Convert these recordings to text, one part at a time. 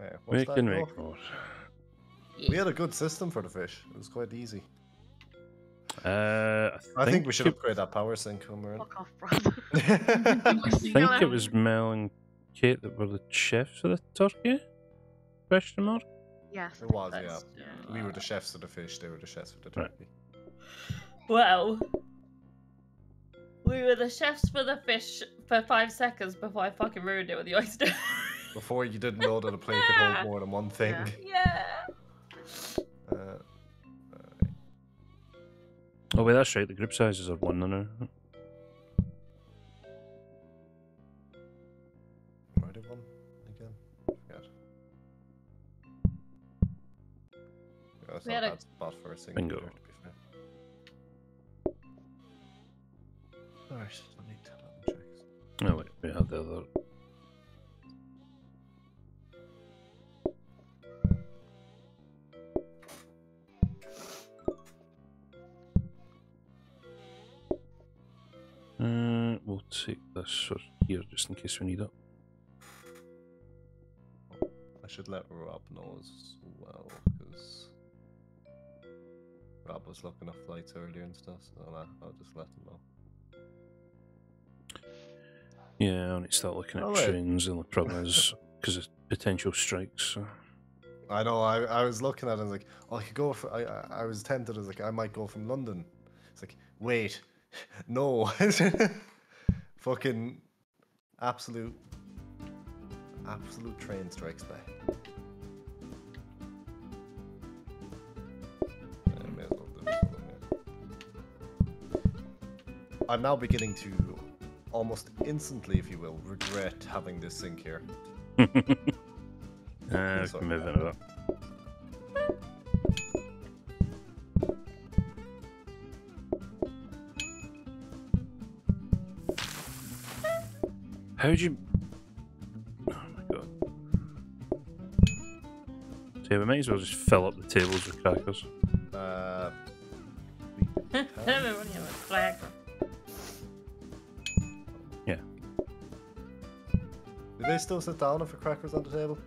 Yeah, We what's that can go? make more. We had a good system for the fish. It was quite easy. Uh, I think, we should it, upgrade that power sink when we're in. Fuck off, brother. I think it was Mel and Kate that were the chefs of the turkey. Question mark. Yes. It was, yeah. that's- we were the chefs of the fish. They were the chefs of the Right. turkey. Well, we were the chefs for the fish for five seconds before I fucking ruined it with the oyster. Before you didn't know that a plate could hold more than one thing. Yeah. yeah. Uh, Oh wait, that's right. The group sizes are one now. where did one again? Forget. Yeah, that's We not had a- bad spot for a sink. Bingo. either, to be fair. Alright, I need to level checks. Oh wait, we have the other. Uh, we'll take this here just in case we need it. I should let Rob know as well, because Rob was looking at flights earlier and stuff, so I'll, I'll just let him know. Yeah, I need to start looking at wait. trains, and the problem is because of potential strikes. So. I know. I, I was looking at it. I was like, oh, I could go. For, I I- I was tempted. I was like, I might go from London. It's like, wait, no, fucking absolute, absolute train strikes back. Yeah, may as well do this one, yeah. I'm now beginning to almost instantly, if you will, regret having this sink here. uh, we Sorry. can move into that. How'd you? Oh my god! So yeah, we might as well just fill up the tables with crackers. Uh, Everyone have a flag. Do they still sit down if a cracker's on the table?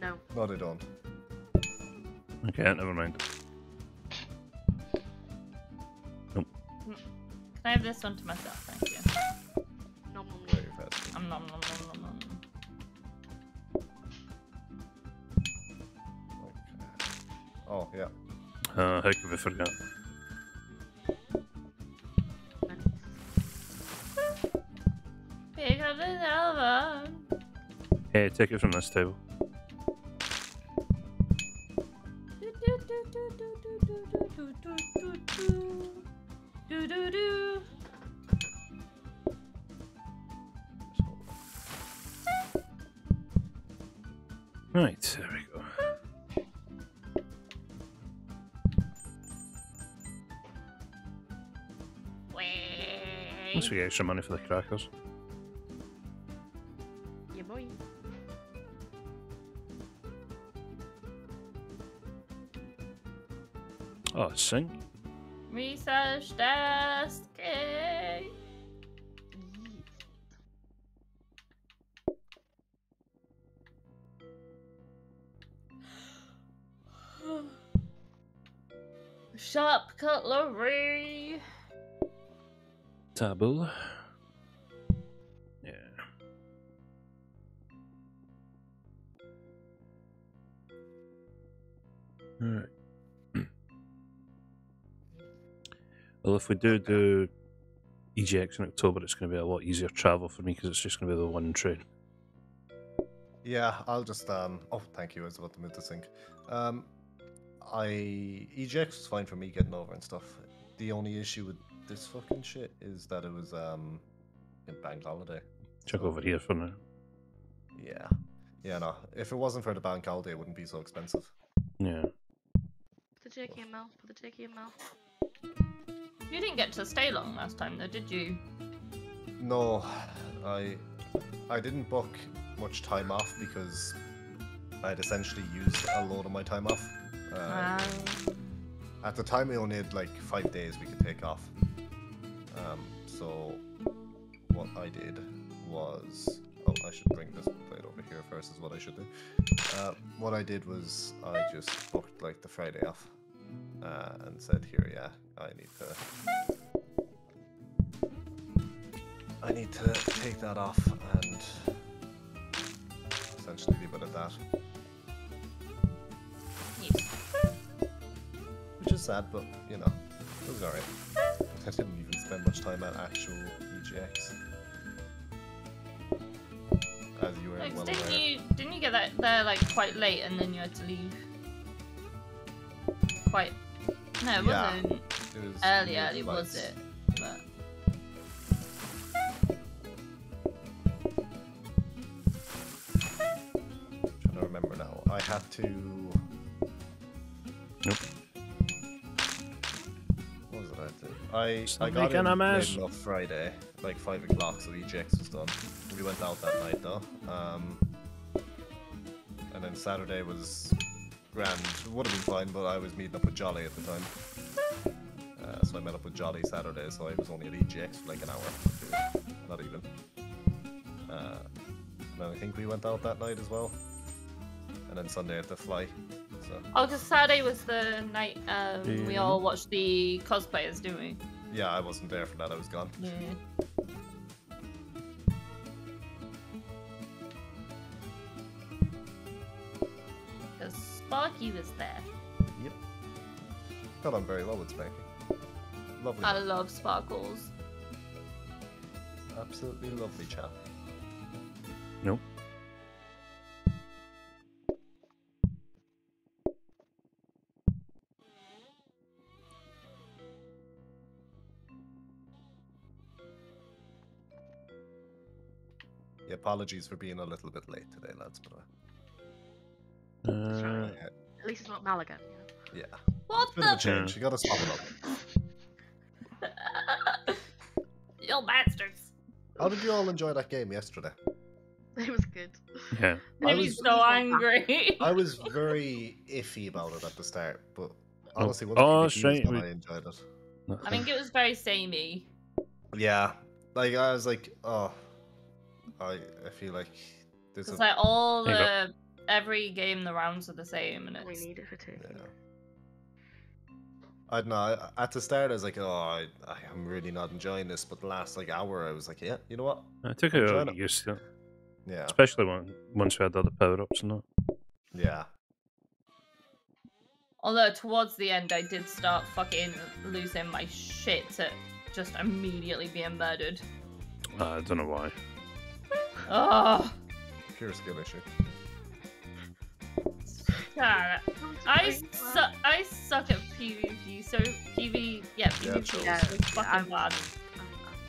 No. No, they don't. Okay, never mind. Can I have this one to myself? How could we forget? Pick up the telephone. Hey, take it from this table. Extra money for the crackers. Yeah, boy. Oh, sing. Research desk. If we do do EGX in October, it's going to be a lot easier travel for me because it's just going to be the one train. Yeah, I'll just um. Oh, thank you. I was about to move the sink. Um, I EGX was fine for me getting over and stuff. The only issue with this fucking shit is that it was um, a bank holiday. Check So, over here for now. Yeah, yeah. No, if it wasn't for the bank holiday, it wouldn't be so expensive. Yeah. Put the JK in. Put the JK in mouth. You didn't get to stay long last time, though, did you? No, I I didn't book much time off because I'd essentially used a load of my time off. Um, Ah. At the time, we only had like five days we could take off. Um, so what I did was, oh, I should bring this plate over here first. Is what I should do. Uh, what I did was I just booked like the Friday off, uh, and said, "Here, yeah, I need to." I need to take that off and essentially leave it at that. Yes. Which is sad, but you know, it was alright. I didn't even spend much time at actual EGX. As you were Like, well didn't aware. you didn't you get that there like quite late and then you had to leave? Quite. No, it Yeah. wasn't It was early, weird early, was it? But trying to remember now. I had to. Nope. What was it I had to? I, I Stop got making in a late Friday, like 5 o'clock, so the EGX was done. We went out that night though. Um, and then Saturday was grand. It would have been fine, but I was meeting up with Jolly at the time. So I met up with Jolly Saturday, so I was only at EGX for like an hour. Not even. Uh, and I think we went out that night as well. And then Sunday at the fly. So oh, because Saturday was the night um, we all watched the cosplayers, didn't we? yeah, I wasn't there for that. I was gone. Yeah. Because Sparky was there. Yep. Got on very well with Spanky. Lovely. I love sparkles. Absolutely lovely chap. Nope. Yeah, apologies for being a little bit late today, lads. But Uh, uh, At least it's not Malaga. yeah, What bit of a the? change. You gotta stop it up. you bastards. How did you all enjoy that game yesterday? It was good. yeah. I was- so angry. I was very iffy about it at the start, but honestly, once oh, PvP was straight, done, I enjoyed it. I think it was very samey. Yeah, like I was like, oh, I I feel like there's a like all the every game the rounds are the same and it's... We need it for two. Yeah. I don't know. At the start, I was like, "Oh, I, I am really not enjoying this." But the last like hour, I was like, "Yeah, you know what? I took a Trying while to- to used to it, Yeah, especially when, once we had the other power ups and that. yeah." although towards the end I did start fucking losing my shit to just immediately being murdered. Uh, I don't know why. Oh Pure skill issue. God. I bring suck back- I suck at PvP, so PV yeah, PvP true. is Yeah, just yeah, fucking I'm- bad. I'm,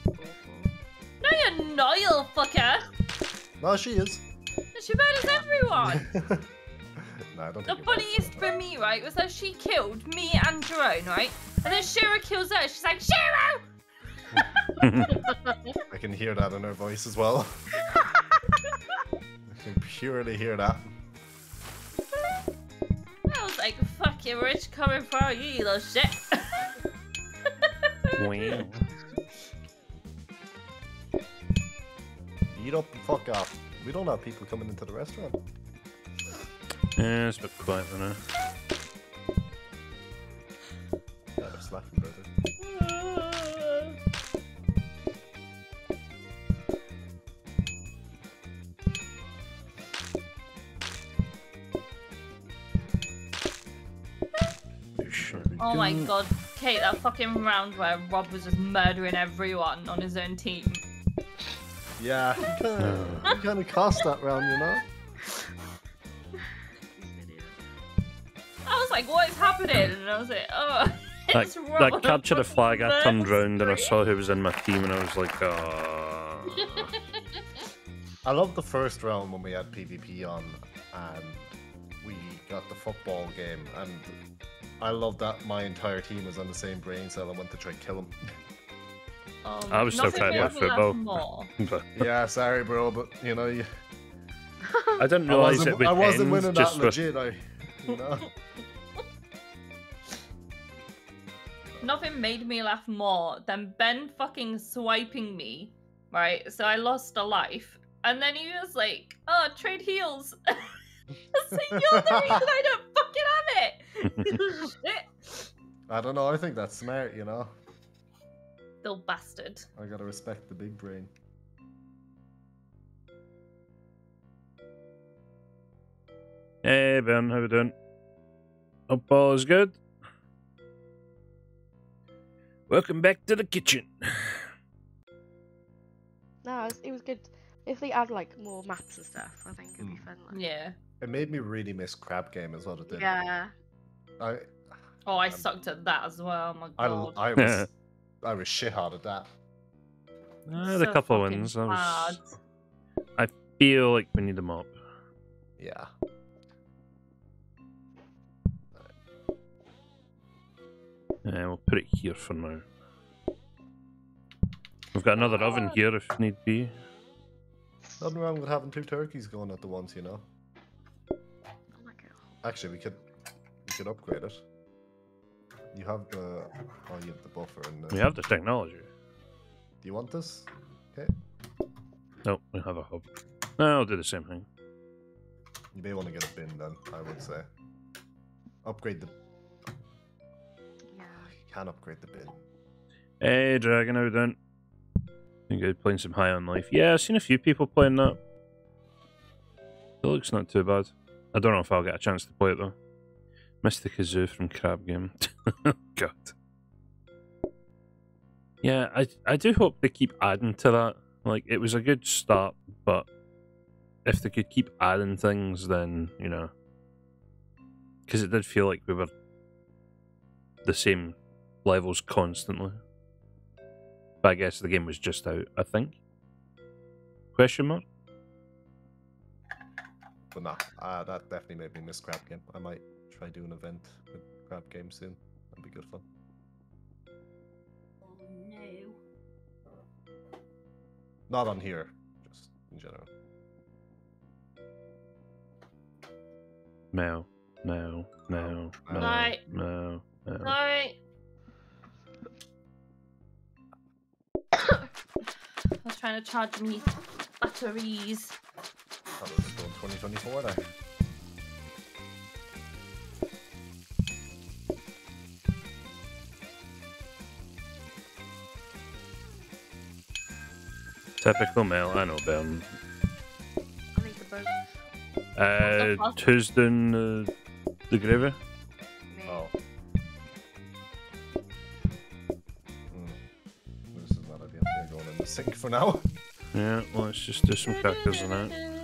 I'm awful. No you're not, you little fucker! No, she is. She murders everyone! no, I don't The think. you're funniest for for me, right, was that she killed me and Jerome, right? And then Shira kills her. She's like, Shira! I can hear that in her voice as well. I can purely hear that. I was like, fuck you, rich coming for you, you little shit. wow. Eat up and fuck off. We don't have people coming into the restaurant. Yeah, it's a bit quiet now. Yeah, they're slacking, brother. Oh my god, Kate, that fucking round where Rob was just murdering everyone on his own team. Yeah, he kind of, he kind of cost that round, you know. I was like, what is happening? And I was like, oh, That, it's Rob. that capture the flag, I turned round and I saw who was in my team and I was like, uh I love the first round when we had PvP on and we got the football game, and I love that my entire team was on the same brain cell and went to try to kill him. Um, I was so nothing trying to made play me laugh football. But yeah, sorry, bro, but you know, you, I didn't I realise wasn't, it I wasn't end winning just that with legit. I, you know. Nothing made me laugh more than Ben fucking swiping me, right? So I lost a life, And then he was like, "Oh, trade heals." I was like, reason I don't fucking have it." Shit. I don't know. I think that's smart. You know, Little bastard. I gotta respect the big brain. Hey Ben, how we doing? Hope all is good. Welcome back to the kitchen. No, it was, it was good. If they add like more maps and stuff, I think it'd be Mm. fun. Like. Yeah. It made me really miss crab game as well. It did. Yeah. I, Oh, I Um, sucked at that as well. Oh my god. I was, I was shit hot at that. I had a couple fucking wins. I was hard. feel like we need them up. Yeah. Yeah, we'll put it here for now. We've got another oven here if need be. Nothing wrong with having two turkeys going at the once, you know. My god. Actually, we could, we could upgrade it. You have the, oh, you have the buffer and the. We have the technology. Do you want this? Okay. No, we have a hub. No, I'll do the same thing. You may want to get a bin then. I would say. Upgrade the. Yeah. You can upgrade the bin. Hey, Dragon, how we doing? You good playing some High on Life? Yeah, I've seen a few people playing that. It looks not too bad. I don't know if I'll get a chance to play it though. Missed the kazoo from Crab Game. God. Yeah, I I do hope they keep adding to that. Like it was a good start, but if they could keep adding things, then you know, because it did feel like we were the same levels constantly. But I guess the game was just out. I think. Question mark. But nah, uh, that definitely made me miss crab game. I might try do an event with crab game soon. That'd be good fun. Oh no. Not on here, just in general. No, no, no, no, Right. no, no. Alright. I was trying to charge me batteries. Thought it was still in 2024 there. Typical male. I know, Ben. I need the bones. Uh, fuck? who's doing uh, the gravy? Me. Oh. Hmm. This is not ideal. They're going in the sink for now. Yeah, well, let's just do some crackers on that.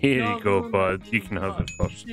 Here you go, No, bud. You can have it first.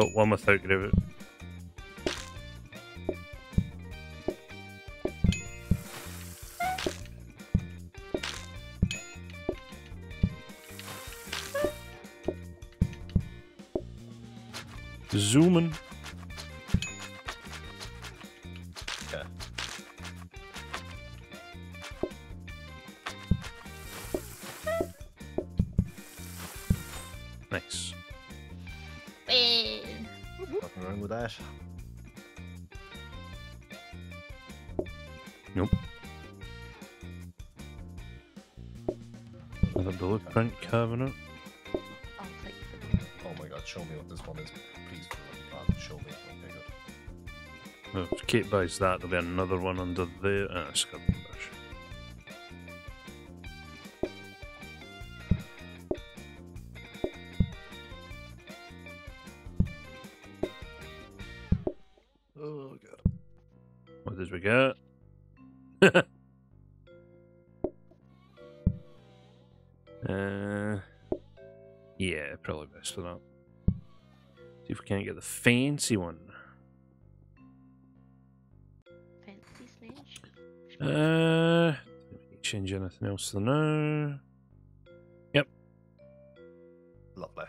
Got one without gravy. Buys that, there'll be another one under there. Ah, got. Oh god. What as we get. uh, yeah, probably best for that. See if we can't get the fancy one. Change anything else for now. Lovely.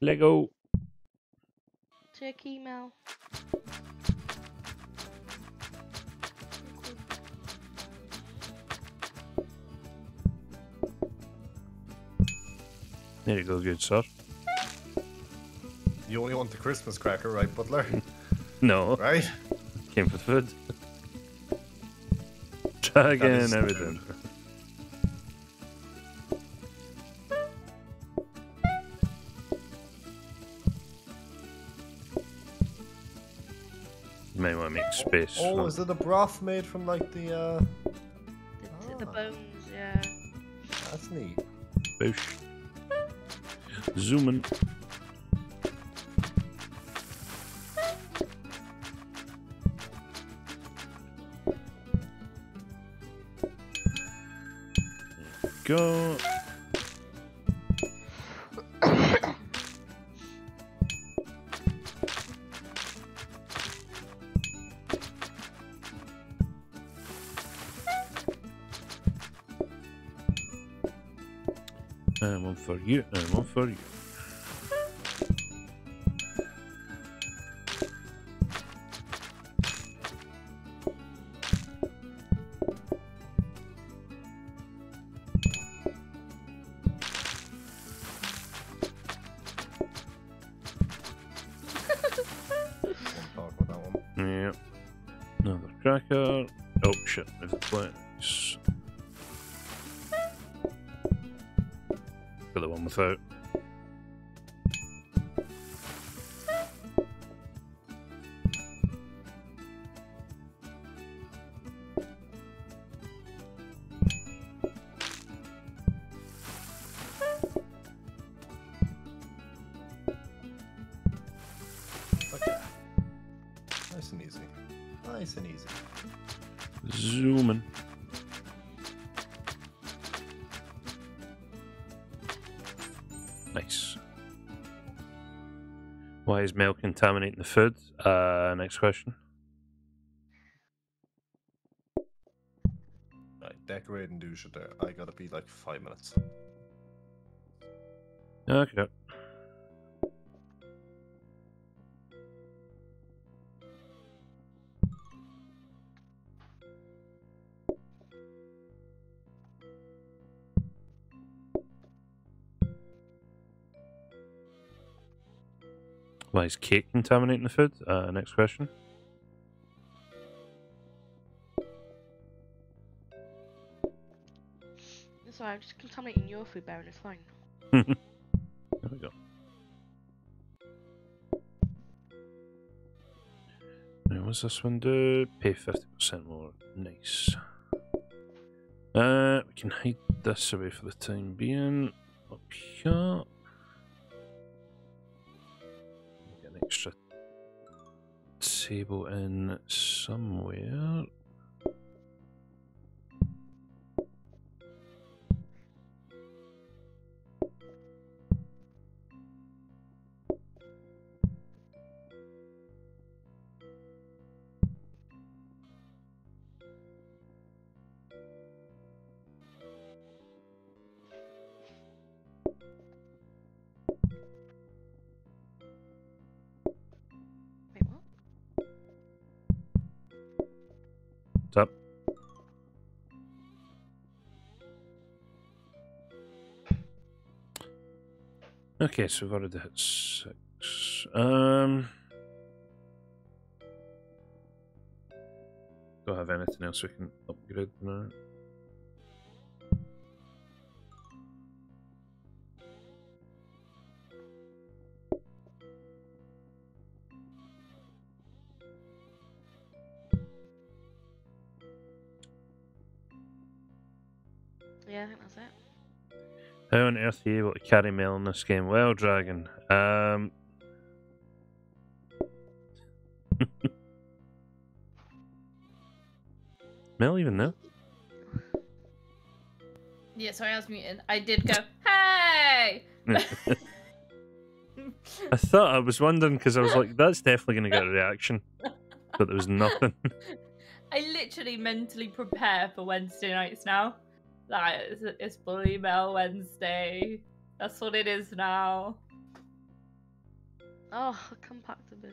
Lego. Check email. There you go, good sir. You only want the Christmas cracker, right, Butler? No, right? came for the food. Dragon, is everything. You may want to make space. Oh, for- is it a broth made from like the? uh The, the Ah. bones, yeah. That's neat. Boosh. Zooming. Go. And one for you, and one for you. Contaminating the food? Uh, next question. Right, decorate and do shit there. I gotta be like five minutes. Okay. Is cake contaminating the food? Uh, next question. Sorry, I'm just contaminating your food, Baron. It's fine. There we go. Now, what's this one do? Pay 50% more. Nice. Uh, we can hide this away for the time being. Up here. Table in somewhere. Okay, so we've already hit six. Um, don't have anything else we can upgrade now. carry mail in this game. Well, Dragon. Um... Mel even though. Yeah, sorry, I was muted. I did go, hey! I thought, I was wondering, because I was like, that's definitely going to get a reaction. But there was nothing. I literally mentally prepare for Wednesday nights now. Like, it's, it's Mel Wednesday. That's what it is now. Oh, I come back to bin.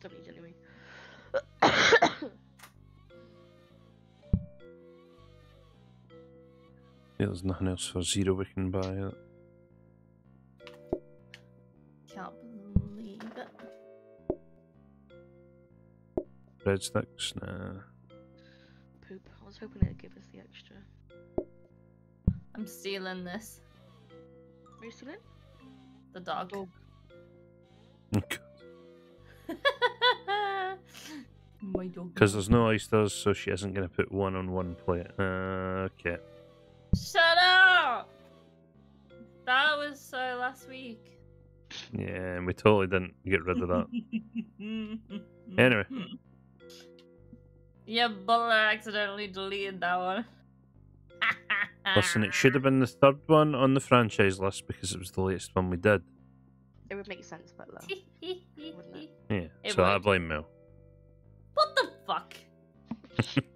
Don't need anyway. Yeah, there's nothing else for zero we can buy. uh, Can't believe it. Breadsticks, nah. Poop. I was hoping it'd give us the extra. I'm stealing this. Are you? The dog. Dog. My dog. Because there's no oysters, so she isn't going to put one on one plate. Uh, okay. Shut up! That was so last week. Yeah, and we totally didn't get rid of that. Anyway. Yeah, Butler accidentally deleted that one. Listen, it should have been the third one on the franchise list because it was the latest one we did. It would make sense, but low. Wouldn't it? Yeah, It so I blame Mel. What the fuck? it's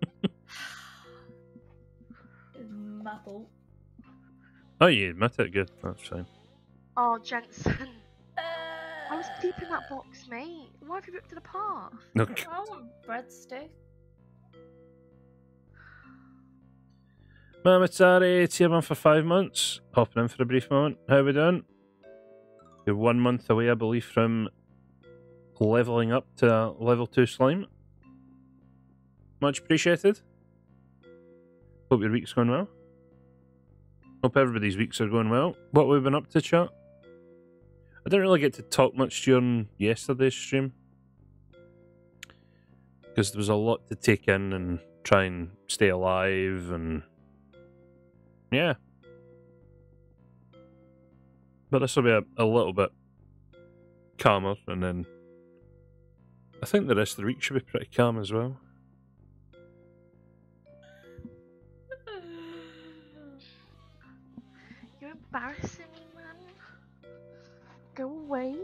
my fault. Oh, you admit it. Good. That's fine. Oh, Jensen. I Uh, was deep in that box, mate. Why have you ripped it apart? No, I want breadstick. Ma'am, it's Ari. It's here man for five months. Popping in for a brief moment. How are we doing? You're one month away, I believe, from leveling up to level two slime. Much appreciated. Hope your week's going well. Hope everybody's weeks are going well. What we've been up to, chat? I didn't really get to talk much during yesterday's stream because there was a lot to take in and try and stay alive and yeah. But this will be a, a little bit calmer, and then I think the rest of the week should be pretty calm as well. You're embarrassing me, man. Go away.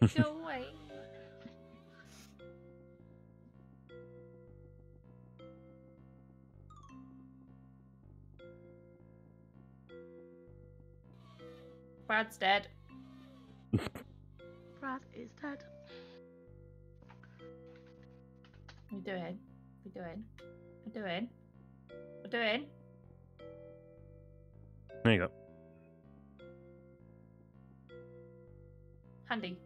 Go Brad's dead. Brad is dead. We're you doing? What are you doing? What are you doing? What are doing? There you go. Handy.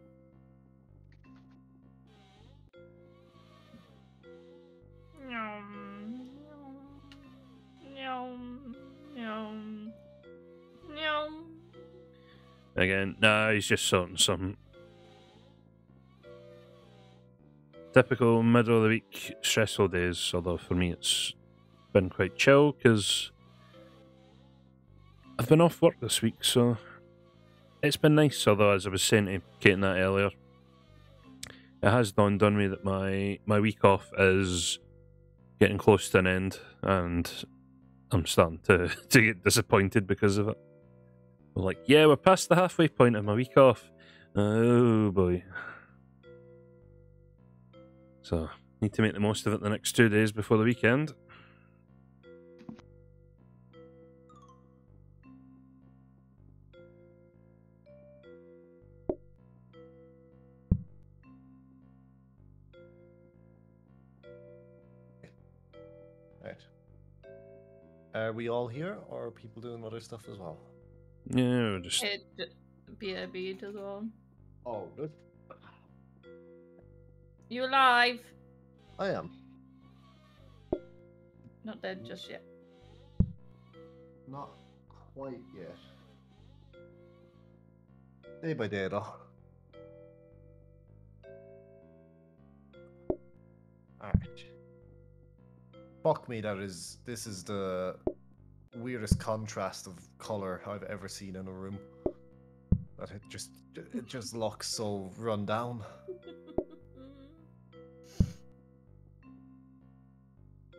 Yum, yum, yum, yum. Again, no, he's just sorting some typical middle of the week stressful days. Although for me, it's been quite chill because I've been off work this week, so it's been nice. Although, as I was saying to Kate that earlier, it has dawned on me that my my week off is getting close to an end, and I'm starting to to get disappointed because of it. I'm like, yeah, we're past the halfway point of my week off. Oh boy. So, need to make the most of it the next two days before the weekend. Right. Are we all here, or are people doing other stuff as well? Yeah, we're just It BRB as well. Oh, good. You alive? I am. Not dead just yet. Not quite yet. Day by day, though. Alright. Fuck me, that is. This is the weirdest contrast of color I've ever seen in a room. That it just. It just looks so run down.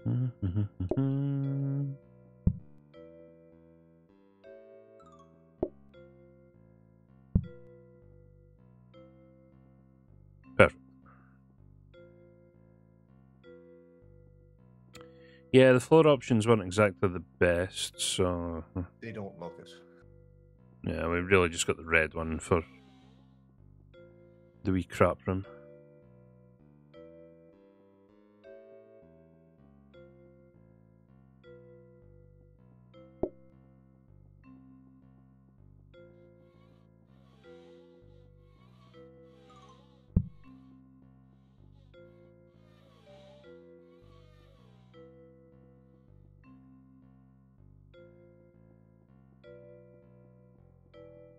Yeah, the floor options weren't exactly the best, so They don't look it. yeah, we really just got the red one for the wee crap room.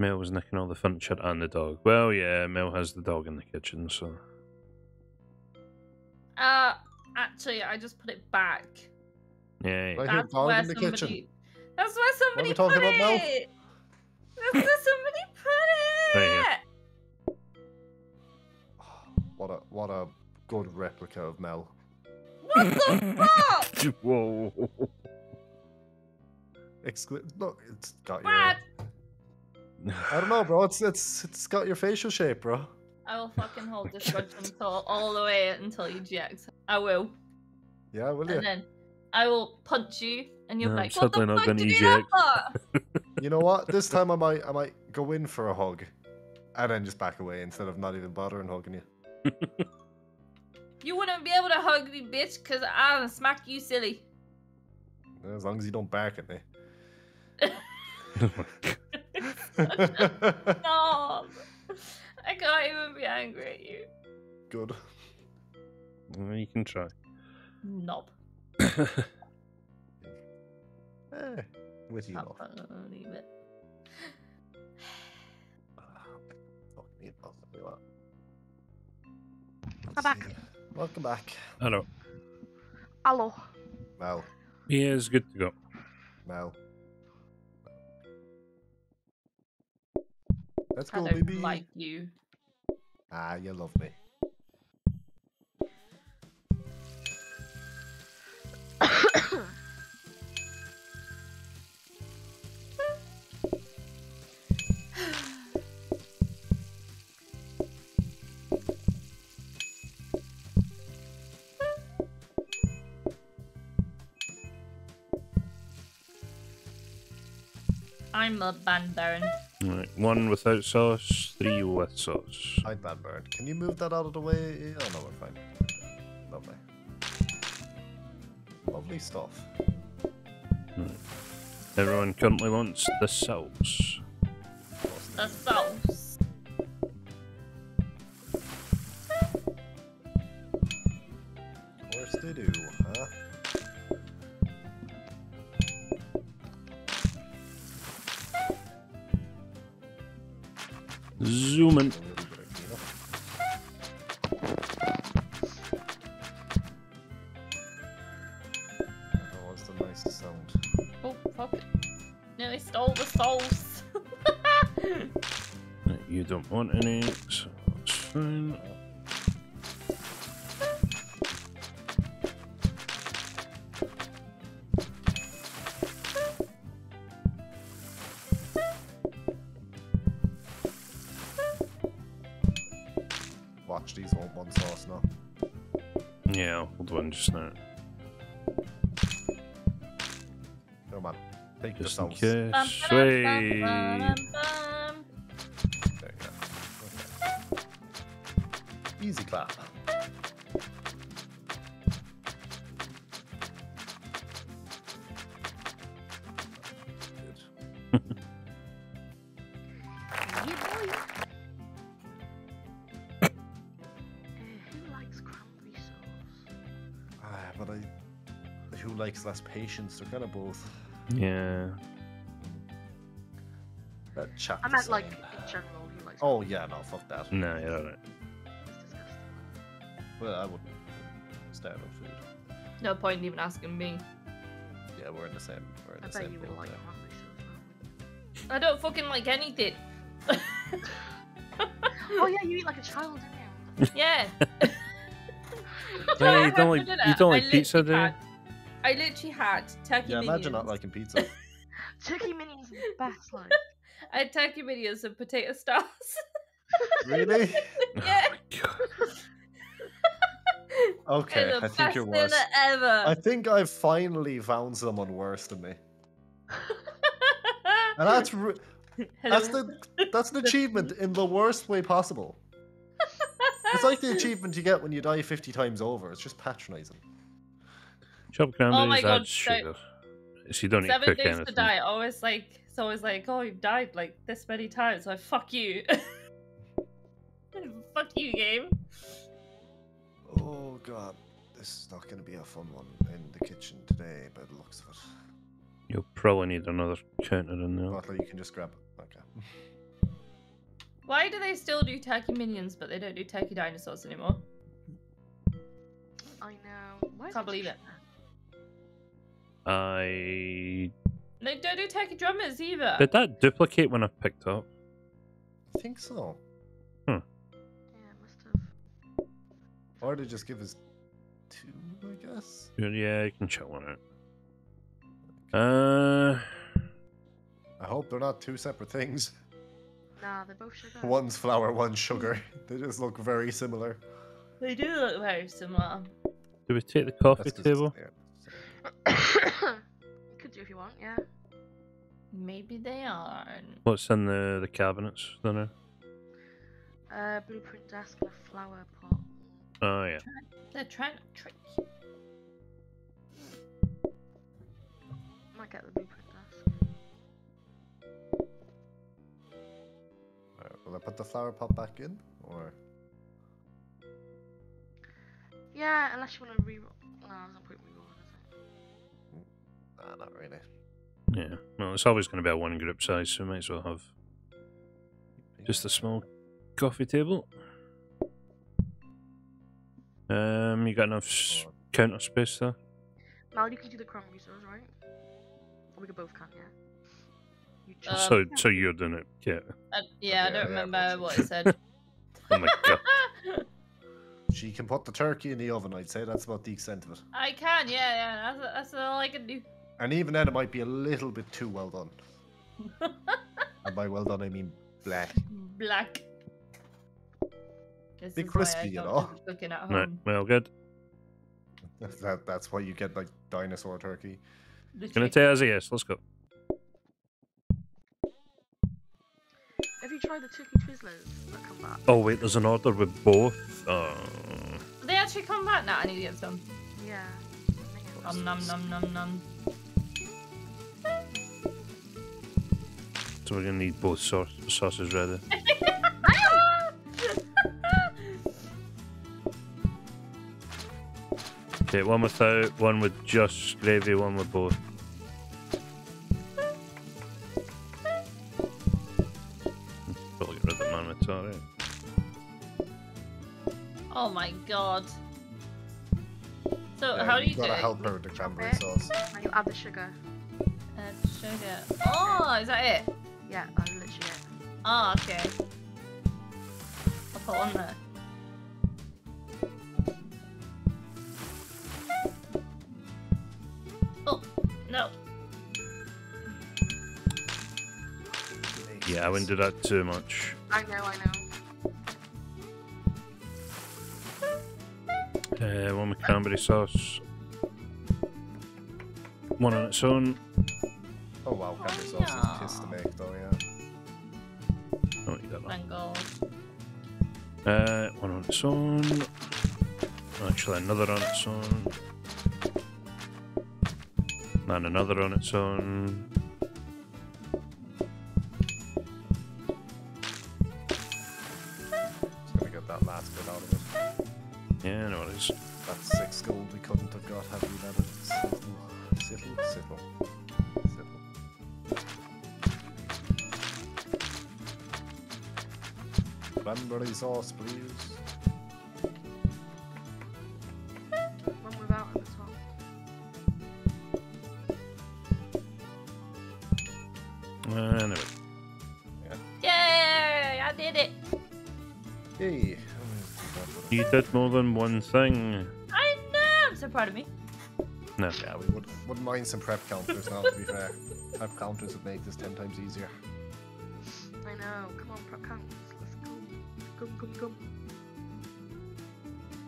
Mel was nicking all the furniture and the dog. Well, yeah, Mel has the dog in the kitchen, so Uh, actually, I just put it back. yeah. Right. I hear That's dog where in the somebody. kitchen. That's where somebody we talking put about, Mel? it. That's where somebody put it. here. What a what a good replica of Mel. What the fuck, Whoa. Exclu- Look, it's got Brad? Your. I don't know, bro. It's it's it's got your facial shape, bro. I will fucking hold this grudge until all the way until EGX. I will, Yeah, will you? and then I will punch you, and you'll No, be like, "What the not fuck did you have eject." for?" You know what? This time I might I might go in for a hug, and then just back away instead of not even bothering hugging you. You wouldn't be able to hug me, bitch, because I'll smack you silly. As long as you don't back at me. No, I can't even be angry at you. Good. Well, you can try. Knob. Eh, with you, I'll love. leave it. Ah, fucking hate possibly that. I'm Let's back. Welcome back, Hello. Hello. Mel. He is good to go. Mel. Let's I go, don't baby. like you. Ah, you love me. I'm a band baron. Right, one without sauce, three with sauce. Hide that bird. Can you move that out of the way? Oh no, we're fine. Lovely. Lovely stuff. Everyone currently wants the sauce. The sauce. Sauce? Ah, but I. Who likes less patience? They're kind of both. Yeah. That chap. I the meant like in general. Who likes? Oh yeah, no, fuck that. No, you're alright. It's. Well, I wouldn't start on food. No point in even asking me. Yeah, we're in the same. We're in I the bet same you would like there. I don't fucking like anything. Oh yeah, you eat like a child, didn't you? yeah. Yeah, you don't like- you don't like pizza, do you? Had- I literally had turkey Yeah, minions. imagine not liking pizza. Turkey minions are the best. Like, I had turkey minions and potato stars. really? yeah. Oh. Okay, I think best you're worse. ever. I think I've finally found someone worse than me, and that's re- that's the that's an achievement in the worst way possible. It's like the achievement you get when you die fifty times over. It's just patronizing. Chopped Oh my cranberries, God, add so- sugar. So you don't need to Seven cook days anything. to die. Always like it's always like, oh, you've died like this many times. Like fuck you. fuck you, game. Oh god, this is not going to be a fun one in the kitchen today, by the looks of it. You'll probably need another counter in there. Butler, you can just grab. Okay. Why do they still do turkey minions, but they don't do turkey dinosaurs anymore? I know. Why Can't believe just- it. I They don't do turkey drummers either. did that duplicate when I picked up. I think so. Yeah, it must have. Or they just give us two, I guess. Yeah, you can check one out. Uh, I hope they're not two separate things. Nah, they're both sugar. One's flour, one's sugar. They just look very similar. They do look very similar. do we take the coffee That's 'cause- table? Yeah. you could do if you want, yeah. Maybe they aren't. What's in the the cabinets? Don't know. Uh, blueprint desk and a flower pot. Oh yeah. They're trying to trick you. Might get the blueprint desk. Alright, will I put the flower pot back in? Or. Yeah, unless you want to reroll. No, there's no point rerolling, is it? Nah, not really. Yeah. Well, it's always going to be a one group size, so we might as well have just a small coffee table. Um, you got enough s- counter space there? Mal, you can do the cranberry sauce, right? Or we could both can, yeah. You choose. Um, so, so you're doing it, yeah. Uh, yeah, I don't yeah, remember that's- what it said. Oh my god. She can put the turkey in the oven, I'd say. That's about the extent of it. I can, yeah, yeah. That's, that's all I can do. And even then, it might be a little bit too well done. And by well done, I mean black. Black. This Be crispy, you know? do Cooking at Right, home. well, good. That, that's why you get like dinosaur turkey. The Gonna chicken- take yes. Let's go. Have you tried the turkey twizzlers come back? Oh wait, there's an order with both. Oh. They actually come back now. I need to get some. Yeah. Nom nom nom nom nom. So we're gonna need both sauce sauces ready. Okay, one without, one with just gravy, one with both. Probably get rid of the man with alright. Eh? Oh my god. So Yeah, how do you you've do gotta it? help her with the cranberry it. sauce. And you add the sugar. Add sugar. Oh, is that it? Yeah, that's literally it. Oh, okay. I'll put on there. Oh, no. Yeah, I wouldn't do that too much. I know, I know. Uh, one with cranberry sauce. One on its own. Oh wow, cranberry sauce is a kiss to make though, yeah. Oh, you got that. Mango. Uh, one on its own. Actually, another on its own. And another on its own. Cranberry sauce, please. One without at the top. Anyway. Yay! I did it! Yay. You did more than one thing. I know! I'm so proud of me. No. Yeah, we would, wouldn't mind some prep counters now, to be fair. Prep counters would make this 10 times easier. Come, come, come.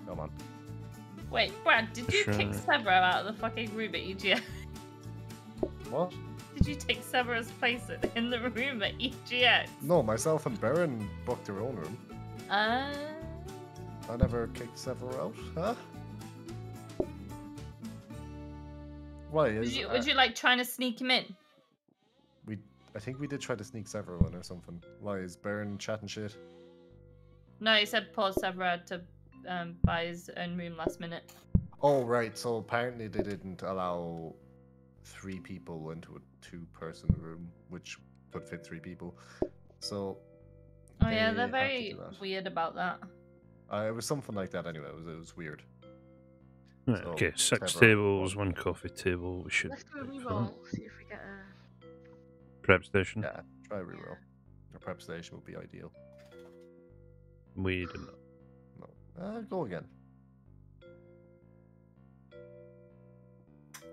Come on. Wait, Brad, did you kick Sure. Severo out of the fucking room at EGX? What? Did you take Severo's place in the room at EGX? No, myself and Baron booked their own room. Uh, I never kicked Sever out, huh? Why would is you, uh, would you like trying to sneak him in? we? I think we did try to sneak Sever in or something. Why is Baron chatting shit? No, he said Paul Severo had to um, buy his own room last minute. Oh right, so apparently they didn't allow three people into a two-person room, which could fit three people. So Oh yeah, They they're very weird about that. uh, it was something like that anyway. It was, it was weird. Right, So, okay, six Trevor, tables, one coffee table. We should Let's do a reroll. See if we get a. prep station. Yeah, try reroll. A prep station would be ideal. We did not. No, uh, go again. I'm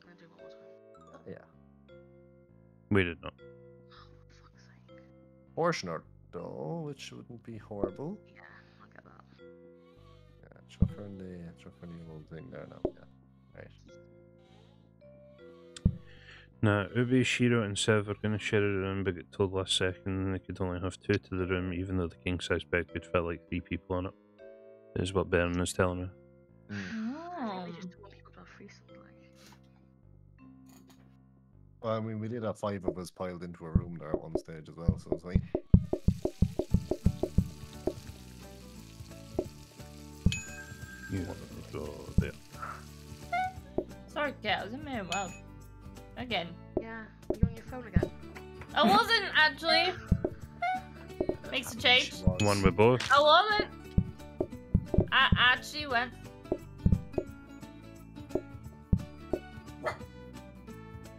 gonna do one more time. Yeah, We did not. Oh, for fuck's sake. Portioner though, which wouldn't be horrible. Yeah, I'll get that. Yeah, chuck her in the chuck her in the old thing there now. Yeah, right. Now, Ubi, Shiro, and Sev are going to share a room, but get told last second they could only have two to the room, even though the king size bed could fit like three people on it. Is what Baron is telling me. Mm. I Oh. think they just want people to have threesomes, like. Well, I mean, we did have five of us piled into a room there at one stage as well, so it's like, You go there. Sorry, Kate, I was in my own world. Again. Yeah, you on your phone again? I wasn't actually. Makes a change. One with both. I wasn't. I actually went.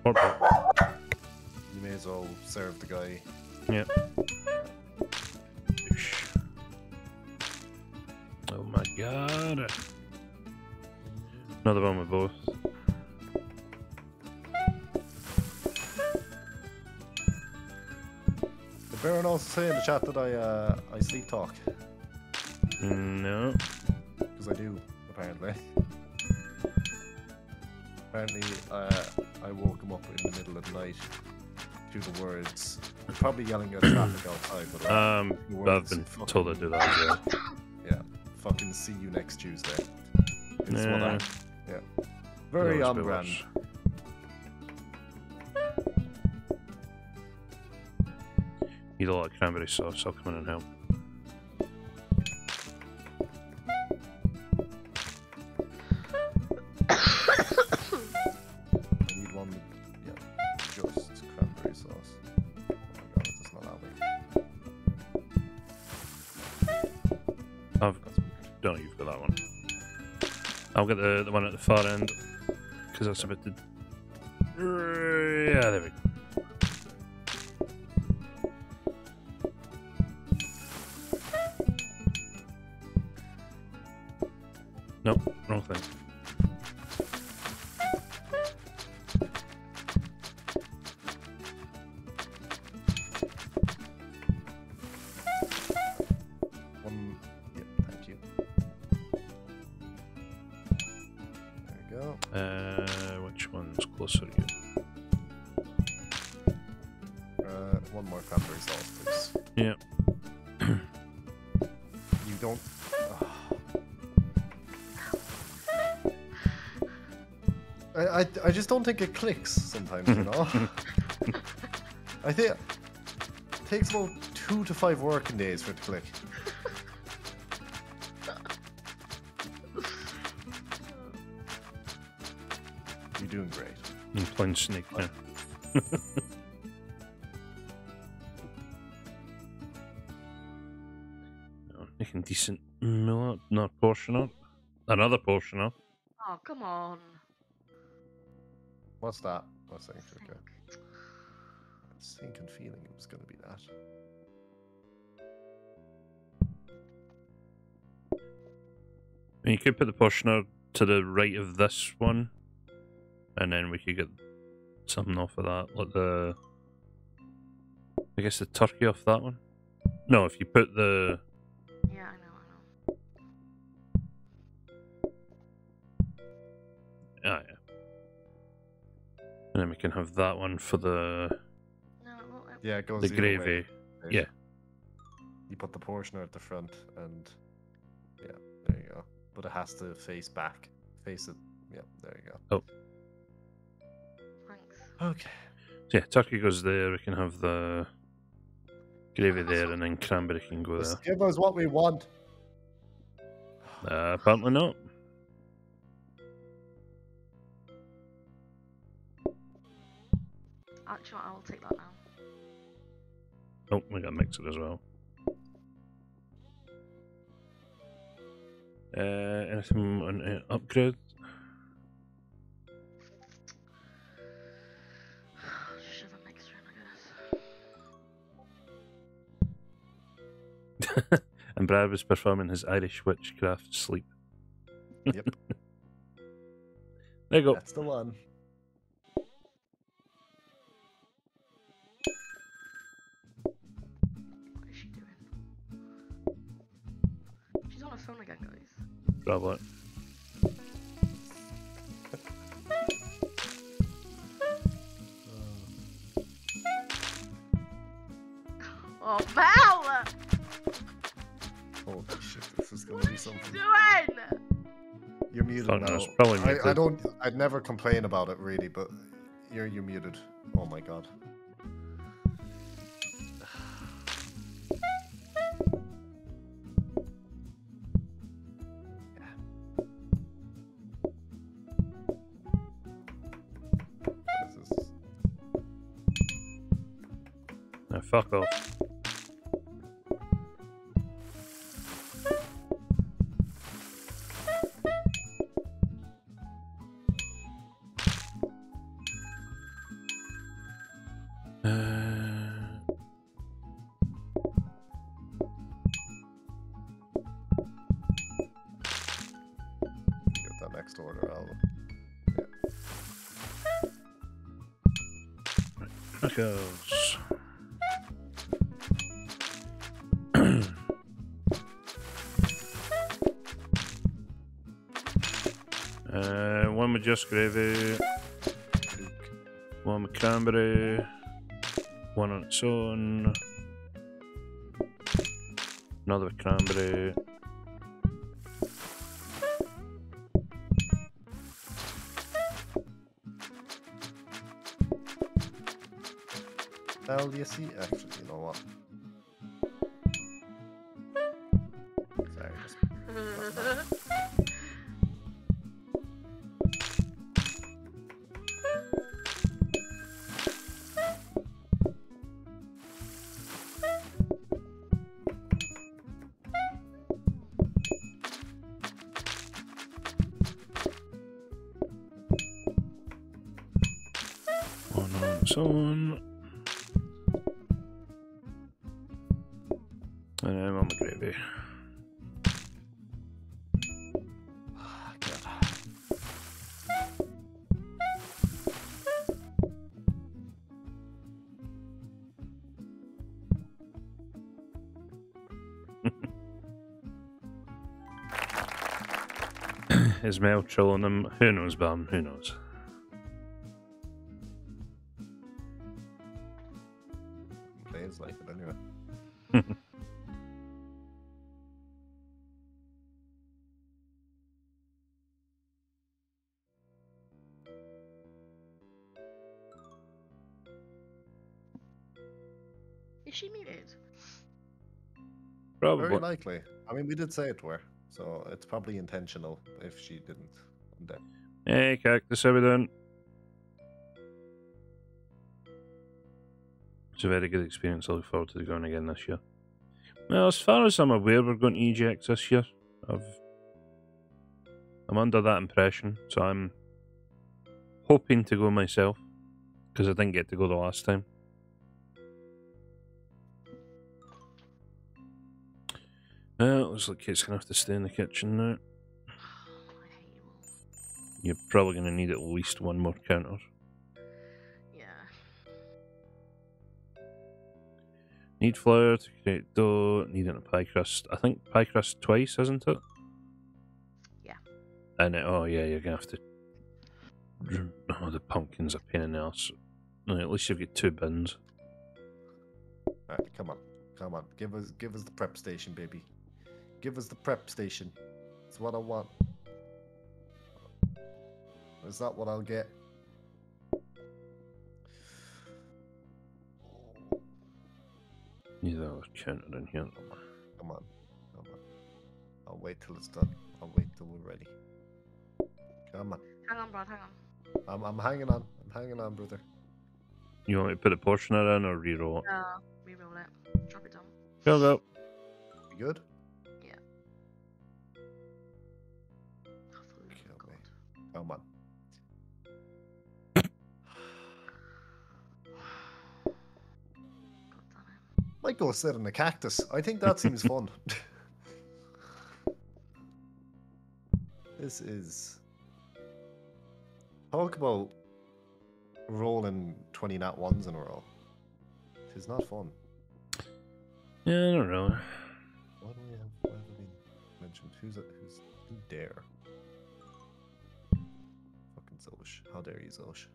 You may as well serve the guy. Yep. Oh my god. Another one with both. Baron also say in the chat that I uh, I sleep talk? No. Because I do, apparently. Apparently, uh, I woke him up in the middle of the night to the words. Probably yelling at traffic outside, but uh, Um, I've been fucking- told to do that well. Yeah, fucking see you next Tuesday. It's what I, yeah. Very Could on brand. worse. Need a lot of cranberry sauce. I'll come in and help. I need one with, yeah, just cranberry sauce. Oh my god, it doesn't allow me. I've That's weird. don't know you've got that one. I'll get the the one at the far end because that's a bit. Yeah, there we go. Don't think it clicks sometimes, you know? I think it takes about two to five working days for it to click. You're doing great. I'm playing Snake now. Oh, Making decent meal up, not portion up. Another portion up. Oh, come on. What's that? What's that? Okay. Think. Sinking feeling it was going to be that. You could put the portioner to the right of this one, and then we could get something off of that, like the. I guess the turkey off that one. No, if you put the Yeah, I know, I know. ah yeah, and then we can have that one for the No, it won't. Yeah, it goes the either way, gravy. yeah. You put the portioner at the front, and yeah, there you go. But it has to face back. Face it. Yeah, there you go. Oh. Thanks. Okay. So yeah, turkey goes there. We can have the gravy there, and then cranberry can go there. Just give us what we want. Uh, apparently not. Actually, I will take that now. Oh, we got a it as well. Uh, anything on uh, upgrade? Shove a mixture in, I guess. and Brad was performing his Irish witchcraft sleep. Yep. There you go. That's the one. Bravo. Oh, Val! Holy shit, this is gonna What be is she something. doing? You're muted Fuck now. knows, probably I, I don't. I'd never complain about it really, but you're you're muted. Oh my god. Fuck off. Just gravy, one cranberry, one on its own, another cranberry. Well, you see, actually, you know what? On. And then one with gravy. God. Is Mel trolling them? Who knows, Bam? Who knows? Likely. I mean, we did say it were, so it's probably intentional if she didn't. Hey, Cactus, how we doing? It's a very good experience. I look forward to going again this year. Well, as far as I'm aware, we're going to EGX this year. I've, I'm under that impression, so I'm hoping to go myself because I didn't get to go the last time. Eh, well, looks like Kate's gonna have to stay in the kitchen now. I hate you all. You're probably going to need at least one more counter. Yeah. Need flour to create dough. Need it a pie crust. I think pie crust twice, isn't it? Yeah. And it, oh yeah, you're gonna have to. Oh, the pumpkins are a pain in the ass. No, at least you've got two bins. Alright, come on. Come on. Give us give us the prep station, baby. Give us the prep station. It's what I want. Is that what I'll get? Need another counter in here. Come on. Come on. I'll wait till it's done. I'll wait till we're ready. Come on. Hang on, Brad, hang on. I'm, I'm hanging on. I'm hanging on, brother. You want me to put a portioner in or reroll it? No, reroll it. Drop it down. Go go. You good? Me. Come on. God damn. Might go sit in a cactus. I think that seems fun. this is. Talk about rolling 20 nat ones in a row. It's not fun. Yeah, I don't know. What do we have? What have we mentioned? Who's it? Who's who dare? Zosh. How dare you, Zosh?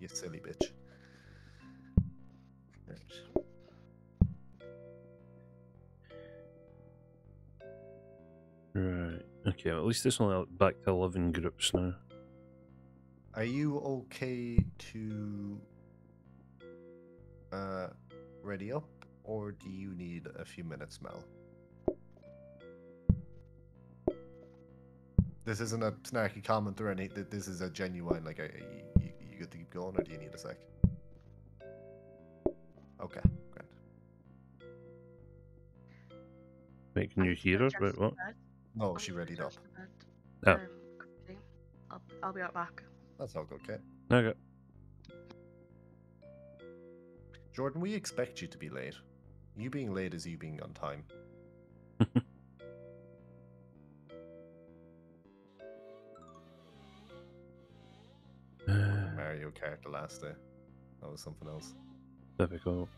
you silly bitch. Right. Right. Okay. Well, at least this only back to eleven groups now. Are you okay to uh ready up or do you need a few minutes, Mel? This isn't a snarky comment or anything. This is a genuine like, are you, you, you good to keep going or do you need a sec? Okay, great. Making you I'll hear her? Wait, what? No, I'll she put readied up. Jess. Oh. Um. I'll, I'll be right back. That's all good, okay. Okay. Jordan, we expect you to be late. You being late is you being on time. The last day. That was something else. Difficult.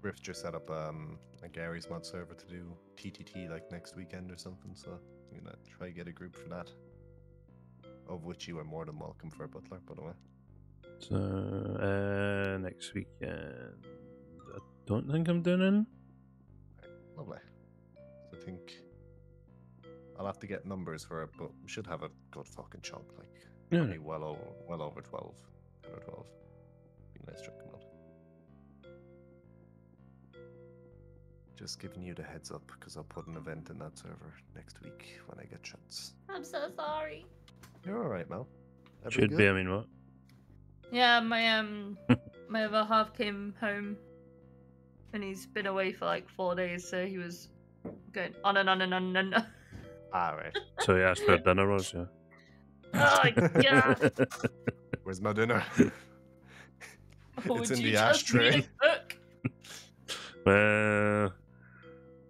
Rift just set up um, a Garry's Mod server to do TTT like next weekend or something, so I'm gonna try get a group for that. Of which you are more than welcome for, a Butler, by the way. So uh, next weekend, I don't think I'm doing it. Lovely. I think I'll have to get numbers for it, but we should have a good fucking chunk, like Yeah. probably well over well over 12. 10 or 12. Be nice to come. Just giving you the heads up because I'll put an event in that server next week when I get chance. I'm so sorry. You're alright, Mel. Every Should good? be. I mean, what? Yeah, my um my other half came home and he's been away for like four days, so he was going on and on and on and on. Alright. So he asked where dinner was. Yeah. oh yeah. Where's my dinner? Would it's in the trust me to ashtray. cook? well,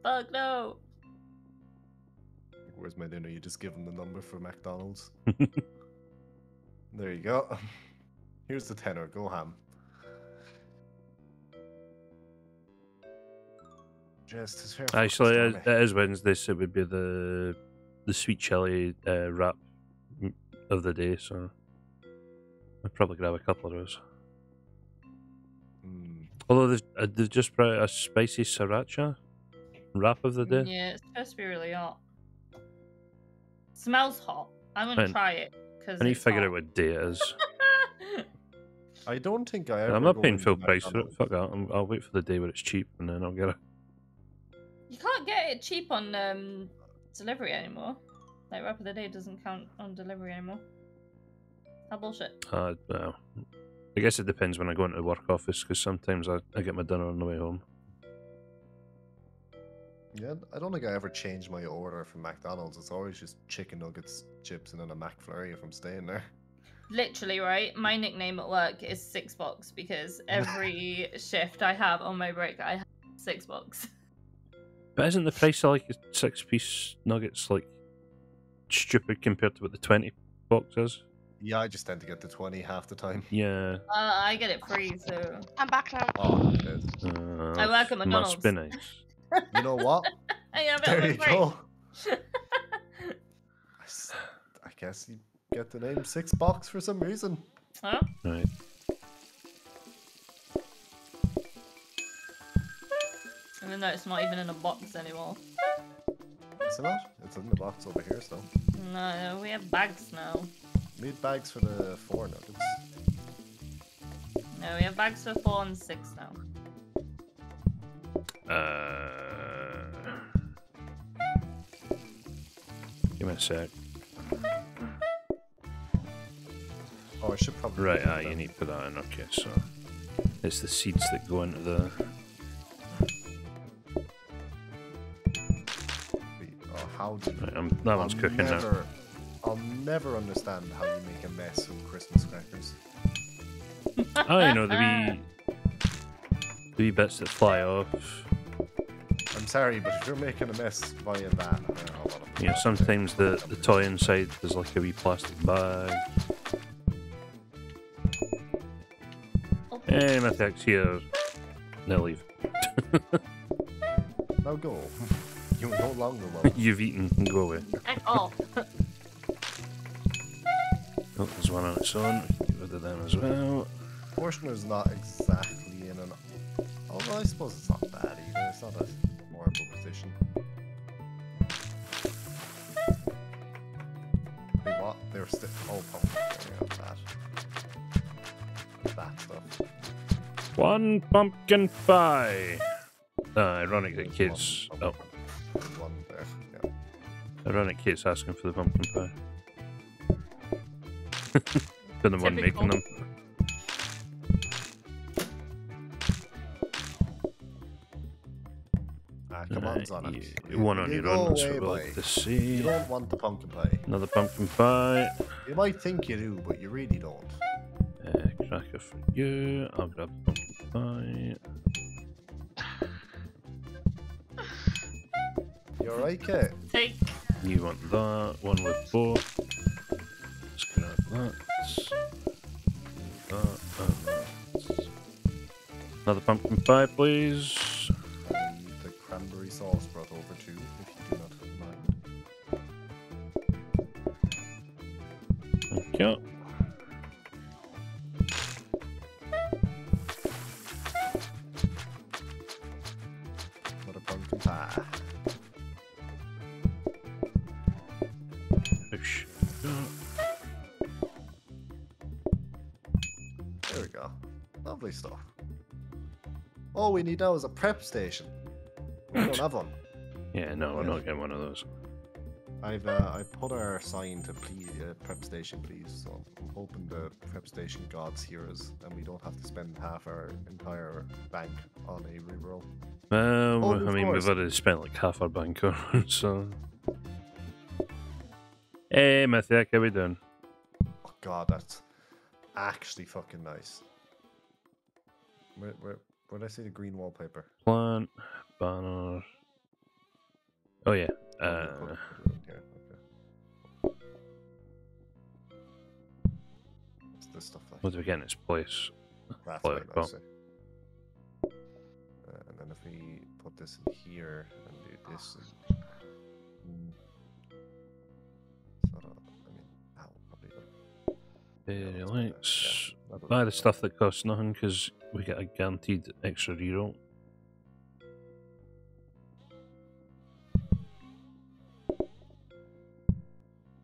Fuck no. Where's my dinner? You just give him the number for McDonald's. there you go. Here's the tenner. Go ham. Just as fair. actually, it stormy. it is Wednesday, so it would be the the sweet chili uh, wrap of the day. So I'll probably grab a couple of those. Mm, Although they've, uh, they've just brought a spicy sriracha wrap of the day. Yeah, it's supposed to be really hot. Smells hot. I'm gonna Fine. try it because I need to figure out what day it is. I don't think I ever. I'm not paying full price for it. Fuck that. I'm, I'll wait for the day where it's cheap and then I'll get it. you can't get it cheap on um delivery anymore. Like wrap of the day doesn't count on delivery anymore. How bullshit. Uh, well, I guess it depends when I go into the work office because sometimes I, I get my dinner on the way home. Yeah, I don't think I ever changed my order from McDonald's. It's always just chicken nuggets, chips, and then a McFlurry if I'm staying there. Literally, right? My nickname at work is Six Box because every shift I have on my break, I have Six Box. But isn't the price of like a six piece nuggets like stupid compared to what the 20 box is? Yeah, I just tend to get the 20 half the time. Yeah. Uh, I get it free, so I'm back now. Oh, good. Uh, I work at Must be McDonald's. nice. You know what? I have it there you free. go. I s- I guess you get the name Six Box for some reason. Huh? Right. Even though it's not even in a box anymore. Is it not? It's in the box over here still. No, we have bags now. Need bags for the four nuggets. No, we have bags for four and six now. Uh, give me a sec. Oh, I should probably. Right, ah, you need to put that in. Okay, so it's the seeds that go into the. Oh, how do? Right, um, that one's I'll cooking now. never, I'll never understand how you make a mess of Christmas crackers. Oh, you know the wee, the wee bits that fly off. I'm sorry, but if you're making a mess via that, I'll let it- You know, sometimes the the toy inside is like a wee plastic bag. Hey, Mythix here. Now leave. Now go. you no longer will. You've eaten. Go away. Heck all. Oh, there's one on its own. We can get rid of them as well. Portioner's not exactly in an. Although I suppose it's not bad either. It's not a horrible position. Wait, what? They're still. Oh, pumpkin. Yeah, that. One pumpkin pie. Uh, ironic that There's kids. one Oh, one there. Yeah. ironic kids asking for the pumpkin pie. Been the one making them. Ah, come on, Right, Sonic. you- one on You your go own. That's away, like boy. to You don't want the pumpkin pie. Another pumpkin pie. You might think you do, but you really don't. Uh, cracker for you. I'll grab the pumpkin pie. You alright, Kit? Take. You want that. One with four. Let's grab that. That and that. Another pumpkin pie, please. I need the cranberry sauce brought over too, if you do not mind. Thank you. All we need now is a prep station. We don't have one. Yeah, no, we're not getting one of those. I've uh, I put our sign to please uh, prep station, please. So I'm hoping the prep station gods hear us, and we don't have to spend half our entire bank on a reroll. Well, Oh, I mean, course. we've already spent like half our bank on so. Hey, Mythic, how we doing? Oh god, that's actually fucking nice. Where where where did I see the green wallpaper? Plant, banner. Oh, yeah. Oh, Uh, put it- put it in here, okay. It's this stuff like what do we get in its place? That's Play very it? Uh, and then if we put this in here and do this, mm, sort of, I mean, ow, probably not. Fairy that's better, lights. Yeah, that'll Buy the stuff that costs nothing because we get a guaranteed extra reroll.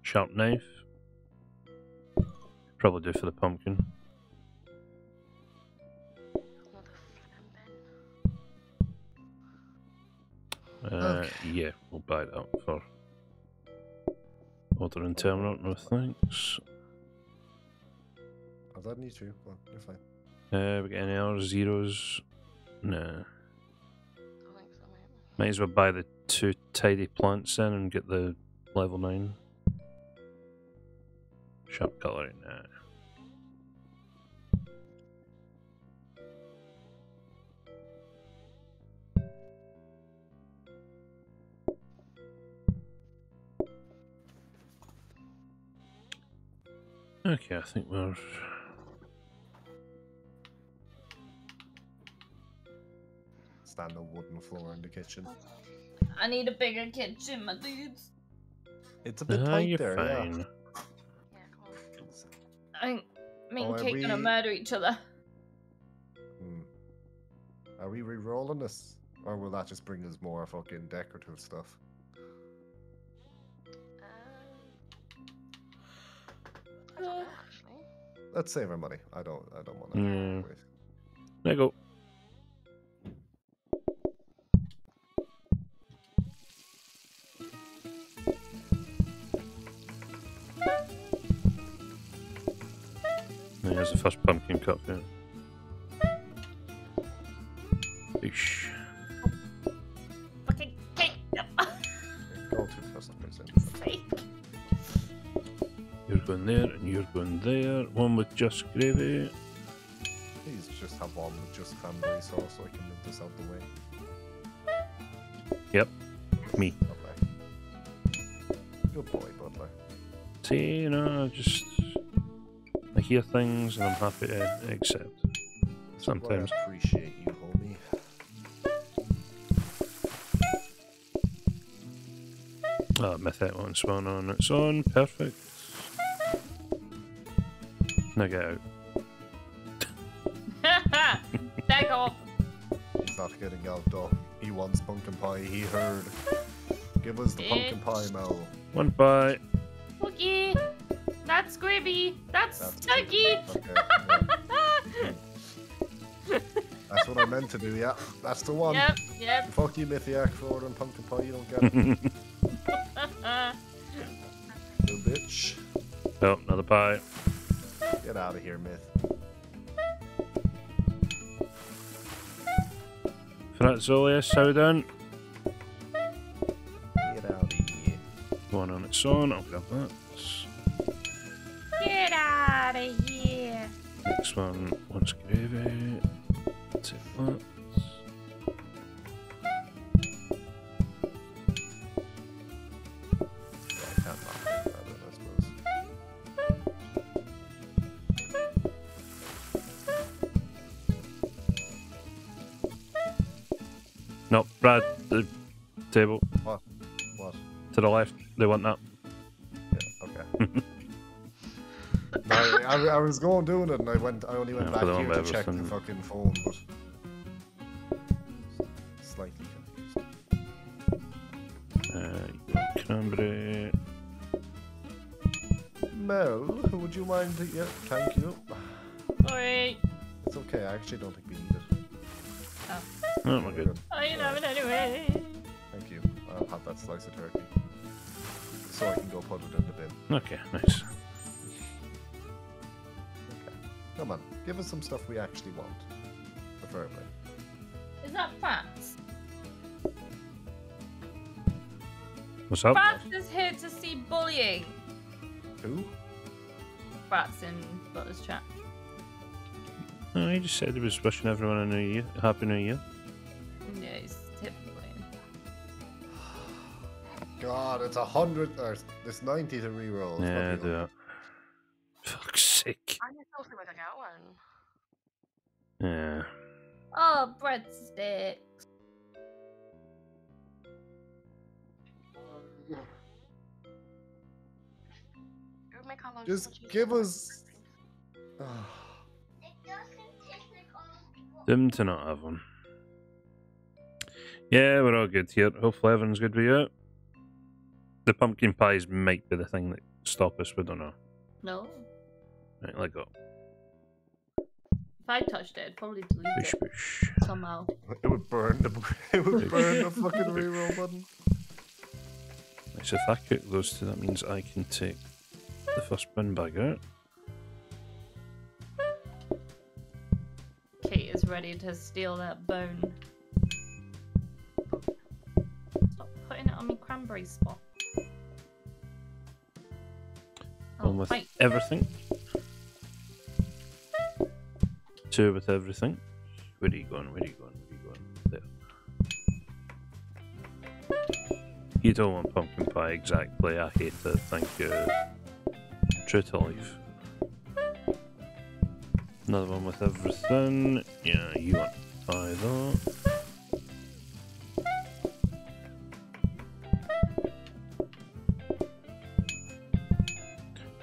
Sharp knife. Probably do for the pumpkin. Another flipping bin. Uh, Okay. Yeah, we'll buy that for order in terminal. No thanks. I've done you too. Well, you're fine. Uh, we got any other zeros? No. I think so, mate. Might as well buy the two tidy plants in and get the level 9. Sharp colouring, now. Okay, I think we're Stand on wooden floor in the kitchen. I need a bigger kitchen, my dudes. It's a bit Ah, tight you're there, fine. yeah. Yeah, on. I think me Oh, and are Kate gonna murder each other. Hmm. Are we re-rolling this? Or will that just bring us more fucking decorative stuff? Uh, I don't know, actually. Let's save our money. I don't I don't want to Mm. wait. There you go. There's the first pumpkin cup here. Eesh. Fucking Kate. Go to customers You're going there and you're going there. One with just gravy. Please just have one with just cranberry sauce so I can move this out the way. Yep. Me. Okay. Good boy, Butler. See, you know, just I hear things and I'm happy to accept. This is why Sometimes. I appreciate you, homie. Oh, mythic one spawn on its own. Perfect. Now get out. Back off. He's not getting out though. He wants pumpkin pie, he heard. Give us the pumpkin pie, Mel. One bite. Cookie. That's Gribby. That's, That's Okay, yeah. That's what I meant to do, yeah. That's the one. yep, yep. Fuck you, Mythiac, for ordering pumpkin pie, you don't get it. you bitch. oh, another pie. Get out of here, Myth. Frazzolius, how we doing? Get out of here. One on its own. I'll grab that. Take that in, I suppose. No, Brad, the table What? What? to the left. They want that. Was going doing it and I went I only went Yeah, back put it on here to check the fucking phone, but slightly confused. Uh, you want cranberry. Mel, would you mind? Yeah, some stuff we actually want, preferably. Is that Fats? What's up? Fats is here to see bullying. Who? Fats in Butler's chat. Oh, he just said he was wishing everyone a new year, happy new year. Yeah, he's typically. God, it's a hundred or it's ninety to reroll. It's yeah, probably do it. Fuck's sake. I'm just supposed to make out one. Yeah. Oh, breadsticks. It would make our lives Just give us- we're Them to not have one. Yeah, we're all good here. Hopefully everyone's good with you. The pumpkin pies might be the thing that stop us, we don't know. No. Right, let go. If I touched it, I'd probably delete Bish it bish. somehow. It would burn the it would burn the fucking reroll button. Right, so if I cook those two, that means I can take the first bin bag out. Kate is ready to steal that bone. Stop putting it on my cranberry spot. Oh, One with right. everything. With everything. Where are you going? Where are you going? Where are you going? There. You don't want pumpkin pie exactly. I hate it. Thank you. True to life. Another one with everything. Yeah, you want that.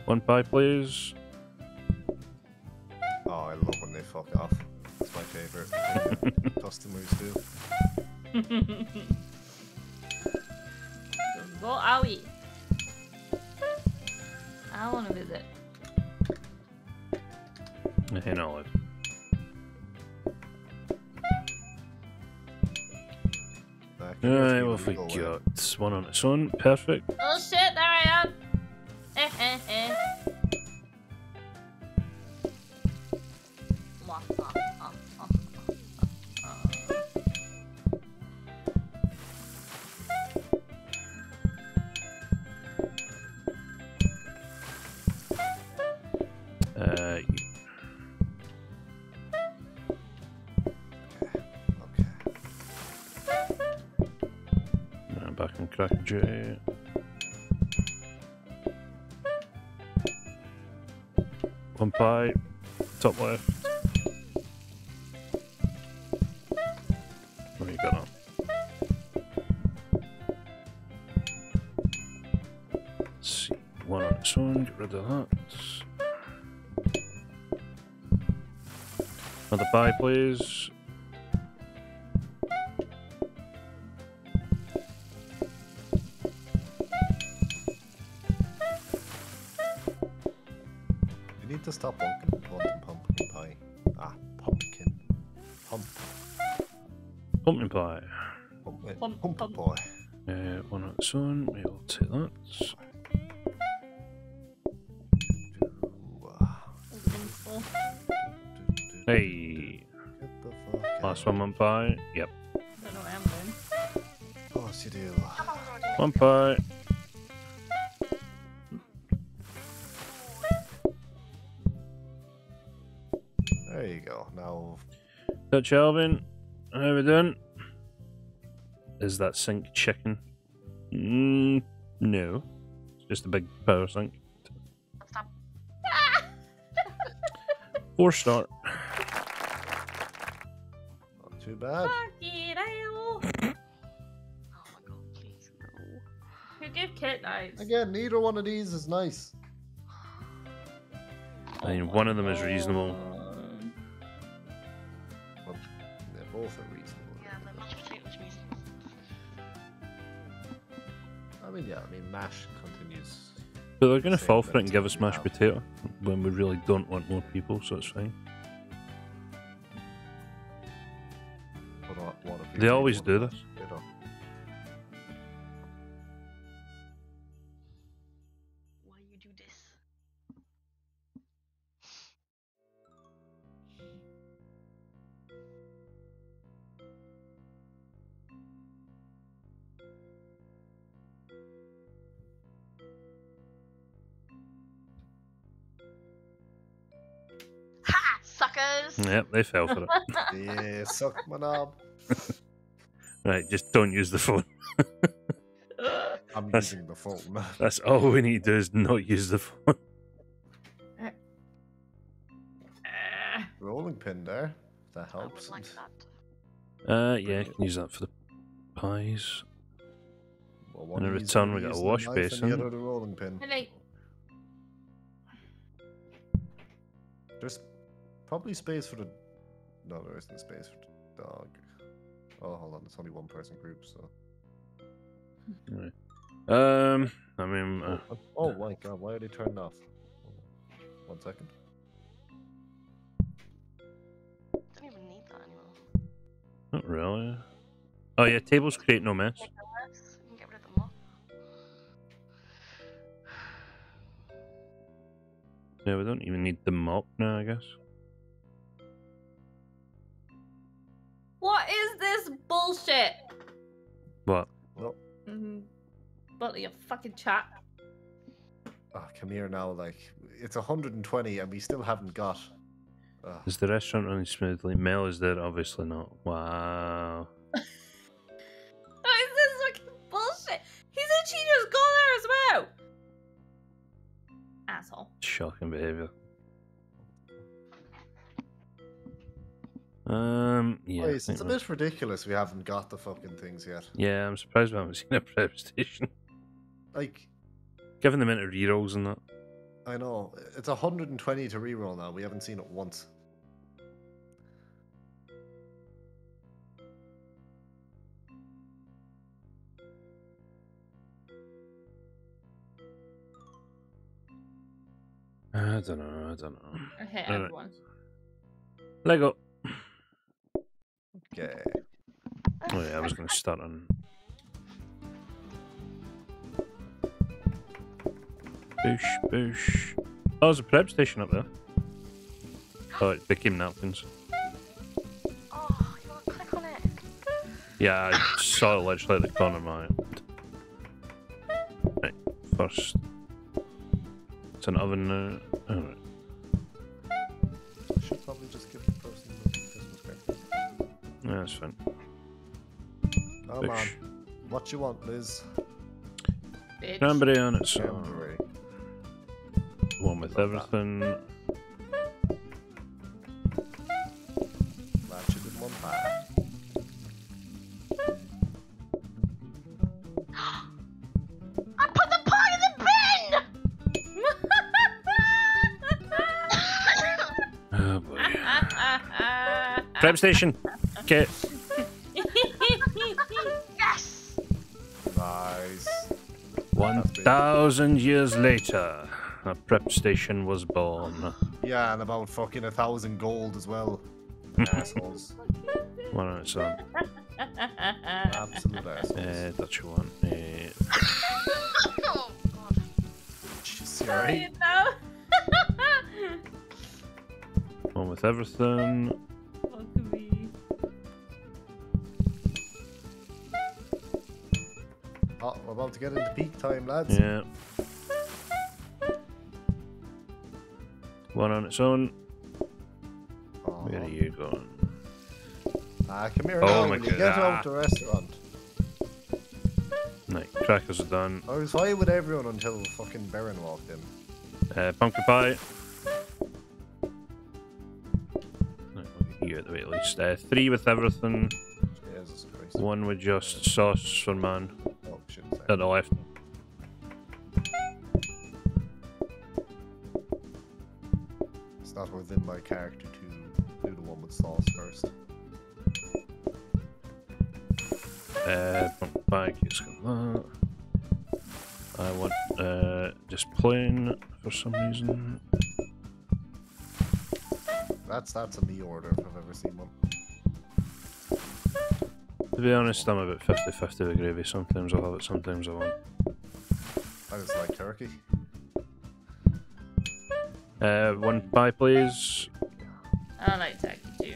One pie, please. Got? One on its own. Perfect. J. One pie. Top left. What you got on? Let's see. One on its own. Get rid of that. Another pie, please. Pie. Yep. Don't know what I'm doing. Of course you do. One pie. There you go. Now, Dutch Alvin. How we doing? Is that sink chicken? Mm, no. It's just a big power sink. Stop. Four star. Bad. Fucking hell. Oh my god, please no. Who gave Kit knives? Again, neither one of these is nice. I mean, one of them is reasonable. Well, they both are reasonable. Yeah, the mashed potatoes reasonable. I mean, yeah, I mean, mash continues. But they're going to fall for it and give mentality us mashed potato when we really don't want more people, so it's fine. They always one do of this. mashed potato? Why you do this? Ha! Suckers! Yep, they fell for it. Yeah, suck my knob. right, just don't use the phone. I'm That's- using the phone. That's all we need to do is not use the phone. Rolling pin there. That helps. like that. Uh, yeah, you can use that for the pies. Well, In of return, we be got a wash knife and basin. The other the rolling pin. I like There's probably space for the. No, there isn't space for the dog. Oh, hold on. It's only one person group, so. Um, I mean, uh, Oh, oh my god, why are they turned off? One second. Don't even need that anymore. not really. Oh yeah, tables create no mess. Take the rest, you can get rid of the mop. Yeah, we don't even need the mop now, I guess. This bullshit? What? Well, Mm, But your fucking chat. oh, come here now. Like, it's 120 and we still haven't got. Uh, Is the restaurant running smoothly? Mel is there, obviously not. Wow. What is this fucking bullshit? He said she just go there as well. Asshole. Shocking behaviour. Um, yeah. I Boys, it's a bit ridiculous we haven't got the fucking things yet. Yeah, I'm surprised we haven't seen a prep station. Like, Given the amount of rerolls and that. I know it's 120 to reroll now. We haven't seen it once. I don't know. I don't know. Okay, Alright. everyone. Lego. Okay. Oh yeah, I was going to start on. Boosh, boosh. Oh, there's a prep station up there. Oh, it became napkins. Oh, you want to click on it? Yeah, I saw it literally at the corner of my eye. Right, first. It's an oven uh, oh, now. That's fine. Come on. Boosh. What you want, Liz? Bitch. Cranberry on its own. Cranberry. One with Love that. everything. Match it in oh, thousand years later, a prep station was born. Yeah, and about fucking a thousand gold as well. assholes. One on its own. Absolute assholes. Uh, that you want. Uh, oh, God. Jeez, you alright? no. one with everything. To get into peak time, lads. Yeah. One on its own. Oh, Where are you going? Ah, come here Oh now. When you get out the restaurant. Right, crackers are done. I was fine with everyone until fucking Baron walked in. Uh, pumpkin pie. Right, we'll you out the way at least. Uh, three with everything. Jesus Christ. One with just sauce for man. At the left. It's not within my character to do the one with sauce first. Uh, pie. Keeps that. I want uh, just plain for some reason. That's that's a me order if I've ever seen one. To be honest, I'm about 50 50 with gravy. Sometimes I'll have it, sometimes I won't. I just like turkey. Uh, one pie, please. I like turkey too.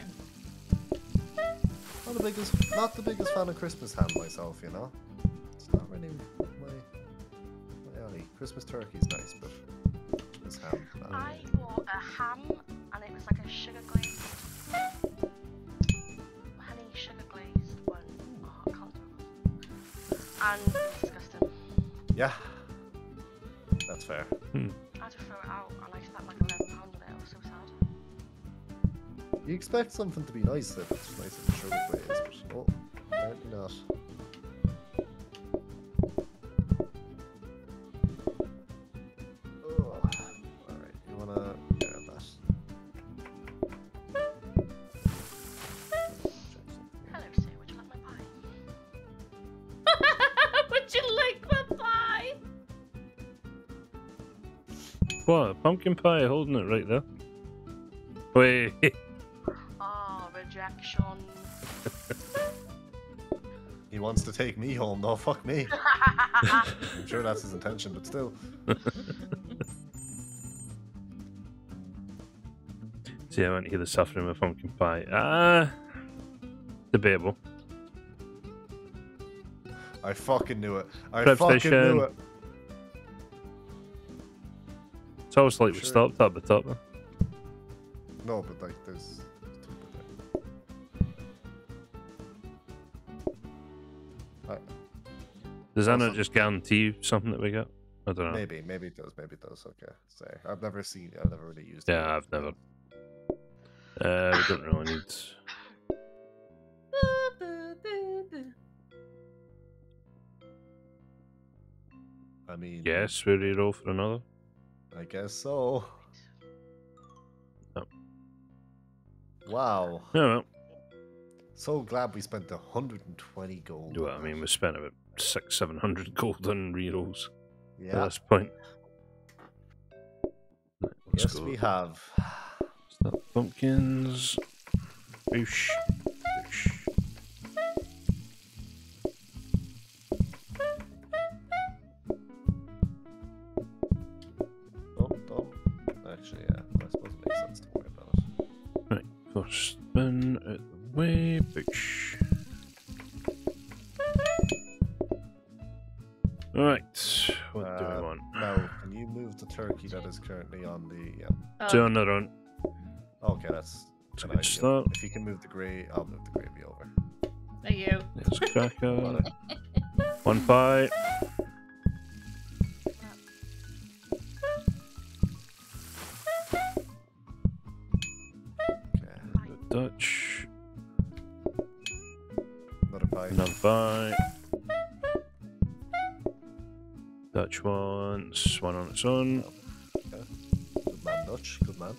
Not the biggest, not the biggest fan of Christmas ham myself, you know. It's not really my my alley. Christmas turkey is nice, but Christmas ham. not I bought a ham and it was like a sugar glazed. And it was disgusting. Yeah, that's fair. Hmm. I had throw it out and I spent like £11 on it. I was so sad. You expect something to be nice if it's nice and sugar glazed, but apparently pumpkin pie holding it right there. Wait. Oh, rejection. He wants to take me home, though. Fuck me. I'm sure that's his intention, but still. See, I went to hear the suffering of pumpkin pie. Ah, debatable. I fucking knew it. I Prep fucking station. knew it. It's always like we sure. stopped that bit up. No, but like this. Does that not just guarantee something that we get? I don't know. Maybe, maybe it does, maybe it does. Okay, Sorry, I've never seen, I've never really used. Yeah. I've never. Uh, we don't really need. I mean. Yes, we're here for another. I guess so. Yep. Wow. No, no. So glad we spent 120 gold. Well, I mean, we spent about six, seven hundred gold on rerolls at yeah. this point. Let's Yes, go. we have. Start pumpkins. Boosh. Way. Boosh. Right, what do Uh, we want? Now, can you move the turkey that is currently on the? Um, Oh, Two on their own. okay, that's It's a an good If you can move the gray, I'll move the gravy over. Thank you. There's cracker. Got it. One pie. Once. One on its own. Good man, Dutch. Good man.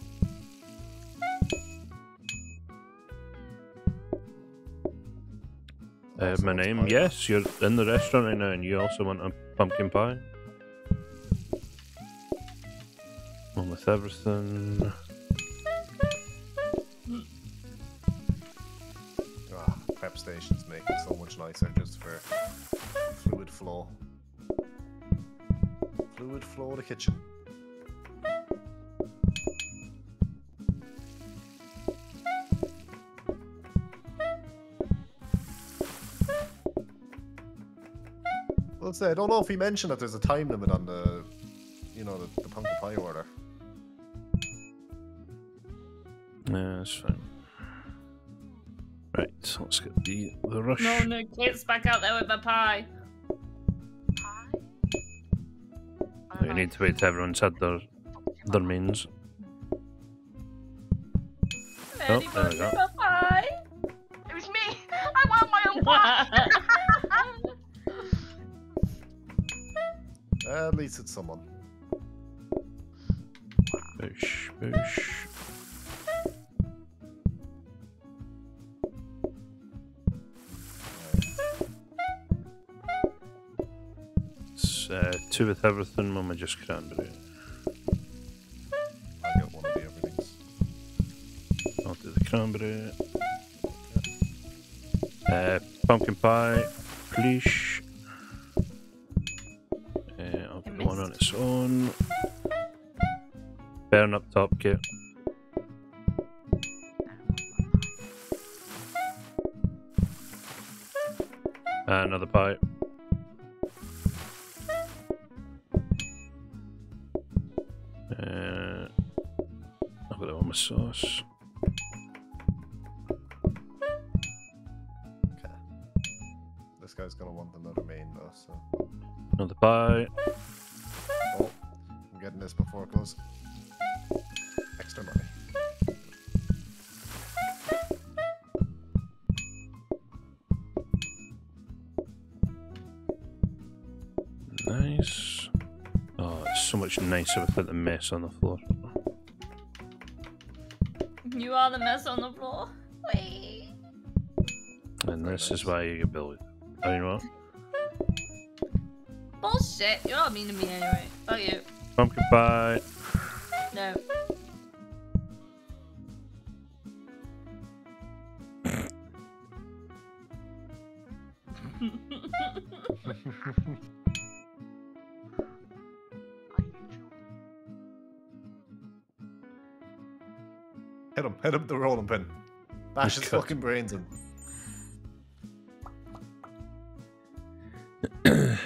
Uh, my name, pie. yes, you're in the restaurant right now and you also want a pumpkin pie? One with everything. Fluid the kitchen. Let's say I don't know if he mentioned that there's a time limit on the, you know, the, the pumpkin pie order. Yeah, that's fine. Right, so let's get the, the rush. No, no, Kate's back out there with a pie. Pie? I We don't need to wait till everyone's had their, their mains. Oh, there we go. with? It was me! I want my own pie! At least it's someone. Boosh, boosh. With everything, one with just cranberry. I get one of the everythings. I'll do the cranberry. Uh, pumpkin pie, please. Uh, I'll the one on its own. Burn up top, Kit. Uh, another pie. So much nicer without the mess on the floor. You are the mess on the floor. Wait. And this is why you get bullied. I mean what? Bullshit. You're not mean to me anyway. Fuck you. Pumpkin pie. Bash his fucking brains in.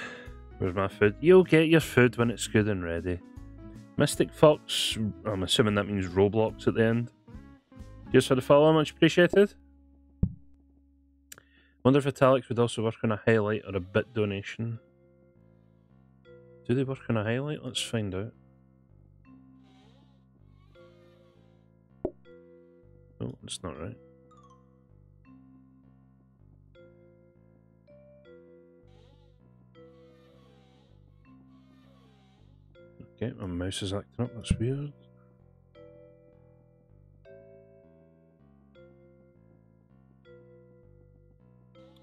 Where's my food? You'll get your food when it's good and ready. Mystic Fox, I'm assuming that means Roblox at the end. Just for the follow, much appreciated. Wonder if Italics would also work on a highlight or a bit donation. Do they work on a highlight? Let's find out. Oh, it's not right. Okay, my mouse is acting up. That's weird.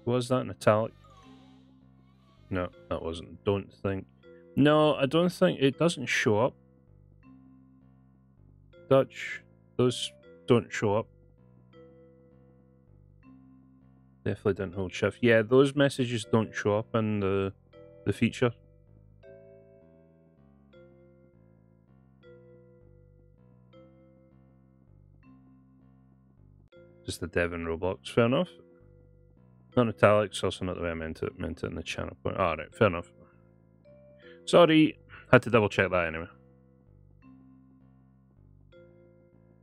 Was that an italic? No, that wasn't. Don't think. No, I don't think it doesn't show up. Dutch, those don't show up. Definitely didn't hold shift. Yeah, those messages don't show up in the the feature. Just the dev in Roblox. Fair enough. Not italics, also not the way I meant it. Meant it in the channel point. Alright, fair enough. Sorry, had to double check that anyway.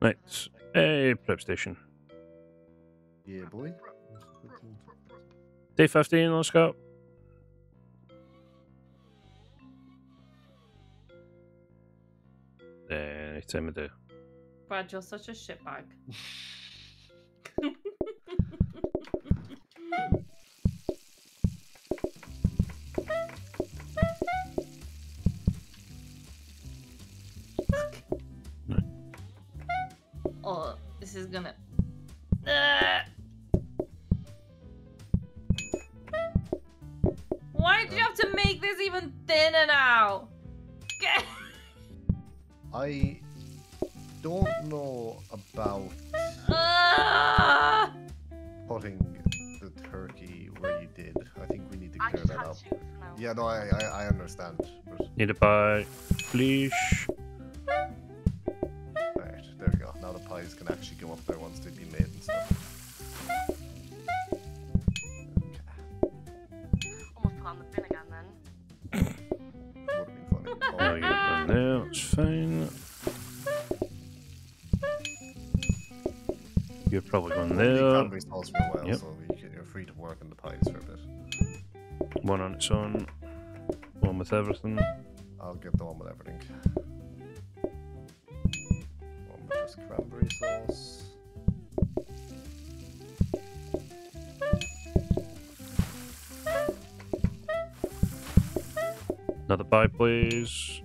Right, a prep station. Yeah, boy. Day 15, let's go. Any time of day. Brad, you're such a shitbag. oh, this is gonna. Why did you have to make this even thinner now? I don't know about Ah! putting I just had to for now. Yeah, no, I, I, I understand. But Need to buy leash. right, there we go. Now the pies can actually go up there once they've been made and stuff. Okay, Almost put on the bin again then. would have been funny. Oh, Now you one there, that's fine. You're probably going Only there. cranberry sauce for a while, Yep. so One on its own. One with everything. I'll get the one with everything. One with just cranberry sauce. Another pie, please.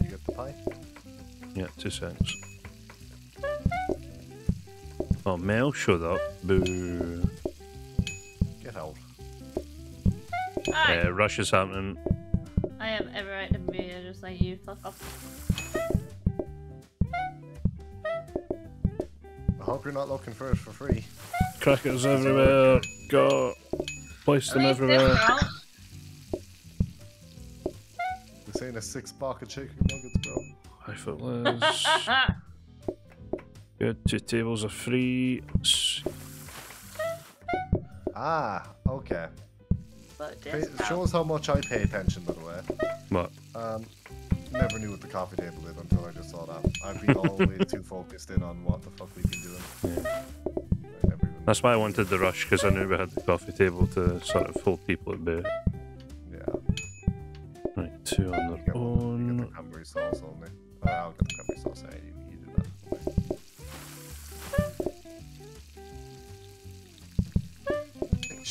You get the pie? Yeah, two seconds. Oh, Mel showed up. Boo. Get out. Hi. Uh, rush is happening. I am ever right to be just like you. Fuck off. I hope you're not looking for it for free. Crackers everywhere. Go. Place them At least this everywhere. round- This ain't a six pocket chicken nuggets, bro. I Effortless. Good. Two tables are free. Ah, okay. But Pay, discount. shows how much I pay attention, by the way. What? Um, never knew what the coffee table did until I just saw that. I've been always too focused in on what the fuck we've been doing. Yeah. I never even. That's why I wanted the rush because I knew we had the coffee table to sort of hold people at bay. Yeah. Right, two on You their get, one, you get the own. cranberry sauce only. Uh, I'll get the cranberry sauce. Yeah,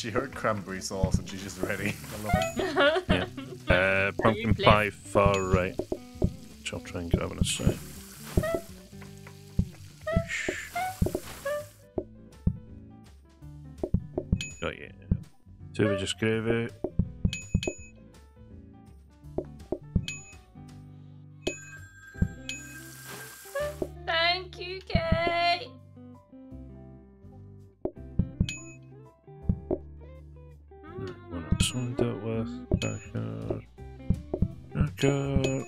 She heard cranberry sauce and she's just ready. I love it. Uh, pumpkin pie far right. Which I'll try and grab in a sec. Push. Oh yeah. Two with just gravy. Cracker.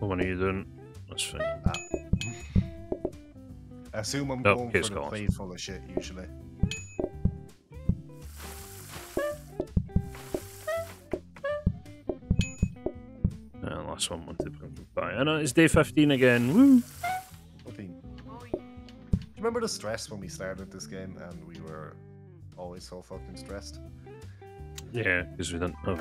What are you doing? Let's That's fine. I assume I'm Oh, going for the calls. plate full of shit usually. Uh, last one wanted pumpkin pie. I know it's day 15 again. Woo! Remember the stress when we started this game and we were always so fucking stressed? Yeah, because we didn't have.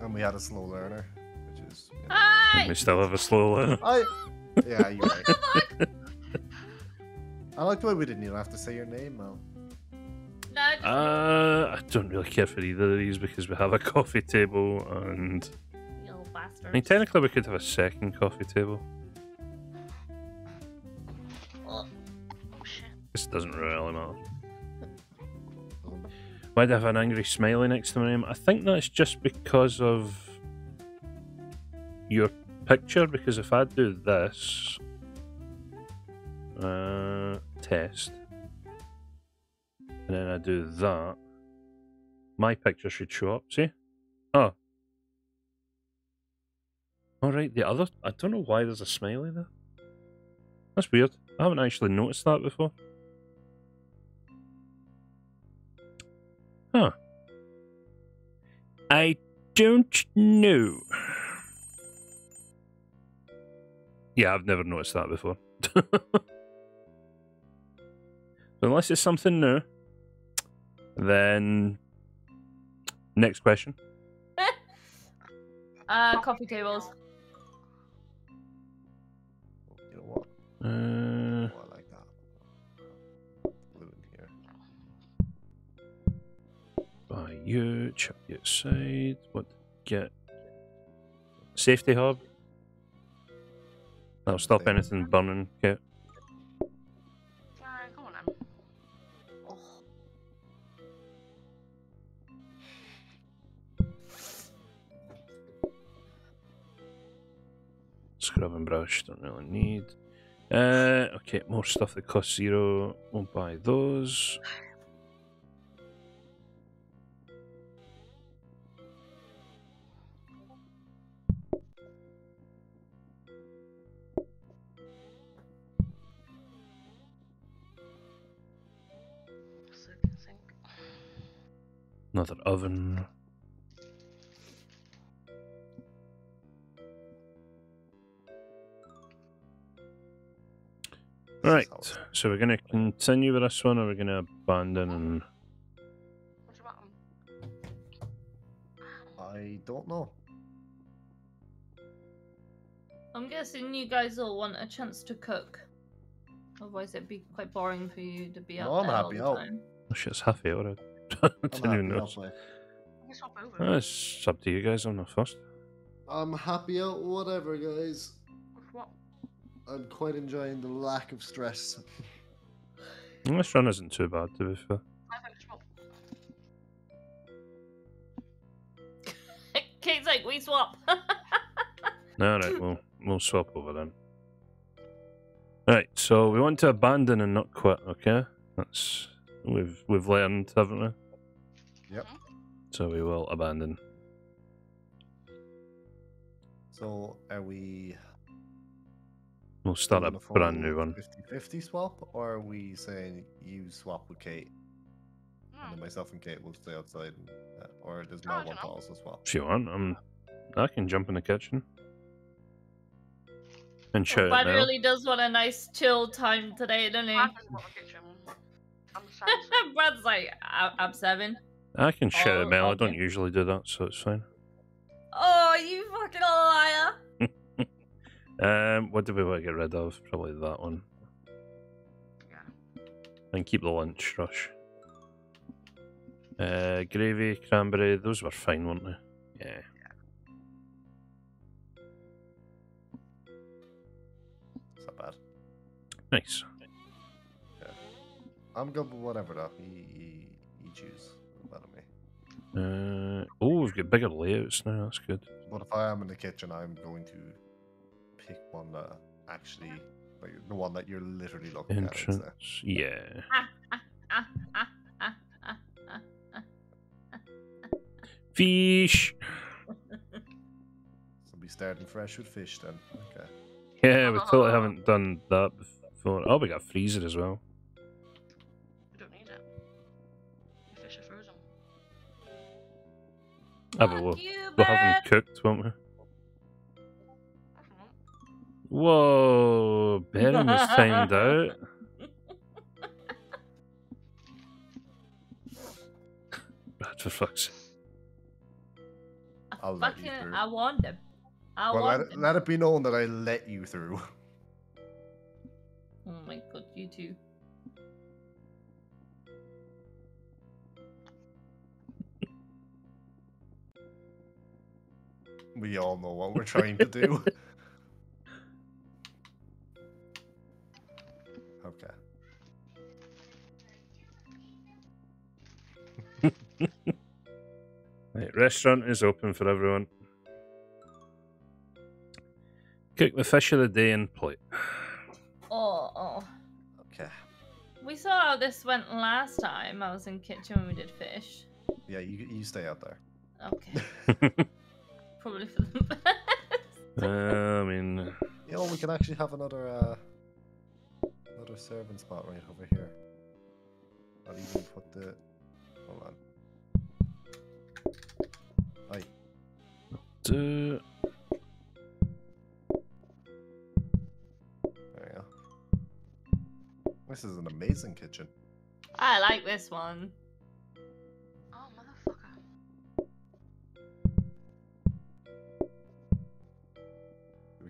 And we had a slow learner, which is Hi! We still have a slow letter. I. Yeah, you're right. I like the way we didn't even have to say your name, Mel. No, Uh, I don't really care for either of these because we have a coffee table and you little bastard. I mean technically we could have a second coffee table. This doesn't really matter. Why do I have an angry smiley next to my name? I think that's just because of your picture. Because if I do this, uh, test, and then I do that, my picture should show up. See? Oh. All right. The other, I don't know why there's a smiley there. That's weird. I haven't actually noticed that before. Huh. I don't know. Yeah, I've never noticed that before. Unless it's something new, then next question. uh, coffee tables. You know what? Uh, you, check the outside. What get? Safety hub. That'll stop anything burning. Yeah. Alright, come on then. Oh. Scrub and brush, don't really need. Uh, okay, more stuff that costs zero. We'll buy those. Another oven. This Right, so we're going to continue with this one, or we're going to abandon and. What's your bottom? I don't know. I'm guessing you guys all want a chance to cook. Otherwise, it'd be quite boring for you to be out No, I'm there all happy the out. time. Oh shit, it's half eight already. I I'm happy notice. out, mate. We can swap over. Uh, It's up to you guys, I'm not first. I'm happy out, whatever, guys. What? I'm quite enjoying the lack of stress. This run isn't too bad, to be fair. I think swap. Kate's like, we swap. Alright, we'll, we'll swap over then. Right, so we want to abandon and not quit, okay? That's. We've, we've learned, haven't we? Yep. So we will abandon. So, are we We'll start a brand new one. 50-50 swap, or are we saying you swap with Kate, and Hmm. then myself and Kate will stay outside, uh, or does Oh, Mel I want to dunno. also swap? If you want, um, I can jump in the kitchen. And shout Brad it now. really does want a nice chill time today, doesn't he? I can swap the kitchen. I'm the side. Brad's like, I- I'm seven. I can shout Oh, it Mel. I don't usually do that, so it's fine. Oh, you fucking liar! Um, what do we want to get rid of? Probably that one. Yeah. And keep the lunch rush. Uh, gravy, cranberry, those were fine, weren't they? Yeah. It's not bad. Nice. I'm good with whatever though. You, you, you choose. Uh, oh, we've got bigger layouts now. That's good. But if I am in the kitchen, I'm going to pick one that actually, like the one that you're literally looking at. Entrance. Yeah. Ah, ah, ah, ah, ah, ah, ah. Fish. So be starting fresh with fish then. Okay. Yeah, we totally haven't done that before. Oh, we got freezer as well. Ah, but we'll, you, we'll have them Brad. cooked, won't we? Whoa, Baron was timed out. Brad, for fuck's sake. I'll let you Fucking, through. I warned him. I well, want let it, him. let it be known that I let you through. Oh my god, you two. We all know what we're trying to do. okay. Right, restaurant is open for everyone. Cook the fish of the day and plate. Oh, oh. Okay. We saw how this went last time. I was in kitchen when we did fish. Yeah, you you stay out there. Okay. Probably for the best. Uh, I mean, You know, we can actually have another uh another serving spot right over here. I'll even put the hold on. Aye. uh, There you go. This is an amazing kitchen. I like this one.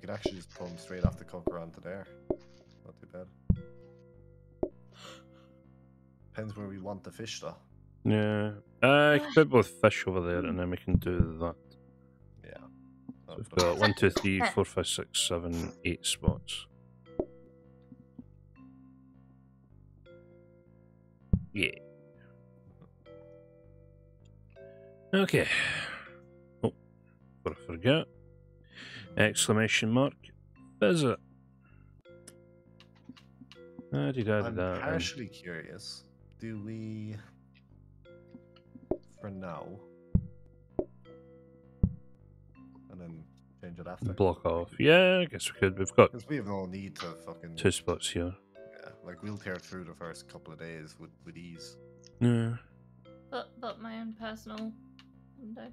Could actually just pull them straight off the cooker onto there. Not too bad. Depends where we want the fish though. yeah. Uh, I can put both fish over there and then we can do that. Yeah. So we've got one, two, three, four, five, six, seven, eight spots. Yeah. Okay. Oh, what I forget. Exclamation mark. Visit. Dee da, I'm da, da. partially curious. Do we, for now, and then change it after? Block off. Yeah, I guess we could. We've got Because we have no need to fucking. two spots here. Yeah, like we'll tear through the first couple of days with, with ease. Yeah. But but my own personal window.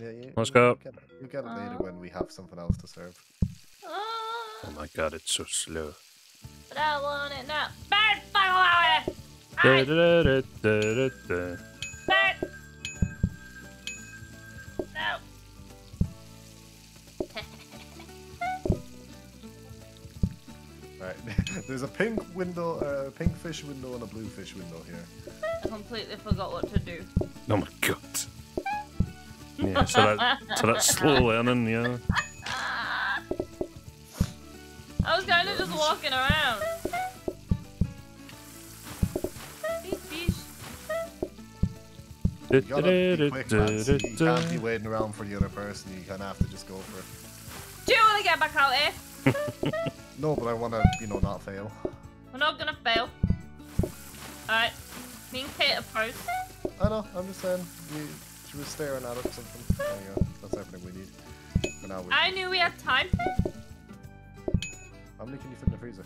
Yeah, yeah. Let's go. You get it, you get it later when we have something else to serve. Oh, Oh my god, it's so slow. but I want it now. Bird, fuck away! Da, da, da, da, da, da. bird. No. Right. There's a pink window, uh, pink fish window, and a blue fish window here. I completely forgot what to do. Oh my god. Yeah, so that so that's slow learning, yeah. I was kind of just walking around. Fish, fish. You gotta be quick, man. see, You can't be waiting around for the other person. You kind of have to just go for it. Do you want to get back out here? No, but I want to, you know, not fail. We're not gonna fail. Alright. Me and Kate are pros. I know. I'm just saying. You, she was staring at it. Something. There you go. That's everything we need. For now, we, I knew we had time. how many can you fit in the freezer?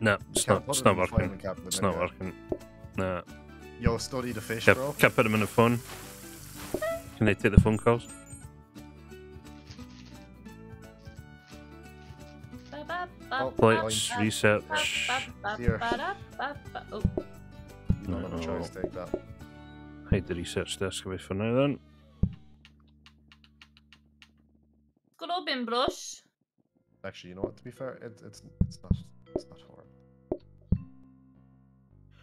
No, it's can't not put it's not in the filing working. cabinet It's not anyway. working. Nah. Yo, study the fish, Can't, bro. can't put them in the phone. Can they take the phone calls? Oh, Plates, Fine. research. Here. Oh, You don't have a No. choice. Take that. Hide the research desk away for now then. scrubbing brush. Actually, you know what? To be fair, it, it's it's not it's not horrible.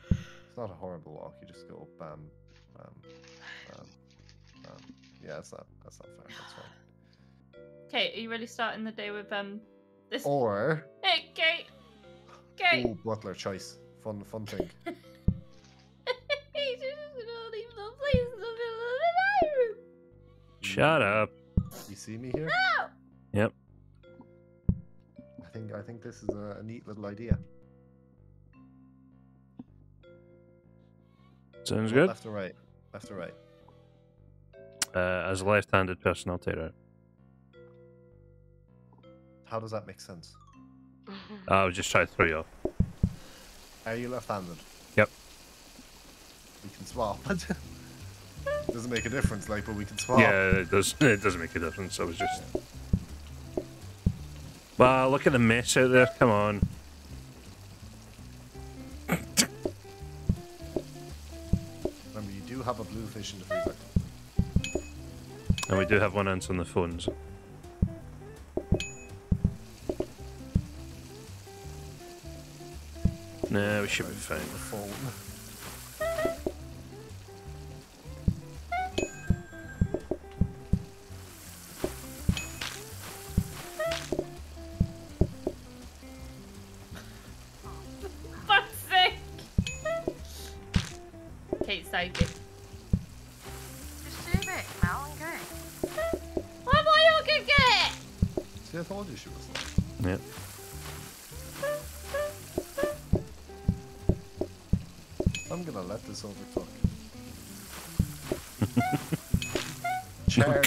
It's not a horrible walk. You just go bam, bam, bam, bam. Yeah, that's not that's not fair. That's fine. Kate, are you really starting the day with um this? Or Hey, Kate. Kate. oh, butler choice. Fun fun thing. Shut up. You see me here? No. Yep. I think I think this is a, a neat little idea. Sounds Go good. Left or right? Left or right? Uh, as a left-handed person, I'll take it. How does that make sense? I was just trying to throw you off. Are you left-handed? Yep. We can swap. Doesn't make a difference, like, but we can swap. Yeah, it does. It doesn't make a difference. I was just. Wow, look at the mess out there. Come on. Remember, you do have a blue fish in the freezer. And we do have one answer on the phones. No, we should be fine.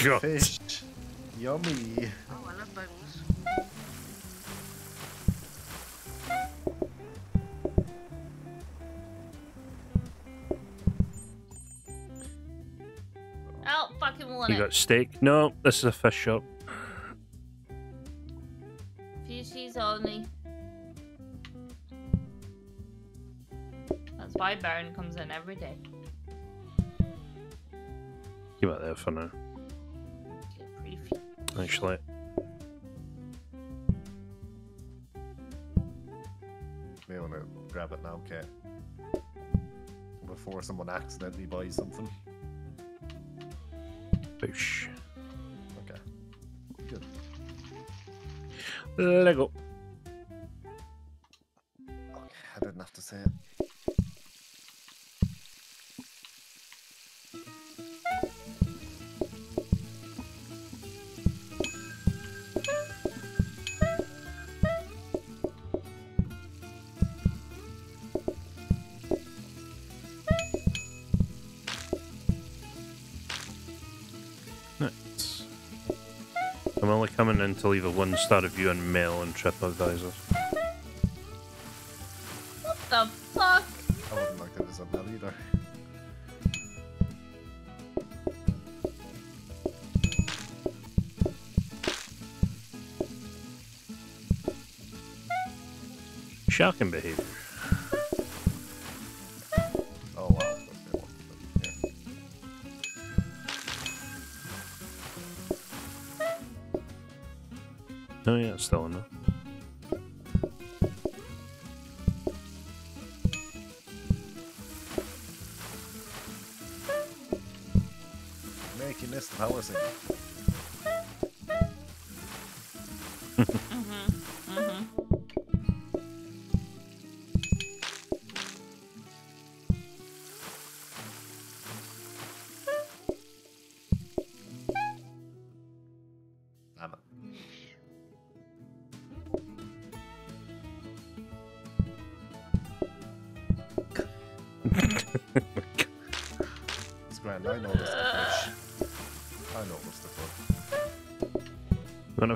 God. fish. Yummy. Oh, I love bones. Oh, fucking want You got steak? No, this is a fish shop. Lego. Okay, I didn't have to say it. To leave a one star review on Mail and TripAdvisor. What the fuck? I wouldn't like to visit that either. Shocking behavior. Oh yeah, it's still in there.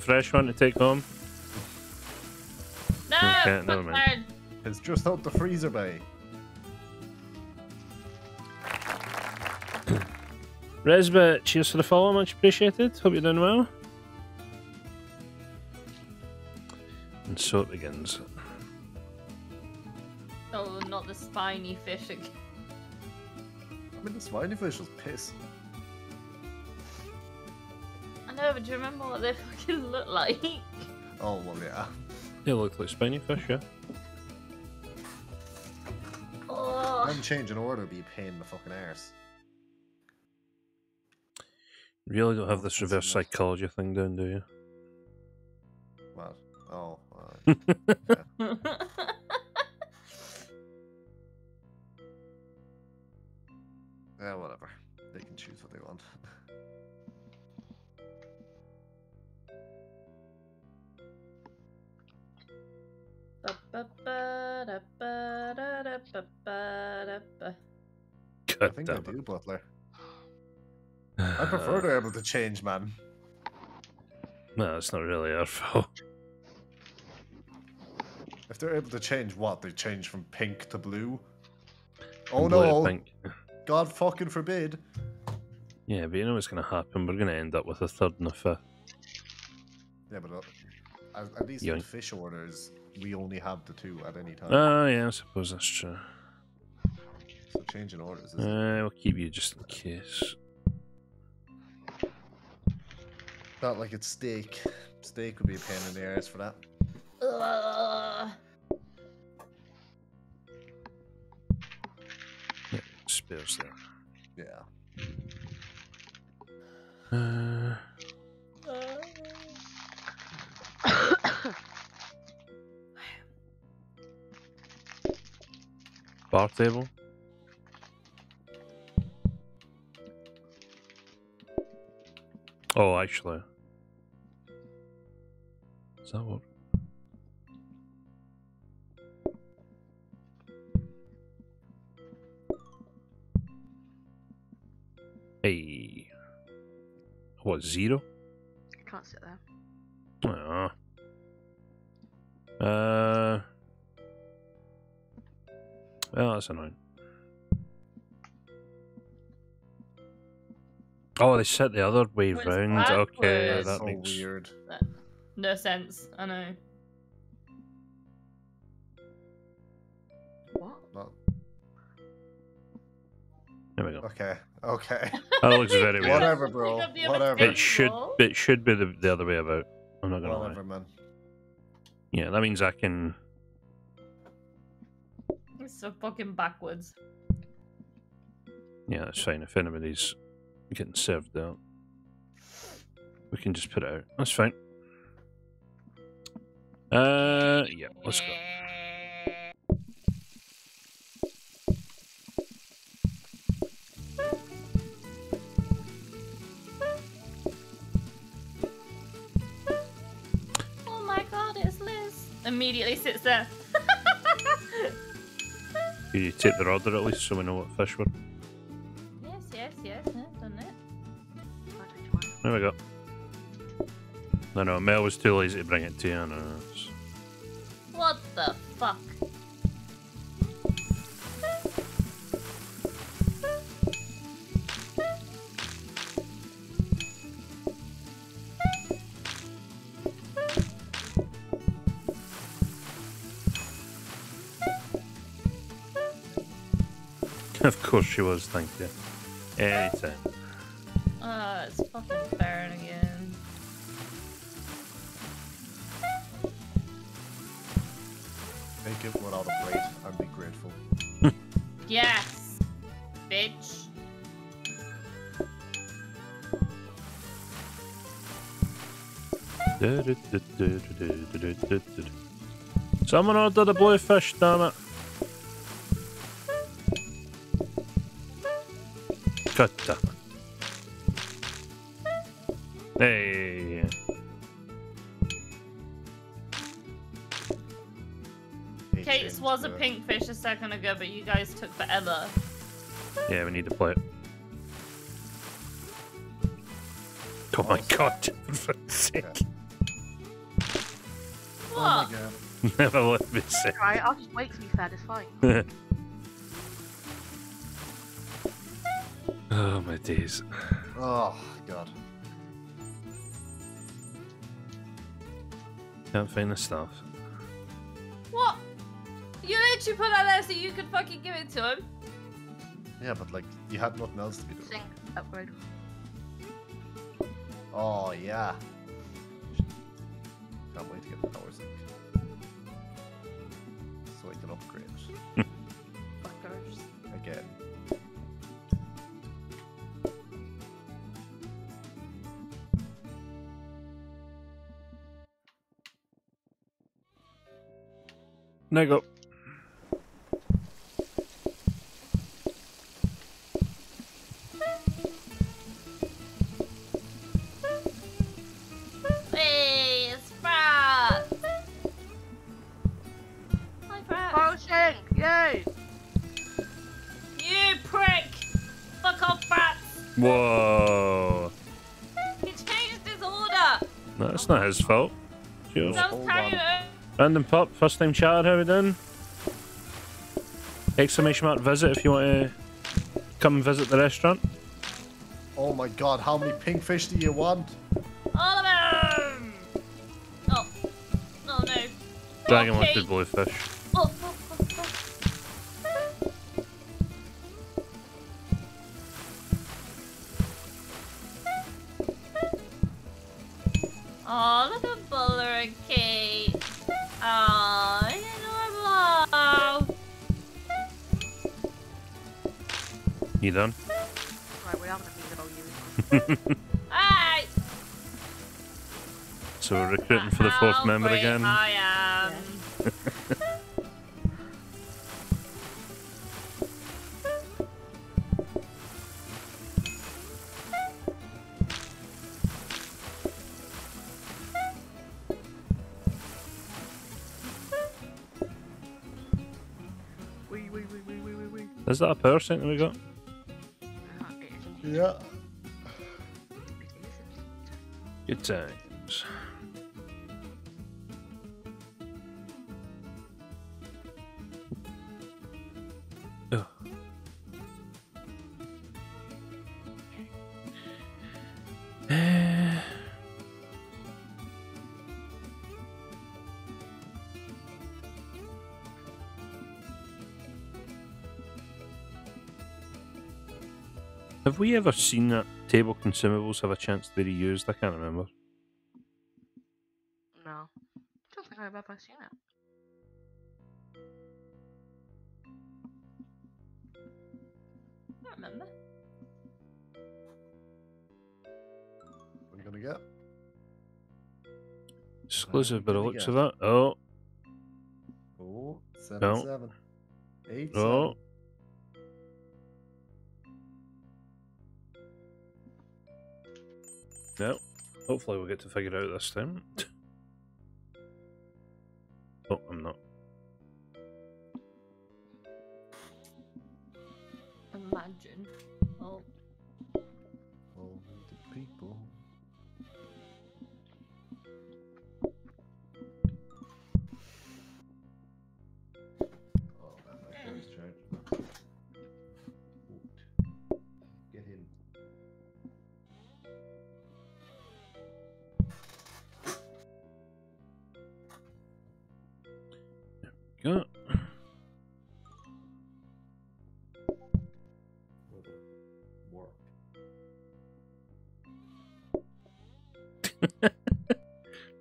Fresh one to take home? No, Okay, fuck never mind. Baron. It's just out the freezer bay. Resbit, cheers for the follow, much appreciated. Hope you're doing well. And so it begins. Oh, not the spiny fish again. I mean, the spiny fish was piss. I know, but do you remember what they fucking look like? Oh, well, yeah. They look like spiny fish, yeah. Oh, Them change in order be a pain in the fucking arse. You really don't have this That's reverse enough. psychology thing down, do you? What? Oh, alright. Butler. I prefer to be able to change, man. No, it's not really our fault. If they're able to change what? They change from pink to blue? From Oh blue no! God fucking forbid! Yeah, but you know what's going to happen? We're going to end up with a third and a fifth. Yeah, but uh, at, at least in fish orders, we only have the two at any time. Oh, yeah, I suppose that's true. Changing orders Uh, we'll keep you just in case. Not like it's steak. Steak would be a pain in the ass for that. Ugh. Spares there. Yeah. Uh, bar table. Oh, actually. Is that what? Hey. What, zero? I Can't sit there. Ah. Uh. Well, that's annoying. Oh, they set the other way Well, round. Okay, backwards. that so makes. weird. No sense. I know. What? There we go. Okay. Okay. That looks very weird. Whatever, bro. Pick up the other Whatever. It should. It should be the, the other way about. I'm not gonna Whatever, lie. man. Yeah, that means I can. It's so fucking backwards. Yeah, that's fine. If anybody's getting served out, we can just put it out. That's fine. Uh, yeah, let's go. Oh my god, it's Liz. Immediately sits there. Can you take the order at least so we know what fish we're. There we go. No, no, Mel was too lazy to bring it to it's- What the fuck? of course she was, thank you. Anytime. Someone order the bluefish, damn it. God damn it. Hey. Kate's was a uh, pink fish a second ago, but you guys took forever. Yeah, we need to play it. Oh my god, for sake. Never let me say. Right, I'll just wait to be fed, it's fine. oh my days. Oh god. Can't find the stuff. What? You literally put that there so you could fucking give it to him. Yeah, but like you had nothing else to be doing. Sink, upgrade. Oh yeah. Can't wait to get the power sink. There go. Hey, it's Brat. Hi, Brat. Potion! Yay! You prick. Fuck off, Brat. Whoa. He changed his order. No, that's not his fault. Random pop, first time chat, how we doing? Exclamation mark visit if you want to come and visit the restaurant. Oh my god, how many pink fish do you want? All of them. Oh. Oh no. Dragon Okay. wanted bluefish. Oh, oh, meeting. Hey! So we're recruiting for the fourth member again. I am. Is that a power center we got? It is indeed. Yeah. Good times. Ugh. Have we ever seen that table consumables have a chance to be reused? I can't remember. No. I don't think I've ever seen it. I remember. What are you gonna get? Exclusive by the did we looks of that. Oh, Hopefully we'll get to figure out this time. Work.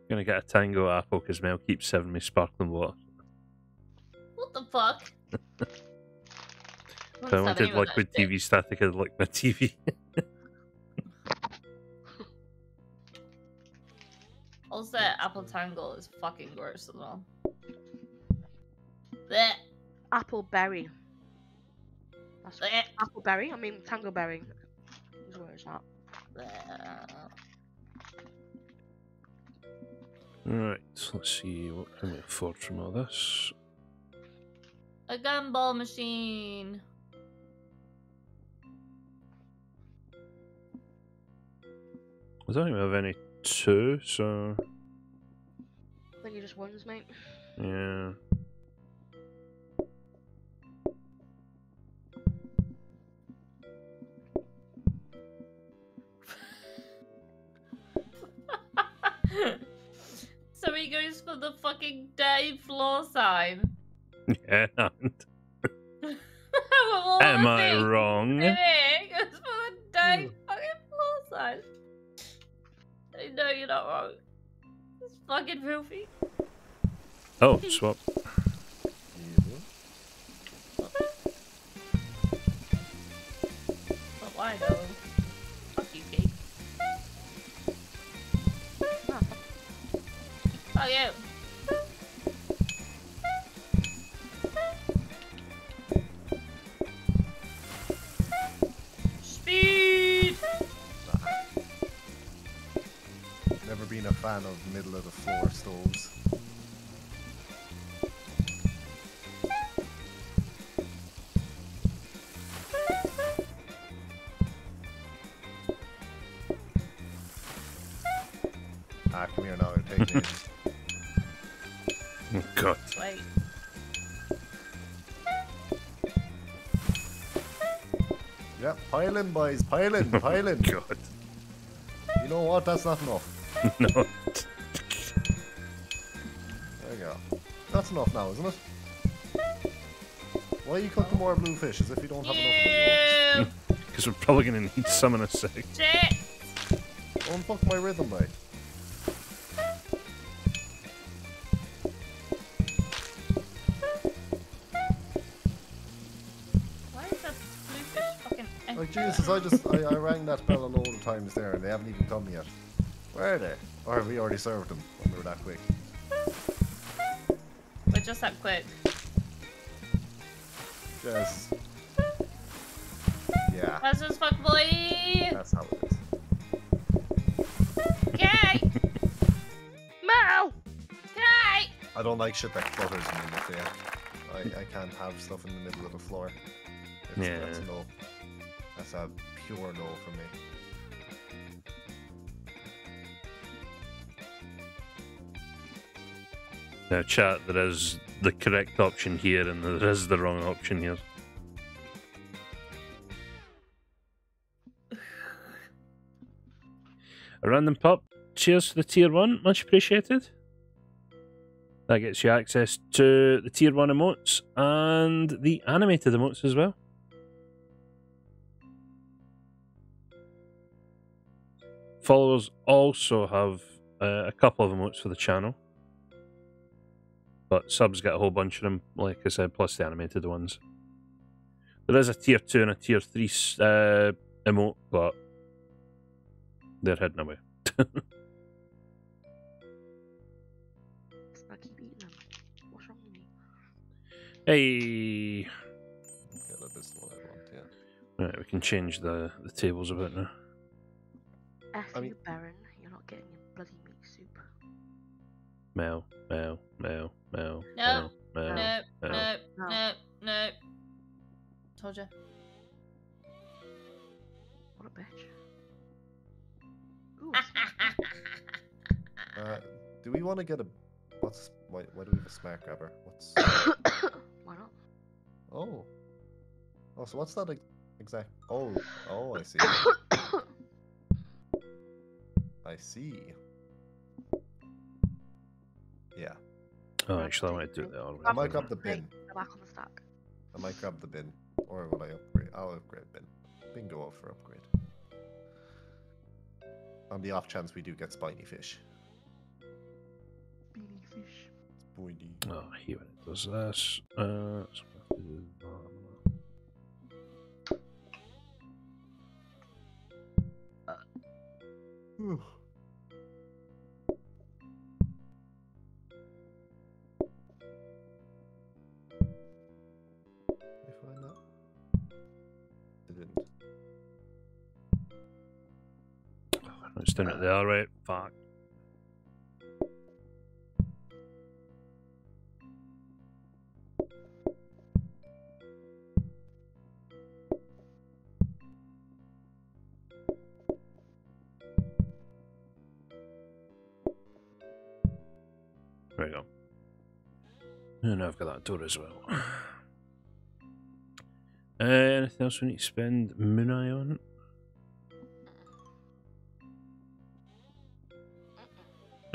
Gonna get a Tango apple because Mel keeps serving me sparkling water. what the fuck? If I wanted liquid TV static, I'd like my TV. Also, apple tango is fucking gross as well. Blech, Apple berry. That's blech, apple berry. I mean tango berry. Is where it's at. blech. Right, let's see what can we afford from all this. A gumball machine. I don't even have any two, so I think you just ones, mate. yeah. He goes for the fucking dirty floor sign. Yeah. and- Am I things wrong? do, He goes for the dirty hmm. fucking floor sign. I know you're not wrong. It's fucking filthy. Oh, swap. But why though? Fuck you. Speed! Never been a fan of middle of the floor stoves. Pile in, boys, pile in, pile in. God. You know what? That's not enough. No. There you go. That's enough now, isn't it? Why are you cooking more blue fish as if you don't have enough Because we're probably going to need some in a sec. shit! Don't fuck my rhythm, mate. Like Jesus, I just I, I rang that bell a load of times there and they haven't even come yet. Where are they? Or have we already served them when we were that quick? We're just that quick. Just Yeah, That's just fuck boy. that's how it is. Okay. Meow! Okay. I don't like shit that clutters in the middle, yeah. I, I can't have stuff in the middle of the floor. It's, Yeah. That's no. That's a pure no for me. Now, chat, there is the correct option here and there is the wrong option here. A random pop. Cheers for the tier one. Much appreciated. That gets you access to the tier one emotes and the animated emotes as well. Followers also have uh, a couple of emotes for the channel. But subs get a whole bunch of them, like I said, plus the animated ones. There is a tier 2 and a tier 3 uh, emote, but they're hidden away. I keep eating them. What's wrong with me? Hey! Yeah, that is what I want, yeah. Right, we can change the, the tables a bit now. F I you, Baron. You're not getting your bloody meat soup. Meow, meow, meow, meow, No, meow, meow, No, meow. no, No. no, no. Told you. What a bitch. Ooh, Uh, do we want to get a. What's. Why, why do we have a smart grabber? What's. Why not? Oh. Oh, so what's that ex- exact. Oh, oh, I see. I see. Yeah. Oh, actually, I might do that all I might grab the bin. Go back on the stack. I might grab the bin. Or will I upgrade? I'll upgrade bin. Bin go up for upgrade. On the off chance we do get spiny fish. Spiny fish. Spiny. Oh, here it does this. Uh, so Didn't. Oh, It's down it there, right? Fuck. There we go. And I've got that door as well. Uh, anything else we need to spend Moon Eye on?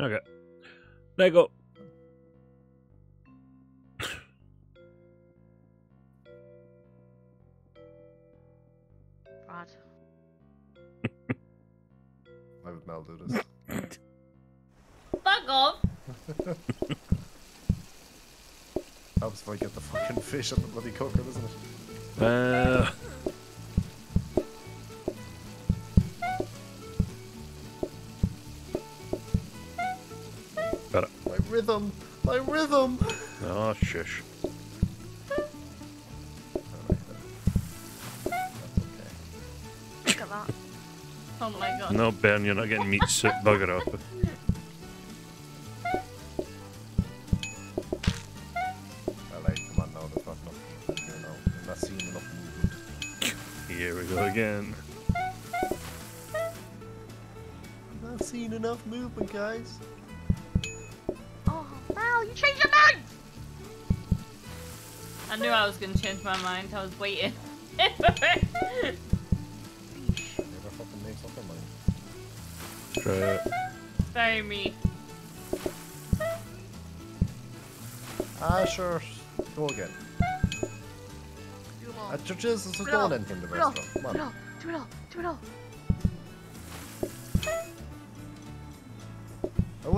Okay. There you go. Brad. Why would Mel do this? Fuck off. Helps if I get the fucking fish on the bloody cooker, doesn't it? Uh, got it. My rhythm! My rhythm! Oh, shush. Alright then. That's okay. Look at that. Oh my god. No, Ben, you're not getting meat soup. Bugger off. Guys. Oh, Mal, you changed your mind! I knew I was gonna change my mind. I was waiting. Never fucking makes up their mind. Try it. Very me. Ah, sure. Go again. Do them all. Uh, churches, this is Do it going all. in from the Do it all. Do it all. Do it all. Do it all.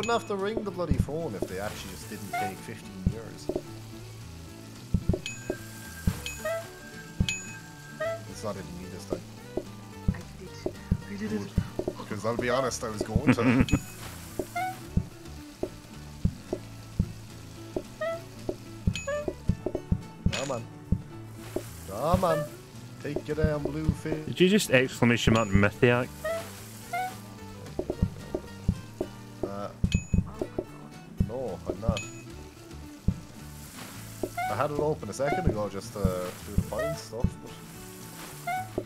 Wouldn't have to ring the bloody phone if they actually just didn't take 15 years. It's not in me this time. I did. We did it. Because I'll be honest, I was going to. Come on. Come on. Take your damn blue fish. Did you just exclamation mark Mythiac? Second ago just to do the fine stuff, but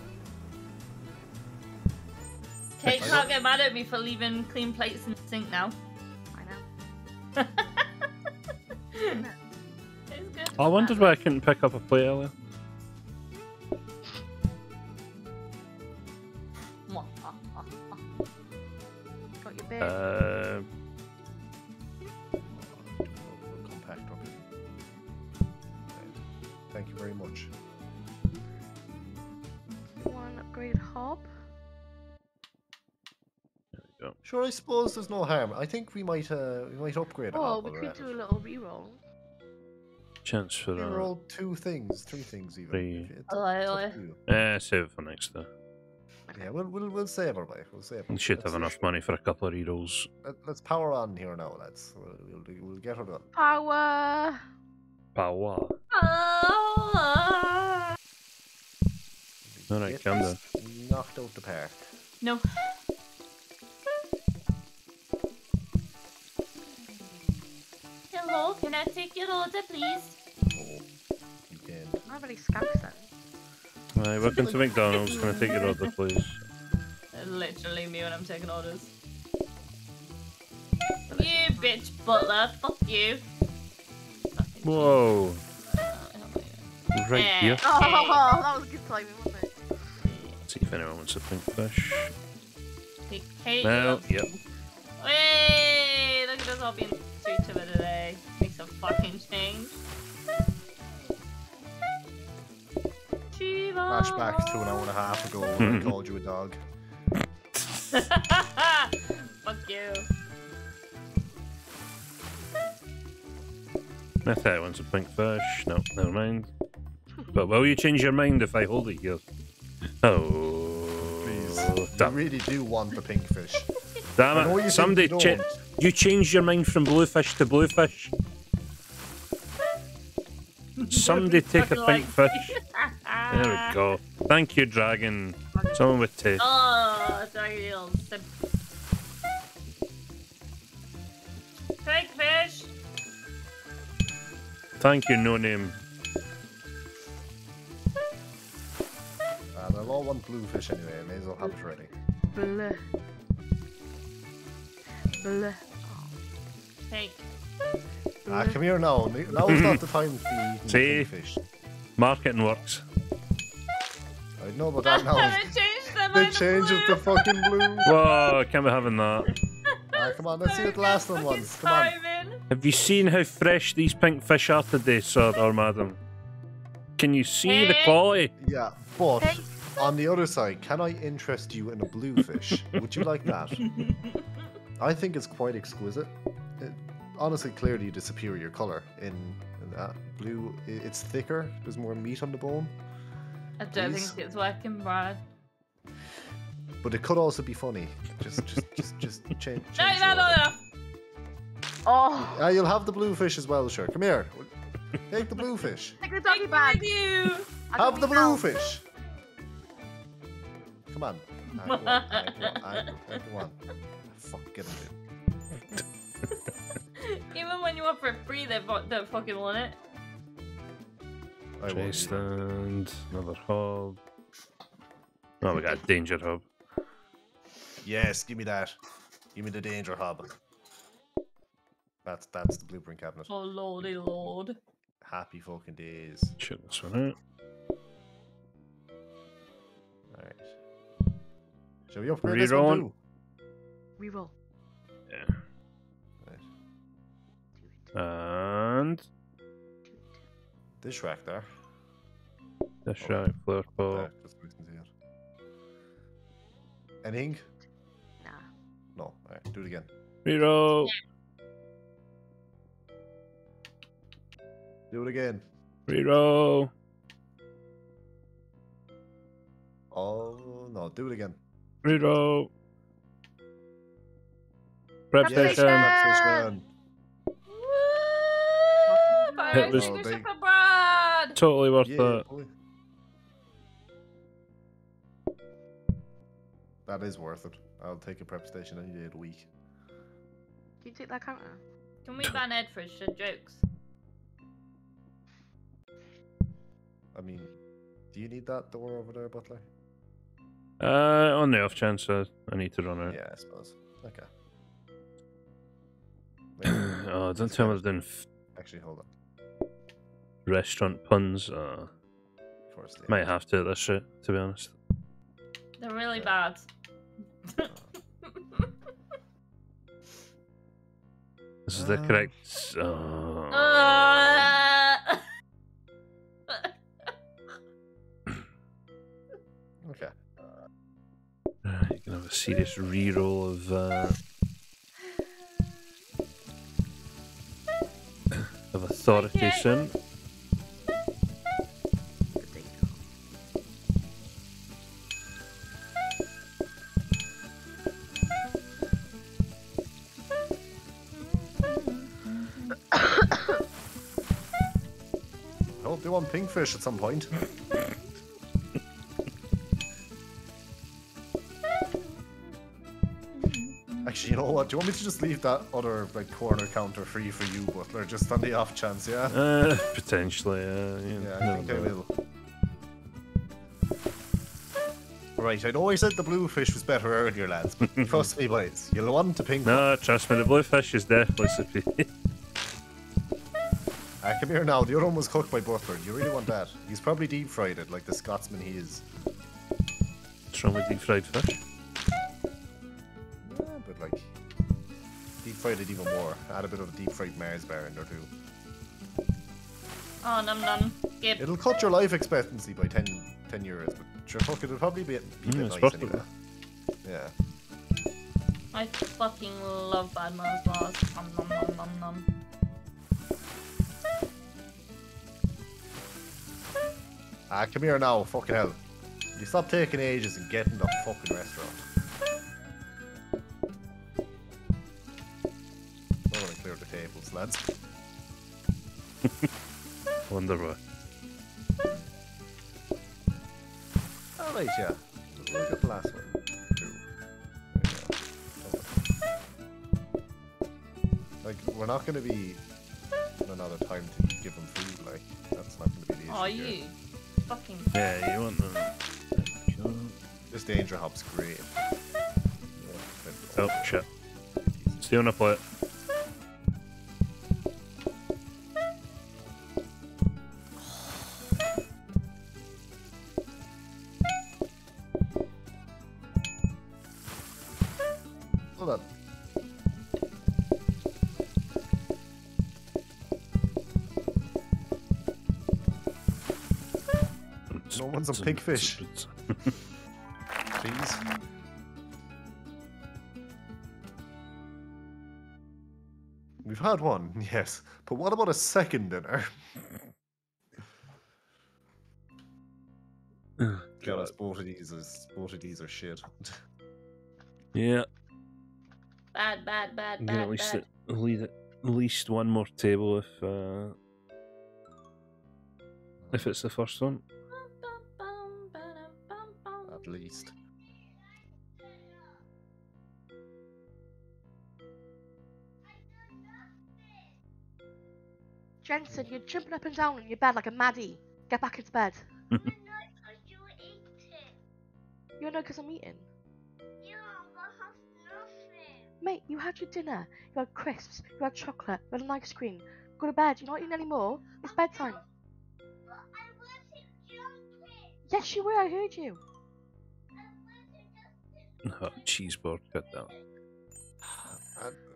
Kate can't get mad at me for leaving clean plates in the sink now. I know. It's good. I wondered why I couldn't pick up a plate earlier. I suppose there's no harm. I think we might uh we might upgrade. Oh, we could do a little reroll. chance for We that. roll two things, three things even. Three. It's Oh, up- aye, it's up aye. to you. Eh, save it for next though. Yeah, we'll we'll we'll save our way. We'll save. We should Let's- have enough money for a couple of rerolls. Let, let's power on here now, lads. We'll we'll, we'll get her done. Power. Power. Ah. Alright, Get calm this Knocked out the park. No. Hello, can I take your order, please? Oh, you can. I don't have any scouts then. Right, welcome to McDonald's. Can I take your order, please? Literally me when I'm taking orders. You bitch butler, fuck you. Whoa. Right Eh. here. Oh, Okay. that was good timing, wasn't it? See if anyone wants a pink fish. Hey, Kate, Well, yep. Hey, look at us all being fucking change. Shiva. Flashback to an hour and a half ago when I called you a dog. Fuck you. I thought I wants a pink fish. No, never mind. But will you change your mind if I hold it here? Oh, Please. You really do want the pink fish. damn I know you it! Somebody, you cha- you changed your mind from bluefish to bluefish. Somebody take a pink like- fish. There we go. Thank you, dragon. Someone with taste. Oh, Daniel. The... Fake fish. Thank you, no name. Uh, they'll all want blue fish anyway. May as well have it ready. Blah. Blah. Fake. Ah, come here now. Now is not the time to be eating the See? fish. Marketing works. I know about that now. they changed them. they changed it to fucking blue. Whoa, can't be having that. Ah, come on, let's see what the last one was. Come on. Have you seen how fresh these pink fish are today, sir or madam? Can you see the Eh? quality? Yeah, but on the other side, can I interest you in a blue fish? Would you like that? I think it's quite exquisite. It, honestly, clearly the superior color in, in that blue. It's thicker. There's more meat on the bone, I don't Please? think it's working, Brad. but it could also be funny. Just, just, just, just change. No, change no, the no, no. Oh, Ah, you'll have the blue fish as well, sure. Come here. Take the blue fish. take the doggy Thank bag. you. Have the me blue now. fish. Come on. I go on, ah, go on, ah, go on. Even when you want for free, they don't fucking want it. I won't Tray stand, another hub. Oh, we got a danger hob. Yes, give me that. Give me the danger hob. That's that's the blueprint cabinet. Oh lordy lord. Happy fucking days. Check this one out. Alright. Shall we upgrade this one Rerolling. too? Reroll. Yeah. Right. And Dish rack there. dish Oh. rack, flower pot. There, just so we can see it. Anything? Nah. No. Alright, do it again. Reroll. Do it again. Reroll. Oh no, do it again. Reroll. Prep Yes, It was- extinguisher for Brad! Totally worth Yeah, it. boy. That is worth it. I'll take a prep station any day of the week. Can you take that counter? Can we ban Ed for his shit jokes? I mean, do you need that door over there, Butler? Uh, on the off chance uh, I need to run out. Yeah, I suppose. Okay. oh, don't Let's tell me get- they're doing f- Actually, hold on. Restaurant puns. Uh, Of course, they might have to at this shit, to be honest. They're really Yeah. bad. This is the Um, correct. Uh, Okay. You can have a serious reroll of uh, of authority Okay. soon. Pinkfish at some point. Actually, you know what? Do you want me to just leave that other like corner counter free for you, Butler, just on the off chance? Yeah. Uh, potentially, uh, yeah. Yeah, I think I will. Right, I know I said the blue fish was better earlier, lads, but trust me, boys, you'll want to pink. No, trust me, the bluefish is definitely superior. Come here now. The other one was cooked by Butler. You really want that? He's probably deep fried it, like the Scotsman he is. What's wrong with deep fried fish? Yeah, but like deep fried it even more. Add a bit of a deep fried Mars bar in there too. oh, num num. Skip. It'll cut your life expectancy by 10, 10 years, but sure, fuck, it'll probably be, be a Mm, bit it's nice worth it, anyway. Yeah. I fucking love bad Mars bars. Nom nom nom nom nom. Ah, come here now, fucking hell. You stop taking ages and get in the fucking restaurant. I want to clear the tables, lads. Wonder why. Alright, yeah. We'll get the last one. Two. There you go. Like, we're not going to be in another time to give them food, like, that's not going to be the issue. Oh, here. you fucking. Yeah, you want them. This danger hob's great. Oh, shit. Stay on a plate. No one's a pigfish. Please. We've had one, yes. But what about a second dinner? God, it's both of these is both these are shit. Yeah, Bad, bad, bad, yeah, bad, at least bad. at least, at least one more table if uh, if it's the first one. At least. Jensen, you're jumping up and down in your bed like a maddie. Get back into bed. You know because I'm eating. You have nothing. Mate, you had your dinner. You had crisps. You had chocolate. You had an ice cream. Go to bed. You're not eating anymore. It's bedtime. Yes, you were. I heard you. Oh, cheese board, cut down.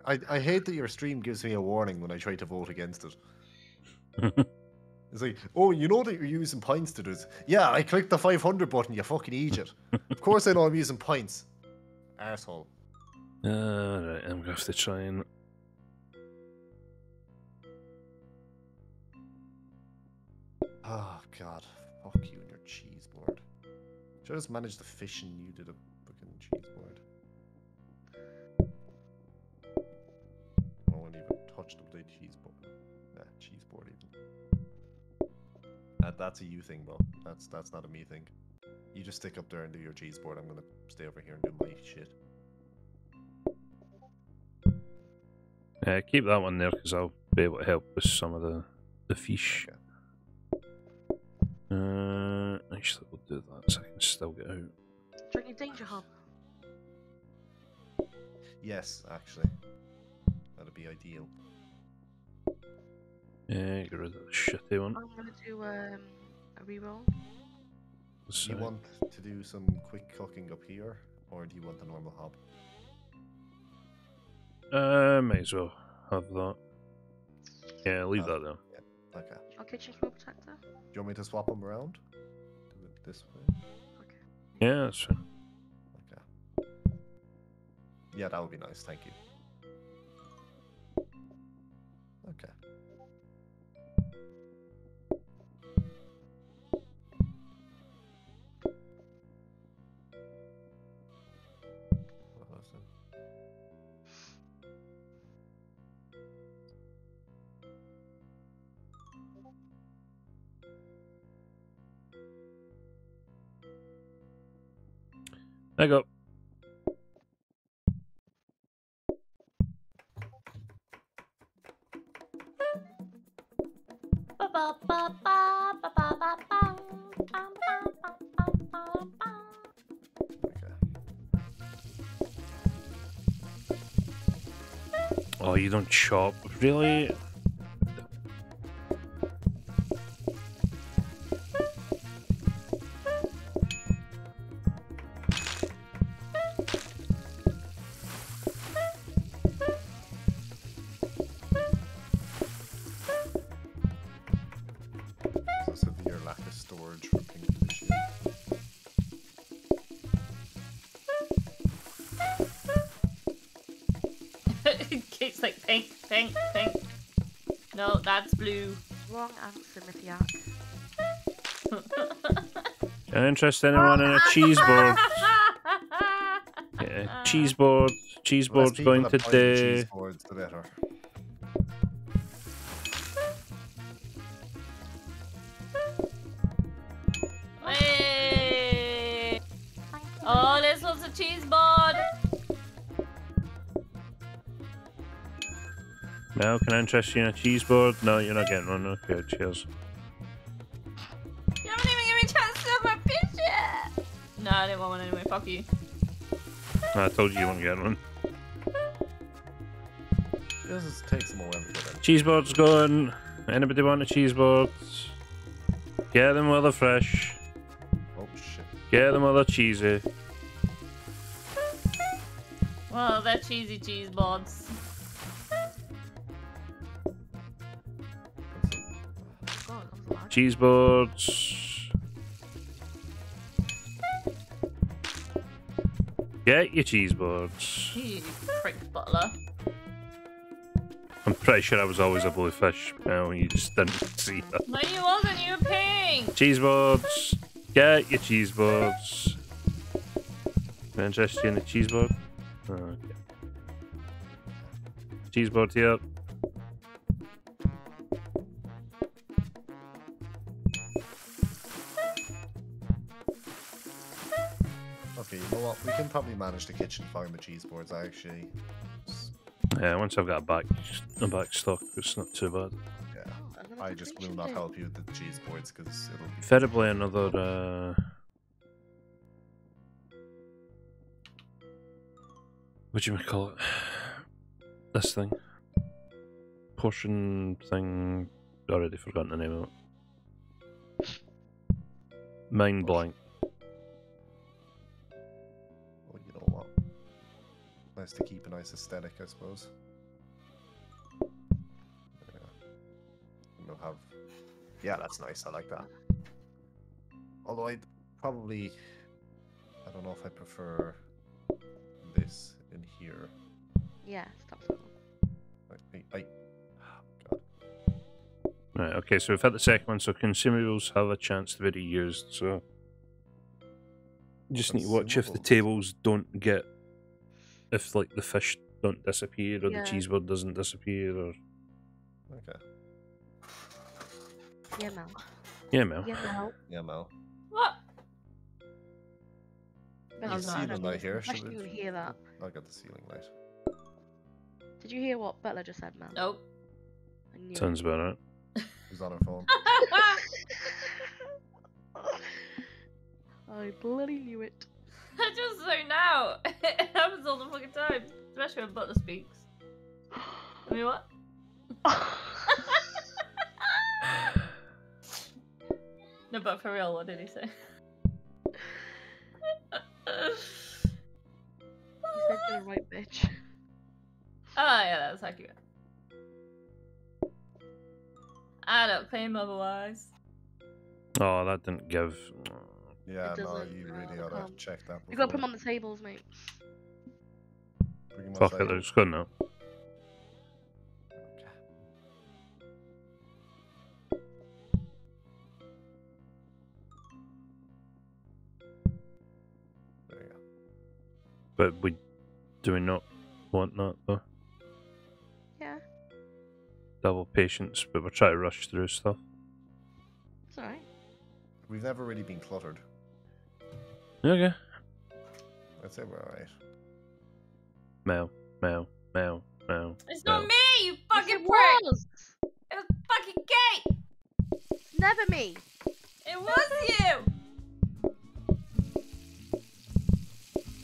I, I hate that your stream gives me a warning when I try to vote against it. It's like, oh, you know that you're using points to do this. Yeah, I clicked the 500 button, you fucking idiot. of course I know I'm using points. Asshole. Alright, I'm gonna have to try and. Oh, God. Fuck you and your cheese board. Should I just manage the fish and you did a cheese board. I won't even touch the bloody cheese board. Nah, cheese board even. That, that's a you thing, bro. That's that's not a me thing. You just stick up there and do your cheese board. I'm gonna stay over here and do my shit. Yeah, keep that one there because I'll be able to help with some of the the fish. Okay. Uh, actually, we'll do that so I can still get out. Do you your danger hob? Yes, actually, that'd be ideal. Yeah, get rid of the shitty one. I'm gonna do um, a reroll. Do you want to do some quick cooking up here, or do you want the normal hob? uh, may as well have that. Yeah, leave Oh. that there. Okay. Our kitchen smoke protector. Do you want me to swap them around? Do it this way. Okay. Yeah, that's fine. Yeah, that would be nice. Thank you. Okay. It? I go. Oh, you don't chop, really? Wrong answer, Mithiak. Interest anyone in a cheese board? Yeah, cheese board. Cheese board's people going that buy Mel, can I interest you in a cheese board? No, you're not getting one. Okay, cheers. You haven't even given me a chance to have my fish yet. No, I didn't want one anyway. Fuck you. I told you you weren't getting one. This is, takes more when we get in. Cheese board's going. Anybody want a cheese board? Get them while they're fresh. Oh shit. Get them while they're cheesy. Well, they're cheesy cheese boards. Cheese boards. Get your cheese boards. You prick butler. I'm pretty sure I was always a bluefish. No, you just didn't see that. No, you wasn't. You were pink. Cheese boards. Get your cheese boards. Can I interest you in the cheese board? Oh, okay. Cheese board here. What? We can probably manage the kitchen find the cheese boards. I actually, Yeah, once I've got a back a back stock, it's not too bad. yeah, I just will not help you with the cheese boards because it'll be. Preferably another uh what do you call it? This thing. Portion thing already forgotten the name of it. Mind blank. Nice to keep a nice aesthetic, I suppose. Yeah. And We'll have. Yeah, that's nice. I like that. Although I'd probably. I don't know if I prefer this in here. Yeah, stop so. I, I, I, God. Right, okay, so we've had the second one, so consumables have a chance to be reused, so just need to That's watch if the tables don't get if like the fish don't disappear or Yeah. the cheeseburger doesn't disappear or Okay. Yeah, Mel. yeah, Mel. Yeah, Mel. Yeah, Mel. What? Bet You you see can't them right here, I should didn't we- hear that. I got the ceiling light. Did you hear what Butler just said, Mel? Nope. I knew it. Sounds about right. Who's on her phone? I bloody knew it. I just zone out. it happens all the fucking time, especially when Butler speaks. I mean, what? No, but for real, what did he say? You said you're a right bitch. Oh yeah, that's accurate. I don't claim otherwise. Oh, that didn't give. Yeah, no, you uh, really look oughta on. check that. You gotta put them on the tables, mate. Fuck it, outside. they're good now. There you go. But we do we not want that though? Yeah, Double patience, but we're trying to rush through stuff. it's alright. We've never really been cluttered. Okay. I'd say we're alright. Meow, meow, meow, meow. It's not me, you fucking it prick! was! It was fucking Kate! Never me! It was you!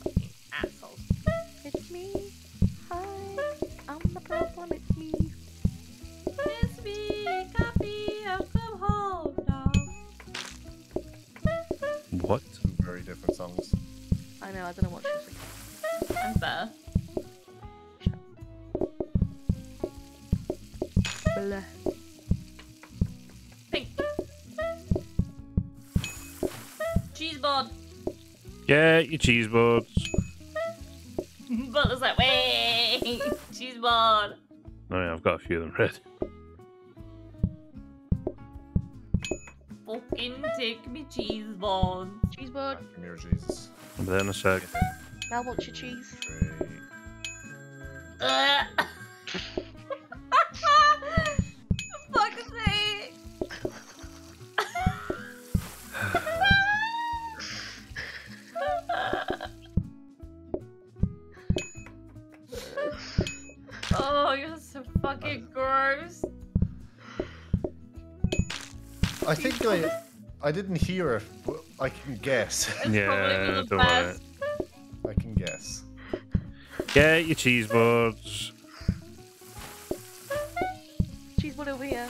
Fucking asshole. It's me. Hi. I'm the problem, it's me. Different songs. I know, I don't know what she's I'm better. Blah. Pink. Cheeseboard. Get your cheese boards. Butler's like, wait, cheeseboard. Oh yeah, I've got a few of them ready. Fucking take me cheeseboard. Cheeseboard. Come here, Jesus. I'll be there in a sec. Mel wants your cheese. Three. Uh. I think I, I didn't hear it, but I can guess. It's Yeah, don't worry. I can guess. Get your cheese boards. Cheeseboard over here.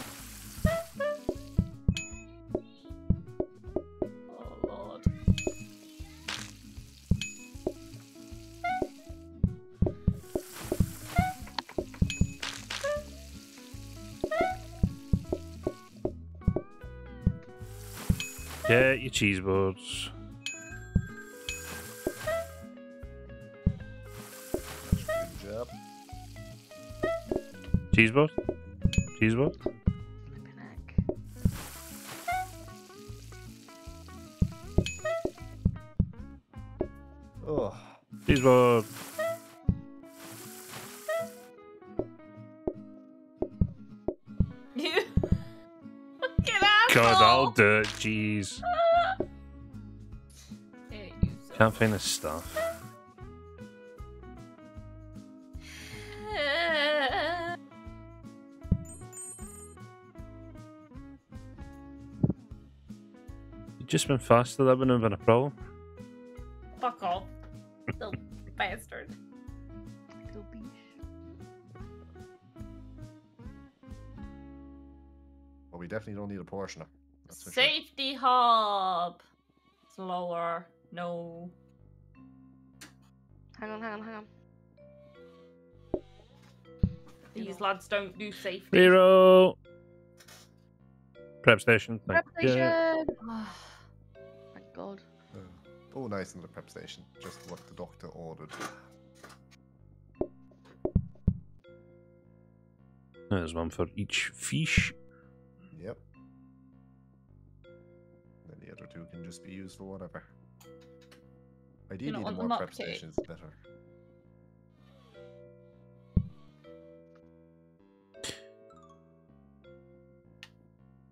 Your cheese boards. Good job. Cheese board? Cheese board? Flipping. Oh, Cheese board. You fucking. God, I'll do it. Jeez. Hate you so Can't find this stuff. You've just been faster, that wouldn't have been a problem. Fuck off. Little bastard. Well, we definitely don't need a portioner. That's for sure. Safety hob. Slower. No. Hang on, hang on, hang on. These lads don't do safety. Zero. Prep station. Thank Prep you. station! Thank God. Oh, nice in the prep station. Just what the doctor ordered. There's one for each fish. Yep. Then the other two can just be used for whatever. Ideally, not the want the more mop prep stations, the better.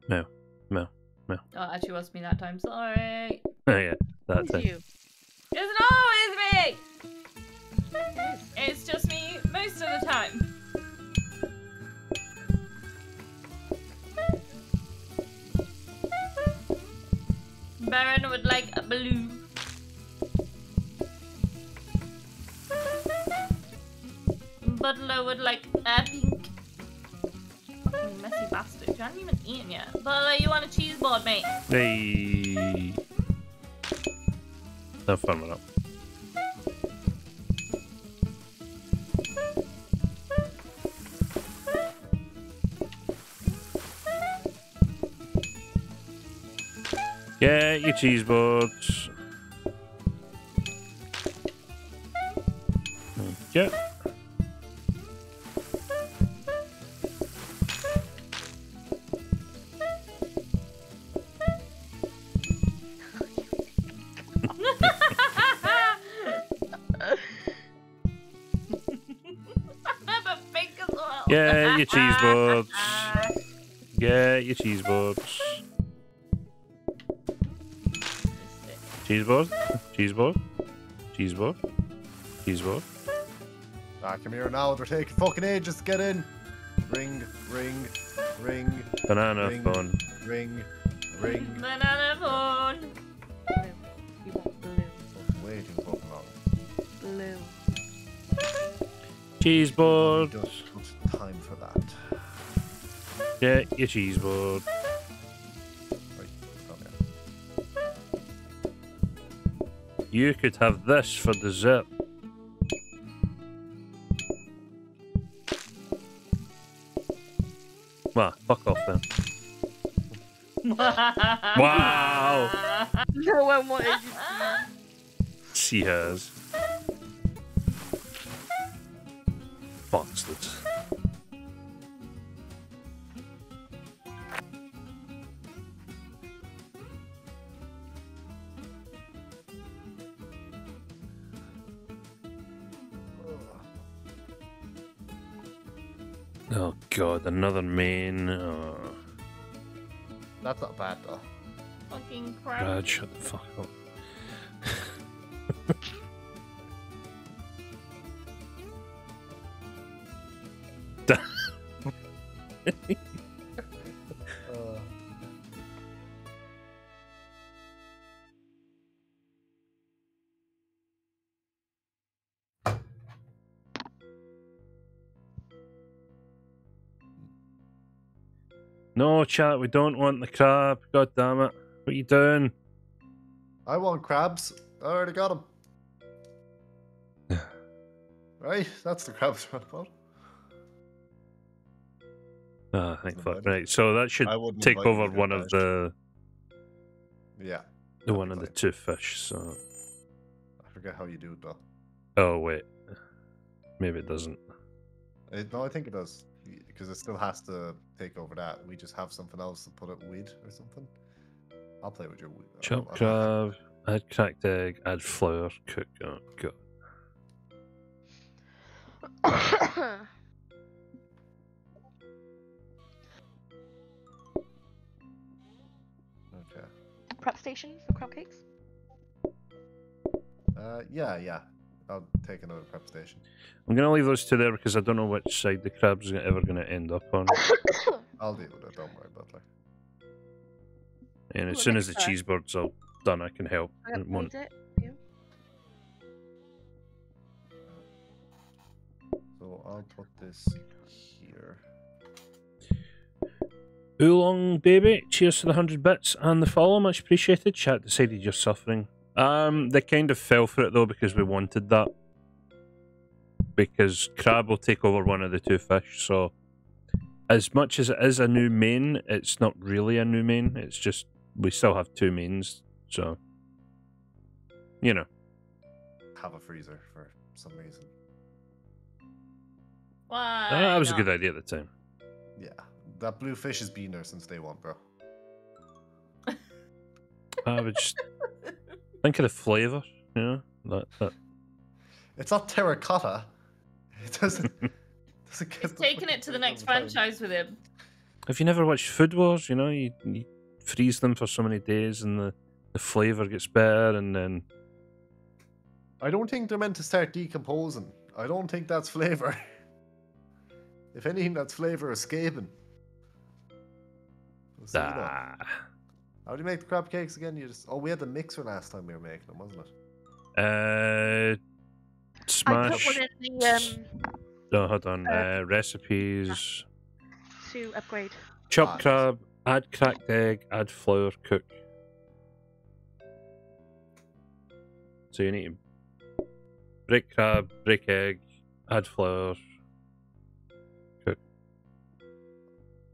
No, no, no. Oh, it actually was me that time. Sorry. Oh yeah, that It's thing. you. It's not always me. It's just me most of the time. Baron would like a blue. Butler would like a pink. Fucking messy bastard. You haven't even eaten yet. Butler, you want a cheese board, mate? Hey. Have fun with that. Get your cheese boards. I Get your cheese boards. Get your cheese boards. Cheese board. Cheese board. Cheese board. Cheese board. Ah, come here now. They're taking fucking ages to get in. Ring, ring, ring, Banana Ring. phone. ring, ring. Banana phone. Blue. You want blue. Fuck, Way long. Blue. Cheese board. Get your cheese board. Right, come here. You could have this for dessert. Well, fuck off then. Wow. No one wanted you to She has. Another main. Oh, That's not bad though. Fucking crap. Brad, shut the fuck up. Chat, we don't want the crab. God damn it. What are you doing? I want crabs. I already got them. right, that's the crabs right about. Ah, thank fuck. Right, so that should take over one of the Yeah, the one of the two fish. So, I forget how you do it though. oh wait, maybe it doesn't. It, no, I think it does because it still has to take over that. We just have something else to put it with or something. I'll play with your. wi- I don't- Chopped I don't- crab, add cracked egg, add flour, cook. Oh god. Okay. Prep station for crab cakes. Uh, yeah, yeah. I'll take another prep station. I'm gonna leave those two there because I don't know which side the crab's ever gonna end up on. I'll deal with it. Don't worry about it. And as Ooh, soon as the next time. cheese board's all done, I can help. I It won't- it. You. So I'll put this here. Oolong baby, cheers for the hundred bits and the follow, much appreciated. Chat decided you're suffering. Um, they kind of fell for it though because we wanted that. Because crab will take over one of the two fish, so as much as it is a new main, it's not really a new main. It's just we still have two mains, so you know. Have a freezer for some reason. Why? Uh, that was a good idea at the time. Yeah, that blue fish has been there since day one, bro. I would just think of the flavour, you know. That, that, It's not terracotta. It doesn't. doesn't get He's taking it to the thing all next time. franchise with him. have you never watched Food Wars? You know, you, you freeze them for so many days, and the the flavor gets better, and then I don't think they're meant to start decomposing. I don't think that's flavor. if anything, that's flavor escaping. So, you know, ah, how do you make the crab cakes again? You just oh, we had the mixer last time we were making them, wasn't it? uh, smash. I put smash. one in the um No, hold on. uh, Uh, recipes. to upgrade. Chop Ah, crab. Add cracked egg. Add flour. Cook. So you need to break crab, break egg, add flour.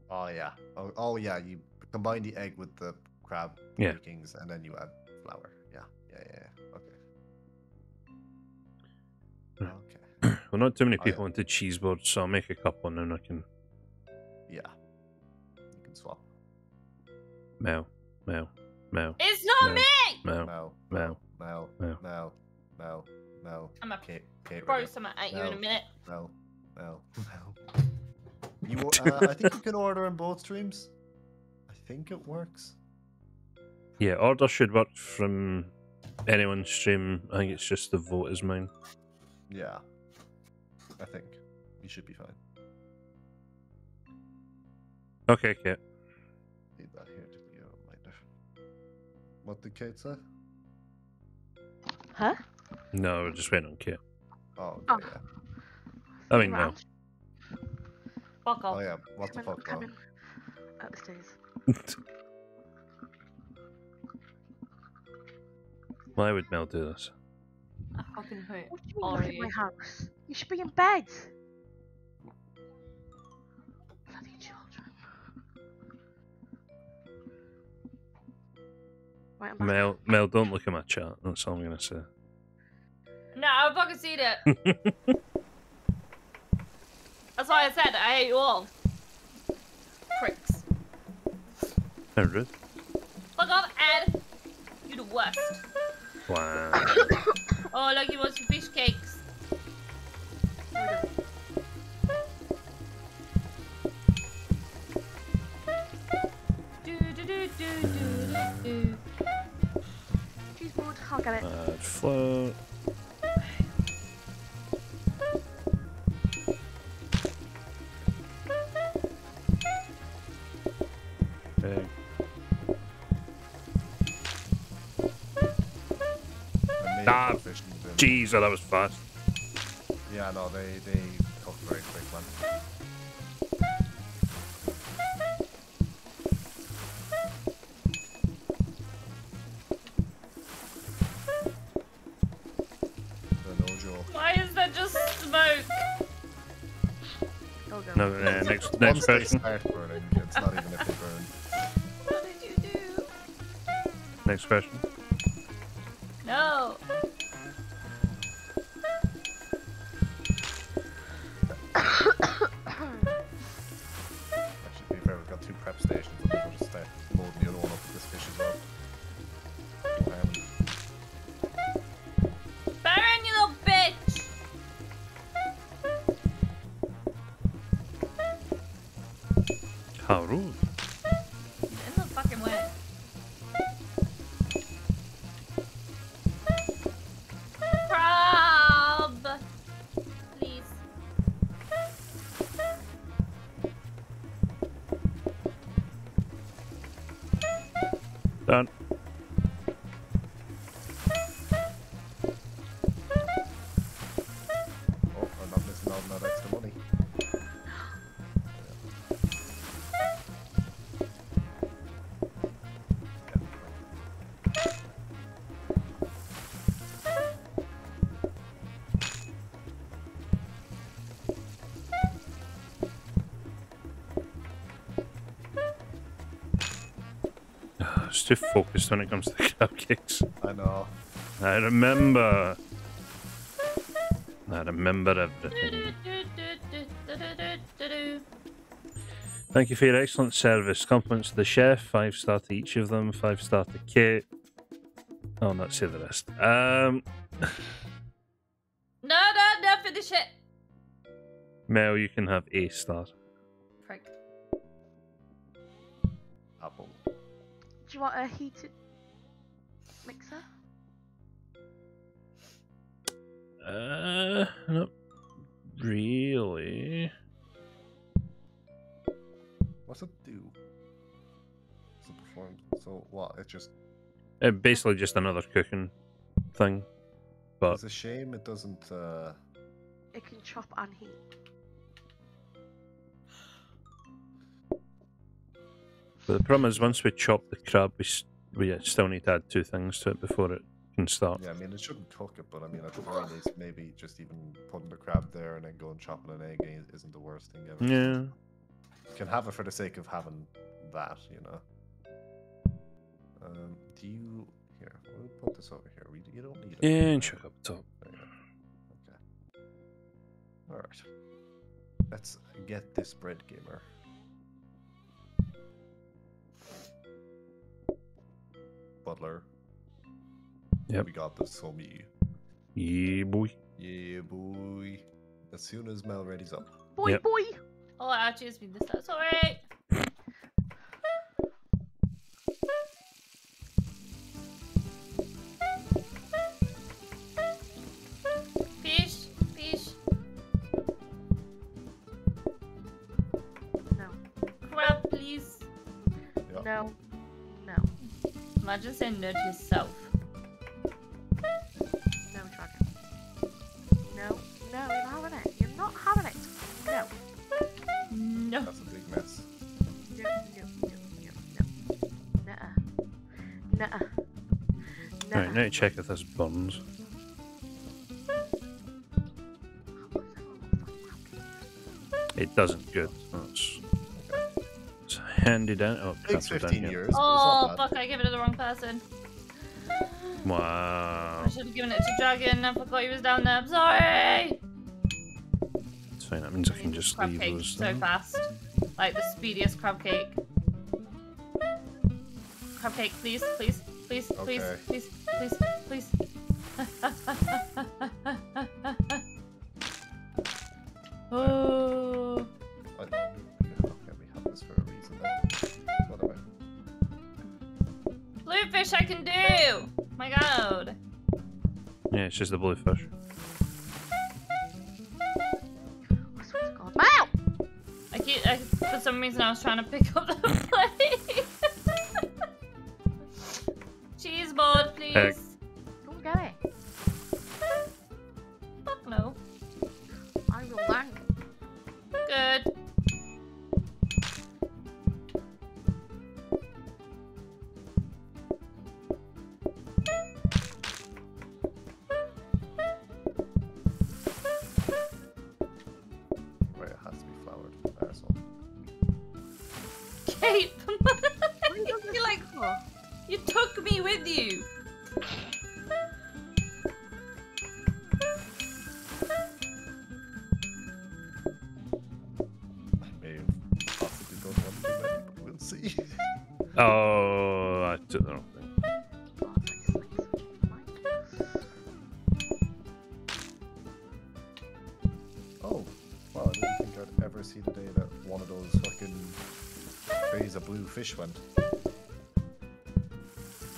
Oh yeah. Oh, oh yeah. You combine the egg with the crab Yeah. breakings, and then you add flour. Yeah. Yeah. Yeah. yeah. Okay. Okay. Well, not too many Oh, yeah. people into cheese boards, so I'll make a couple and then I can Yeah. You can swap. mail, mail, mail, It's not No. me! mail, Mel. mail. Mel. Mel. Mel. Mel. Mel. I'm a Kate. Kate. throw Ritter. some at you in a minute. Mel. Mel. Mel. You, uh, I think you can order in both streams. I think it works. Yeah, order should work from anyone's stream. I think it's just the vote is mine. Yeah. I think you should be fine. Okay, Kate. Need that here to be a reminder. What did Kate say? Huh? No, we're just waiting on Kate. Oh, okay, Oh. yeah. I mean, no. Fuck off. Oh yeah. What the Come on, fuck? come Mel? Why would Mel do this? I fucking hate. What do you mean Are look at my house? You should be in bed. Bloody children. Right, I'm back. Mel, Mel, don't look at my chat. That's all I'm gonna say. No, I fucking seen it. That's why I said I hate you all. Pricks. How rude. Fuck off, Ed. You the worst. Wow. Oh, look, he wants some fish cakes. Do, do, do, do, do, do. Cheese board, I'll get it. Uh, Add flour. Jeez, oh, that was fast. Yeah, no, they they cook very quick, man. No joke. Why is there just smoke? Go, go. No, uh, next next they question. burning, it's not even if they burn. What did you do? Next question. too focused when it comes to cupcakes. I know. I remember. I remember everything. Thank you for your excellent service. Compliments to the chef. Five star to each of them. Five star to Kate. Oh, not say the rest. Um. no, no, no, finish it. Mel, you can have a star. You want a heated mixer? Uh, not really. What's it do? What's it perform? So what? It just. Uh, basically, just another cooking thing. But It's a shame it doesn't. uh It can chop and heat. But the problem is, once we chop the crab, we, we still need to add two things to it before it can start. Yeah, I mean, it shouldn't cook it, but I mean, at the very least, maybe just even putting the crab there and then going chopping an egg isn't the worst thing ever. Yeah. You can have it for the sake of having that, you know. Um, do you here? We'll put this over here. We, you don't need it. Yeah, and chuck up top. There you go. Okay. All right. Let's get this bread gamer. Butler. Yep. We got this for me. Yeah, boy. Yeah, boy. As soon as Mel ready's up. Boy, Yep. boy! Oh, actually, it's been this time. Sorry. Fish, Imagine saying no yourself. no, dragon. No, no, you're not having it. You're not having it. No, No. That's a big mess. no, no, no, no, no. Nuh-uh. Nuh-uh. Nuh-uh. Right, now check if this burns. It doesn't. Good. That's Okay. it's handy down. Oh, Takes that's what down 15 here. years. but Oh, it's not oh, bad. fuck, I gave it to the wrong person. Wow. I should have given it to Dragon. I forgot he was down there. I'm sorry. It's fine. That means I can just crab leave cake those. so there. fast. Like the speediest crab cake. Crab cake, please, please, please, please, Okay. please, please, please. oh. It's just the blue fish. I swear to God. Mal! I keep, I, for some reason I was trying to pick up fish went.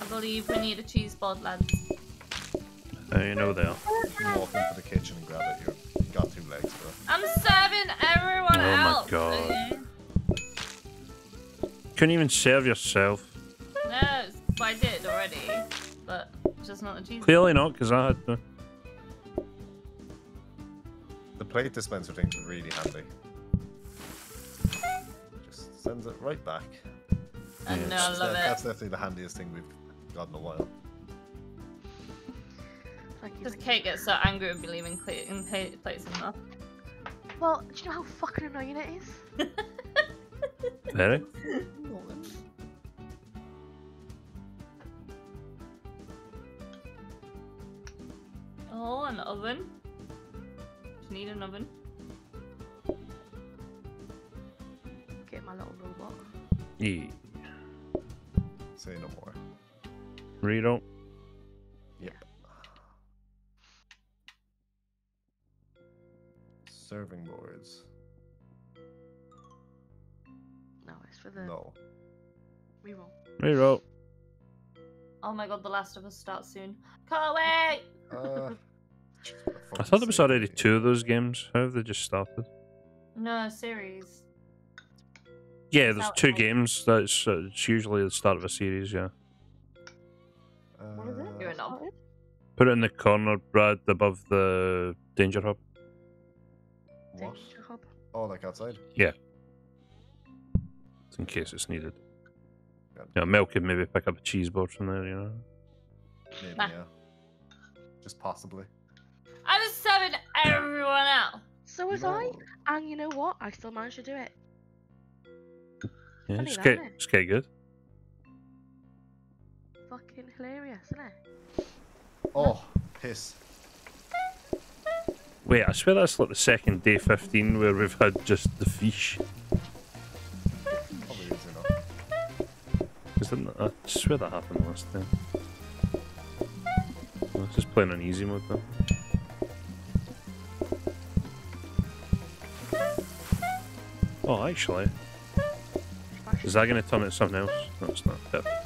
I believe we need a cheese board, lads. Uh, you know they are. You can walk into the kitchen and grab it. You're, got two legs, bro. I'm serving everyone Oh my. God. okay? Couldn't even serve yourself. No, well, I did already, but just not the cheese. Clearly not, because I had to. The plate dispenser thing's really handy. I I That's, love the- it. that's definitely the handiest thing we've got in a while. Thank Because. Kate gets so angry with me leaving cl- in pla- plates. Well, do you know how fucking annoying it is? Very. The Last of Us starts soon. Can't wait! Uh, I thought there was already two of those games. How have they just started? No, series. Yeah, there's two games. That's uh, it's usually the start of a series. Yeah. What is it? You're a knob. Started? Put it in the corner, Brad, above the danger hob. What? Danger hob. Oh, like outside? Yeah. In case it's needed. Yeah. Yeah, Mel could maybe pick up a cheese board from there, you know. Maybe, Nah. yeah. Just possibly. I was serving everyone else. So was I, and you know what? I still managed to do it. Yeah, Funny it's that, quite, innit? it's quite good. Fucking hilarious, isn't it? Oh, piss. Wait, I swear that's like the second day 15 where we've had just the fish. Probably is enough. Cause didn't I swear that happened last time. Was just playing on easy mode though. Oh, actually, is that going to turn into something else? No, it's not. Perfect.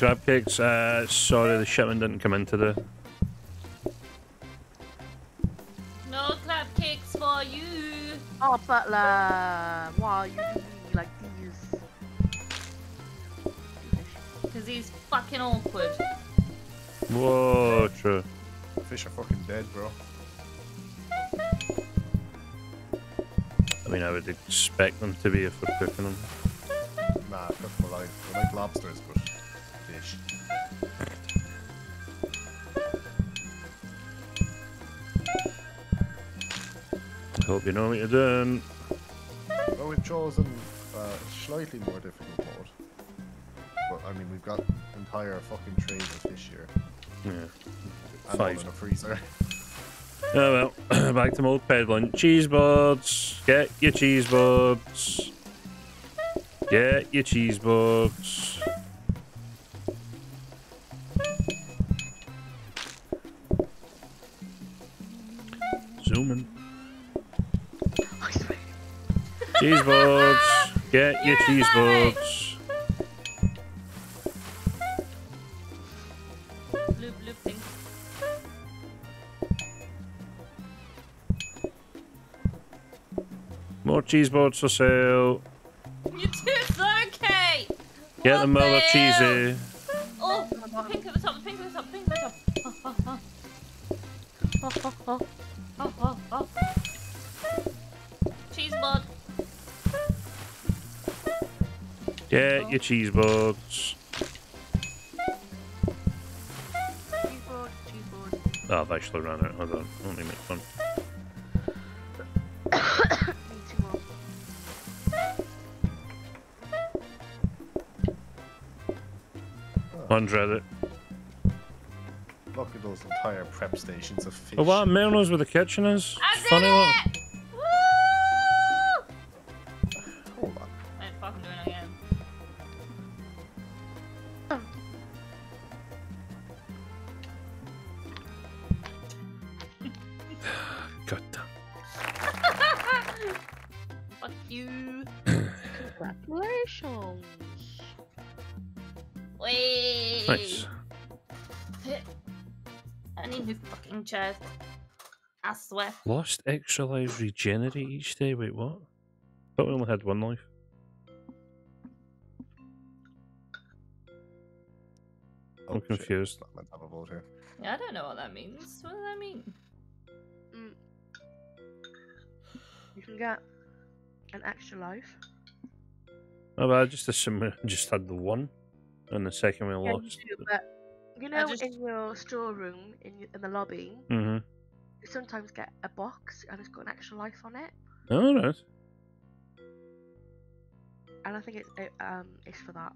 Crab cakes? Uh, sorry, the shipment didn't come in today. No crab cakes for you. Oh, Butler, why are you doing me like these? Because he's fucking awkward. Whoa, true. Fish are fucking dead, bro. I mean, I would expect them to be if we're cooking them. Nah, that's them alive. They're like lobsters, but hope you know what you're doing. Well, we've chosen uh, slightly more difficult mode. But, I mean, we've got entire fucking trays of fish here. Yeah. And Five. in a freezer. Oh well, back to mold peddling. Cheese boards. Get your cheese boards. Get your cheese boards. Get your cheese boards. Bloop bloop thing. More cheese boards for sale. You're too slow, Get What them hell? cheesy. Get your cheese boards. Cheese board, cheese board. Oh, I've actually ran out. Hold on. Let me make fun. Need two more. One's read. Look at those entire prep stations of fish. Oh, what? Mel knows where the kitchen is. I It's did funny what? Lost extra lives regenerate each day. Wait, what? Thought we only had one life. Oh, I'm confused. Not meant to have a vote here. I don't know what that means. What does that mean? Mm. You can get an extra life. Oh, but I just assumed we just had the one, and the second we Yeah, you lost. do, but you know, just- in your storeroom in in the lobby, Mm-hmm sometimes get a box and it's got an extra life on it. Oh, nice. And I think it's it, um it's for that.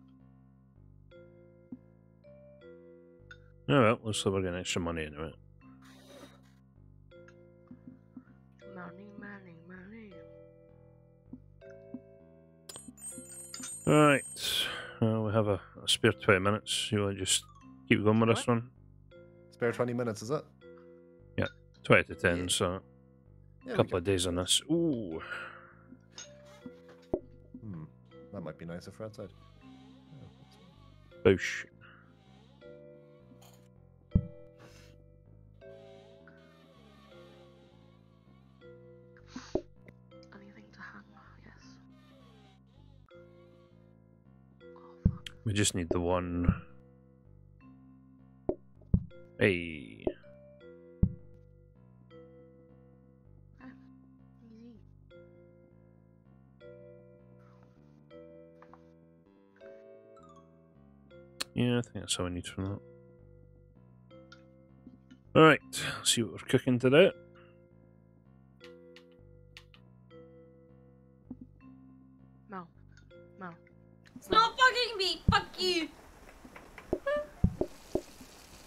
Oh well, looks like we're getting extra money into it. Money, money, money. Right. Uh, we have a, a, spare 20 minutes. You want to just keep going with what? this one? Spare 20 minutes, is it? 20 to 10, Yeah. so a couple of days on this. Ooh. Hmm. That might be nicer for outside. Boosh. Anything to hang? Yes. Oh fuck. We just need the one. Hey. Yeah, I think that's all I need from that. Alright, see what we're cooking today. Mel. Mel. It's not fucking me. Fuck you.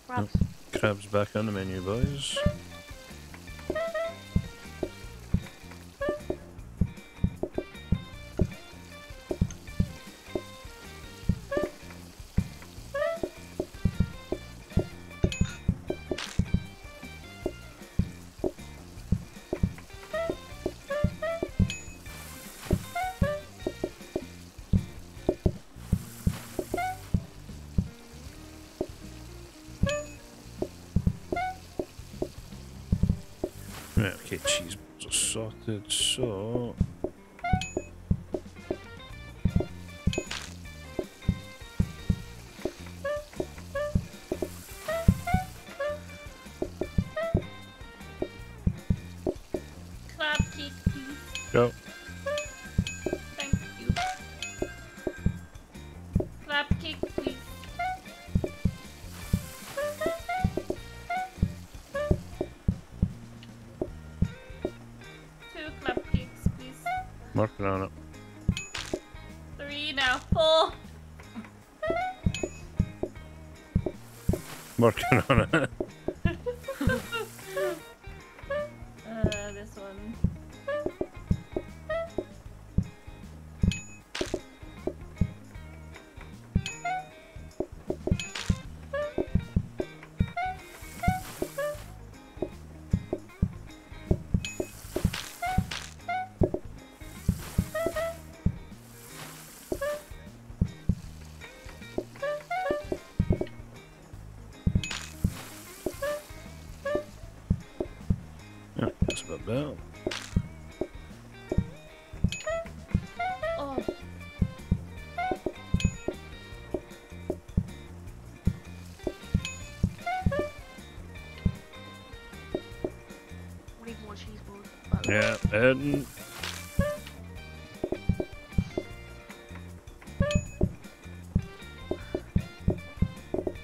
Grabs. Crabs back on the menu, boys. The and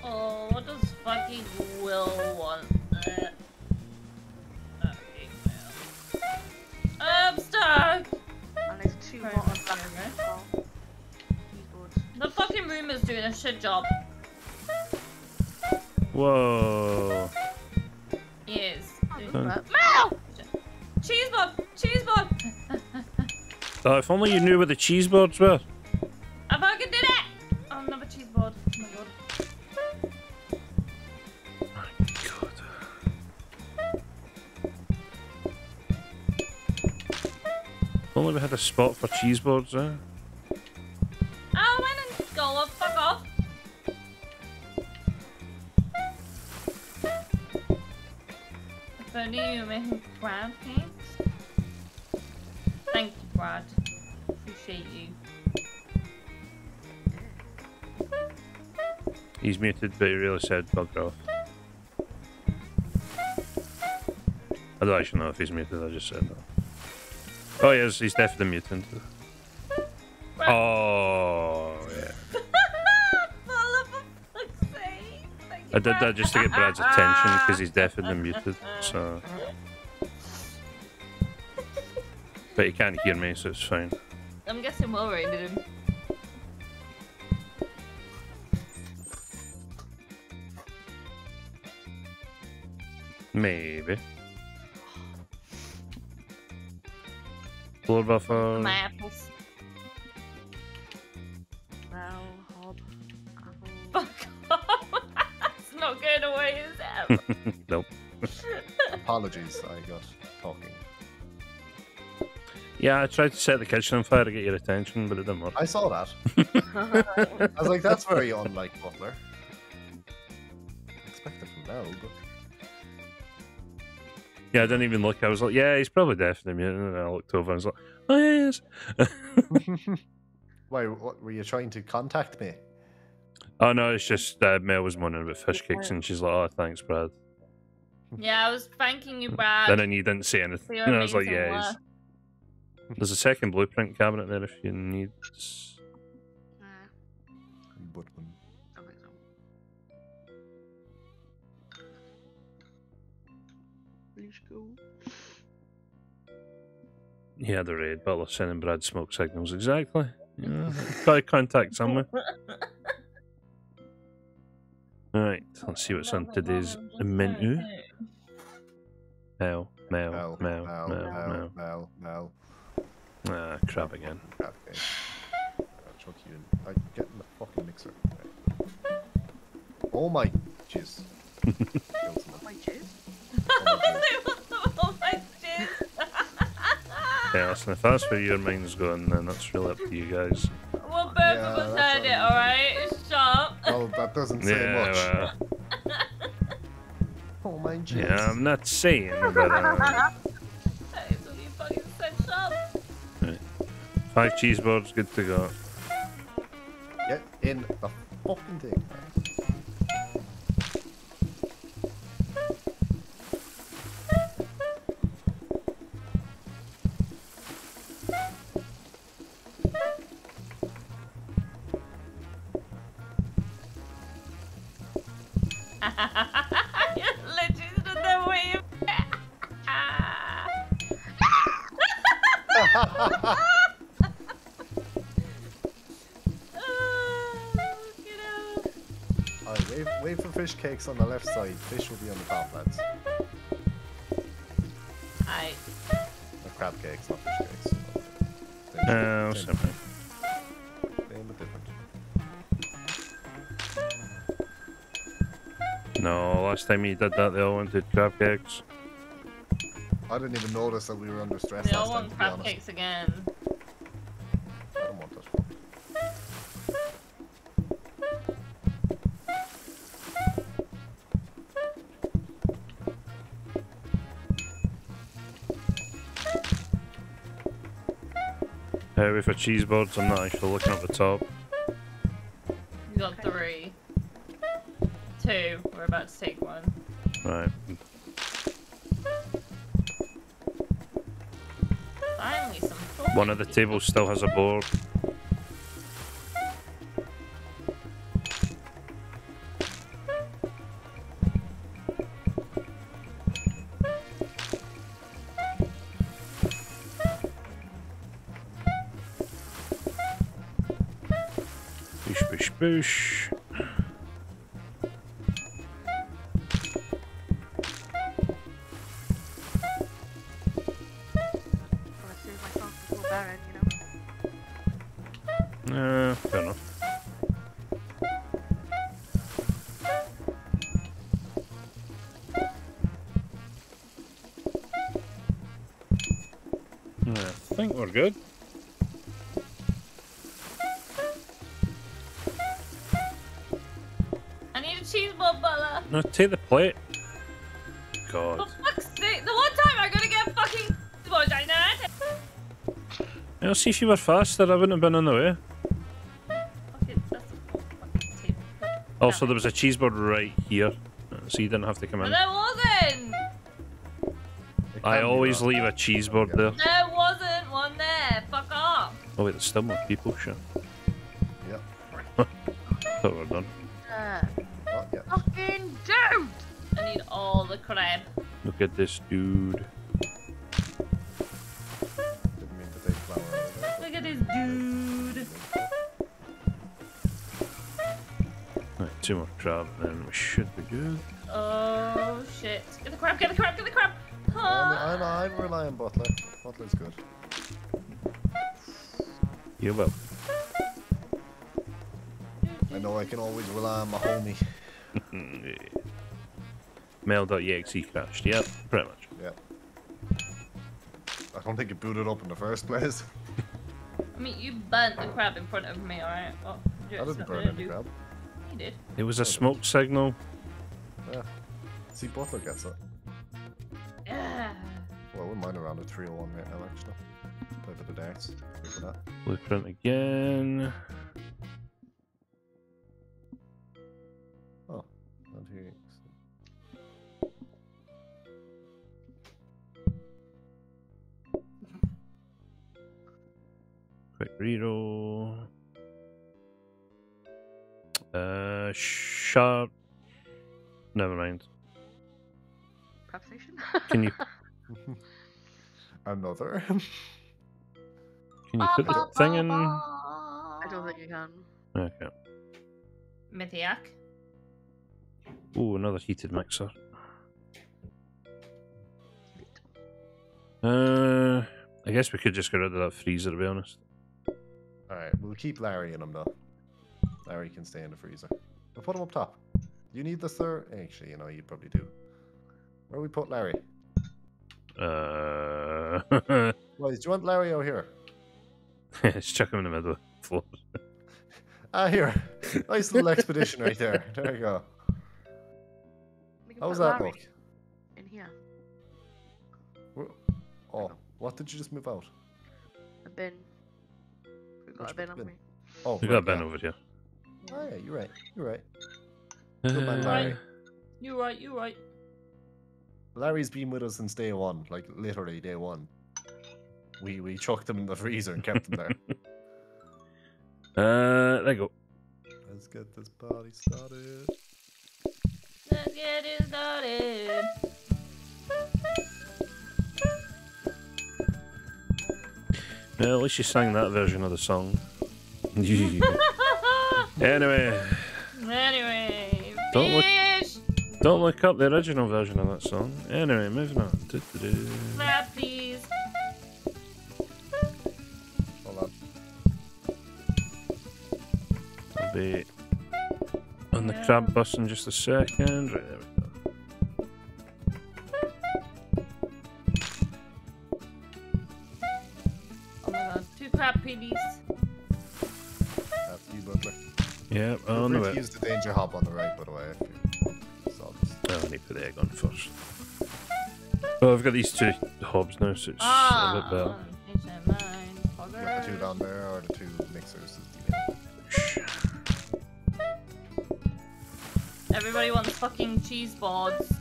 Oh, what does fucking Will want? Uh, okay. I'm stuck! And there's two more on that's black fair, as well. Cheese balls. The fucking room is doing a shit job. Oh, if only you knew where the cheese boards were. I fucking did it! Oh, another cheese board. Oh my god. My God. If only we had a spot for cheese boards there. Oh, muted, but he really said bugger off. I don't actually know if he's muted, I just said that. Oh, he is, he's definitely muted. Oh, yeah. Full of a fuck's sake. Thank you, I did that just to get Brad's attention because he's definitely muted, so. But he can't hear me, so it's fine. I'm guessing Will raided him. Maybe. Blood buffer. Uh, My apples. Well, hob, apple. That's not going away, is it? nope. Apologies, I got talking. Yeah, I tried to set the kitchen on fire to get your attention, but it didn't work. I saw that. I was like, that's very unlike I didn't even look. I was like, yeah, he's probably deaf definitely muted. And then I looked over and was like, oh, yeah, yes. why? What were you trying to contact me? oh, no, it's just uh, Mel was moaning about fish cakes, and she's like, oh, thanks, Brad. Yeah, I was thanking you, Brad. And then you didn't say anything. your And I was like, yeah, he's- work. there's a second blueprint cabinet there if you need. Yeah, the raid. Butler sending Brad smoke signals. Exactly. Yeah, got to contact somewhere. Alright, let's see what's on today's menu. Mel, Mel, Mel, Mel, Mel, Mel, Mel. Ah, crap again. Crap game. I'll chuck you in. I get in the fucking mixer. Right. Oh my jizz. Killed someone. My jizz. Yeah, listen, if that's where your mind's going, then that's really up to you guys. Well, both Yeah, of us that's heard it, alright? Shut up. Well, that doesn't say Yeah, much. uh, Oh my jizz. yeah, I'm not saying, but uh, That is what you fucking said, shut up. five cheese boards, good to go. For cakes on the left side. Fish will be on the top, lads. I Or crab cakes, not fish cakes. Same, Uh, same, same but different. No, last time you did that, they all wanted crab cakes. I didn't even notice that we were under stress they last all time, want to be crab honest. cakes again. With cheese boards, I'm not actually looking at the top. You got three. Two. We're about to take one. Right. Finally, some. One of the tables still has a board. You know. Uh. I think we're good. See if you were faster, I wouldn't have been in the way. Fucking, that's a fucking table. Also, there was a cheese board right here, so you didn't have to come in. there wasn't. I always leave a cheese board there. There wasn't one there. Fuck off. Oh wait, there's still more people, shit. Yep. Thought we were done. Uh, Not yet. fucking dude! I need all the crab. Look at this dude. Right, two more crab, then we should be good. Oh shit. Get the crab, get the crab, get the crab. I'm, I'm, I'm relying on Butler. Butler's good. You will. I know I can always rely on my homie. Mel.exe crashed. Yep, pretty much. Yeah. I don't think it booted up in the first place. I mean, you burnt the crab in front of me, alright? Well, I didn't burn gonna any do- crab. You did. It was a smoke signal. Yeah. See, Butler gets it. Yeah. Well, we're mine around at 301 right now, actually. Play a bit of darts. Go for that. Blueprint again. Can you Another. can you put the thing in? I don't think you can. Okay. Mythiac. Ooh, another heated mixer. Uh, I guess we could just get rid of that freezer to be honest. Alright, we'll keep Larry in him though. Larry can stay in the freezer. We'll put him up top. You need this sir? Actually, you know, you probably do. Where we put Larry? Uh, Guys, do you want Larry out here? just chuck him in the middle of the floor. Ah, here. Nice little expedition right there. There you go. We can How's that Larry look? In here. Where- Oh, what did you just move out? A bin. We've got Which a bin, haven't bin? we? Oh, We got right, Ben yeah. over here. Oh yeah, you're right. You're right. Good man, Uh, Larry. You right, you right. Larry's been with us since day one, like literally day one. We we chucked him in the freezer and kept him there. Uh, there you go. Let's get this party started. Let's get it started. Well, at least you sang that version of the song. anyway, anyway, Don't look- fish. Don't look up the original version of that song. Anyway, moving on. Do-do-do. Clap, please. Hold on. I'll be on the crab bus in just a second. Right there we go. Oh my god, two crab piggies. That's you, Butler. Yeah, Feel on the to way. use the danger hob on the I've got these two hobs now, so it's a bit Ah, better. change you got the two down there, or the two mixers. Everybody wants fucking cheese boards.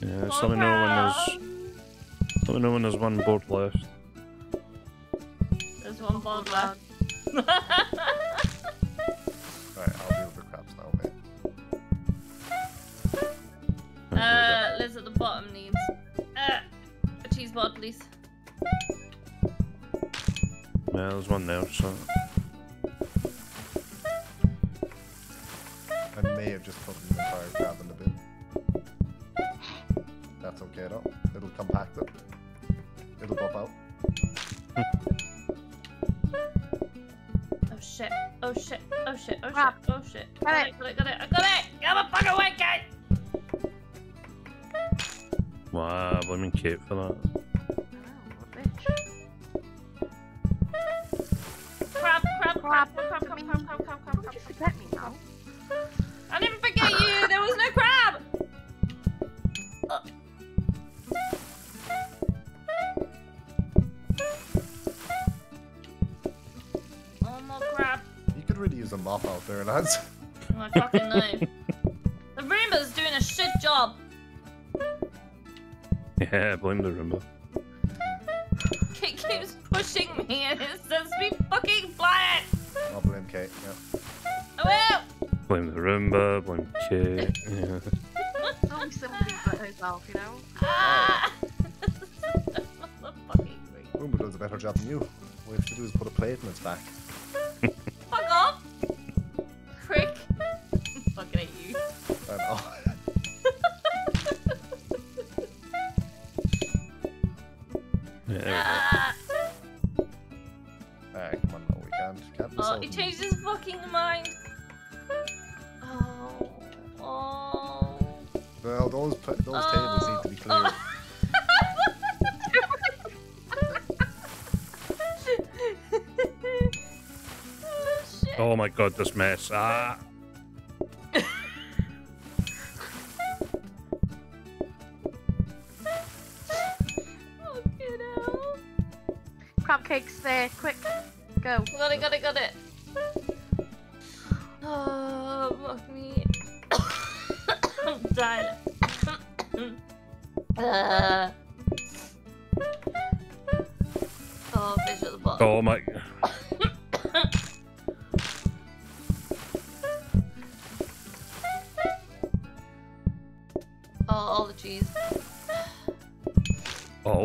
Yeah, just let me know when there's let me know when there's one board left. There's one board left. out there,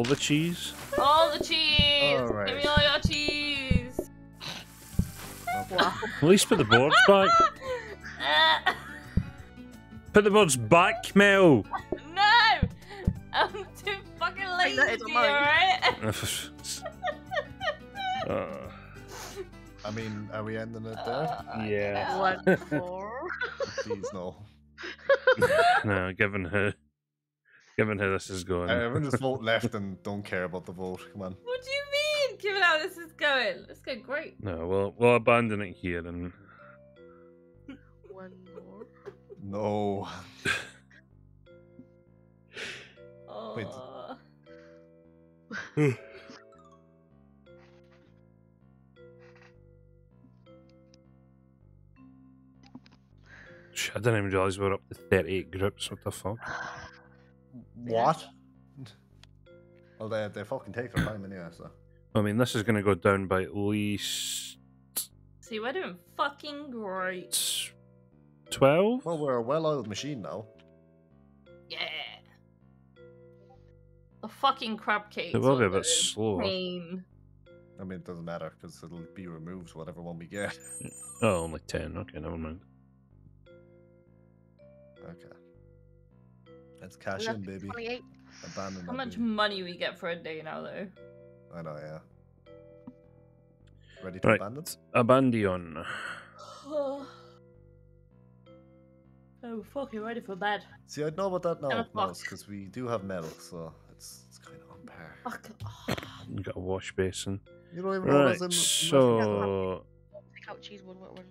the cheese? All the cheese! Alright. Give me all your cheese! Wow. At least put the boards back. Uh, Put the boards back, Mel. no! I'm too fucking I lazy, alright? Uh, I mean, are we ending it there? Uh, Yeah. no. One, four. Please no. no, given how, given how this is going. Everyone just vote left and don't care about the vote. Come on. What do you mean? Given how this is going, let's go great. No, we'll we'll abandon it here and One more. No. Wait. Oh. Sh- I didn't even realise we were up to thirty-eight groups. What the fuck? What? Well, they they fucking take their time anyway. So I mean, this is going to go down by at least See, we're doing fucking great. twelve. well, we're a well-oiled machine now. Yeah. The fucking crab cakes. It will be a bit slower. insane. I mean, it doesn't matter because it'll be removed whatever one we get. Oh, only ten. Okay, never mind. Okay. Let's cash in, baby. 28. Abandon How that much baby. money we get for a day now, though? I know, yeah. Ready to Right. abandon? Abandion. oh, fucking ready for bed. See, I'd know about that Ten now, o'clock. because we do have metal, so it's it's kind of on par. Fuck. Oh. You got a wash basin. You don't even know Right. what's in. So Take out cheese one, one, one.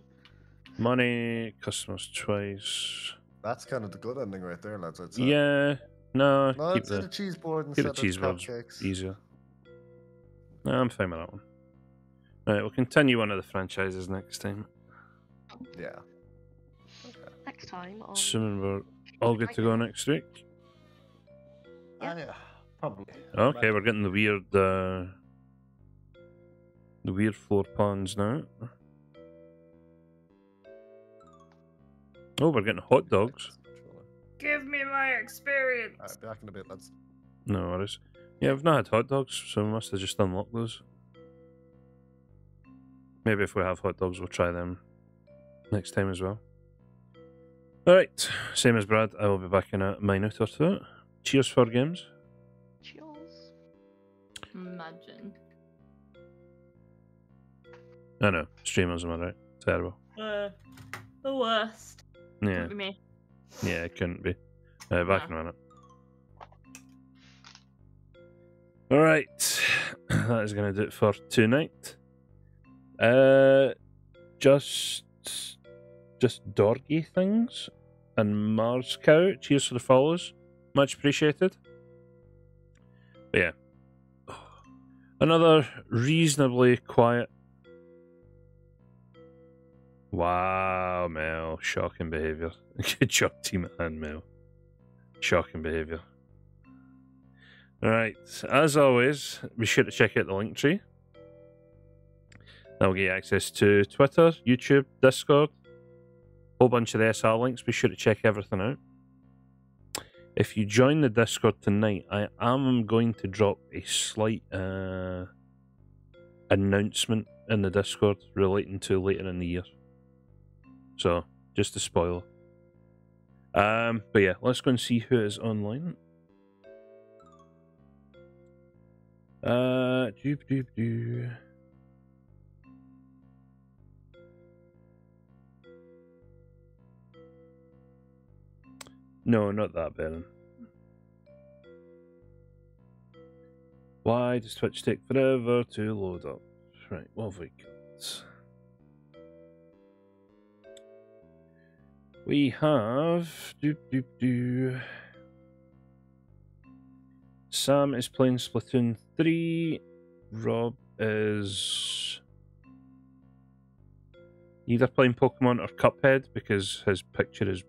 money, customers choice. That's kind of the good ending right there, lads. I'd say. Yeah. No, No, keep it's the a cheese board keep the instead of cheese boards easier. No, I'm fine with that one. All right, we'll continue one of the franchises next time. Yeah. Next time on. Assuming we're all good to go next week. Yeah. Ah, yeah. Probably. Okay, we're getting the weird, uh, the weird floor plans now. Oh, we're getting hot dogs. Give me my experience. Alright, back in a bit, lads. No worries. Yeah, we've not had hot dogs, so we must have just unlocked those. Maybe if we have hot dogs, we'll try them next time as well. Alright, same as Brad, I will be back in a minute or two. Cheers for games. Cheers. Imagine. I know, streamers, am I right? Terrible. Uh, the worst. Yeah, Look at me. yeah, it couldn't be. Uh, back in a minute. Alright, that is going to do it for tonight. Uh, just, just dorky things and Mars Cow. Cheers for the follows, much appreciated. But yeah, another reasonably quiet. Wow, Mel, shocking behaviour. Good job, team and Mel. Shocking behaviour. Alright, as always, be sure to check out the Linktree. That'll get you access to Twitter, YouTube, Discord, whole bunch of the SR links. Be sure to check everything out. If you join the Discord tonight, I am going to drop a slight uh, announcement in the Discord relating to later in the year. So, just to spoil. Um, but yeah, let's go and see who is online. Uh, doop doop doo. No, not that, Ben. Why does Twitch take forever to load up? Right, what have we got? We have. Do, do, do. Sam is playing Splatoon 3. Rob is either playing Pokemon or Cuphead because his picture is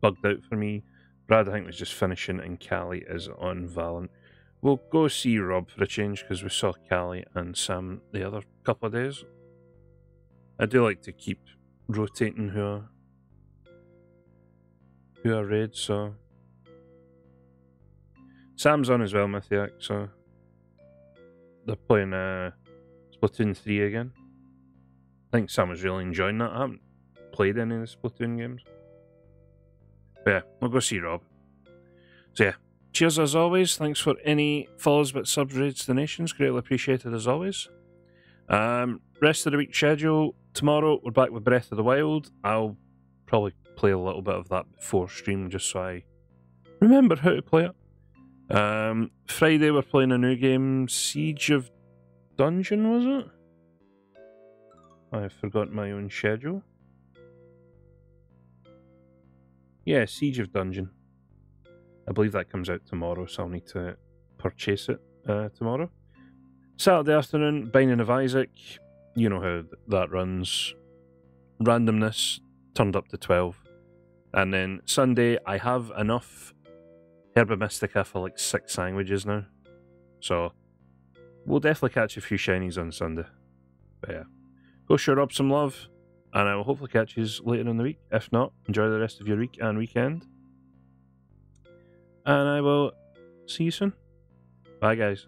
bugged out for me. Brad, I think, was just finishing, and Callie is on Valent. We'll go see Rob for a change because we saw Callie and Sam the other couple of days. I do like to keep rotating who who I raid, so. Sam's on as well, Mythiac, so. They're playing uh, Splatoon 3 again. I think Sam was really enjoying that. I haven't played any of the Splatoon games. But yeah, we'll go see Rob. So yeah, cheers as always. Thanks for any follows, but subs, raids, donations. Greatly appreciated as always. Um, rest of the week schedule. Tomorrow we're back with Breath of the Wild. I'll probably play a little bit of that before stream just so I remember how to play it. Um, Friday we're playing a new game, Siege of Dungeon, was it? I forgot my own schedule. Yeah, Siege of Dungeon. I believe that comes out tomorrow, so I'll need to purchase it uh, tomorrow. Saturday afternoon, Binding of Isaac. You know how that runs. Randomness turned up to 12. And then Sunday, I have enough Herba Mystica for like six sandwiches now. So we'll definitely catch a few shinies on Sunday. But yeah, go show Rob some love, and I will hopefully catch you later in the week. If not, enjoy the rest of your week and weekend. And I will see you soon. Bye, guys.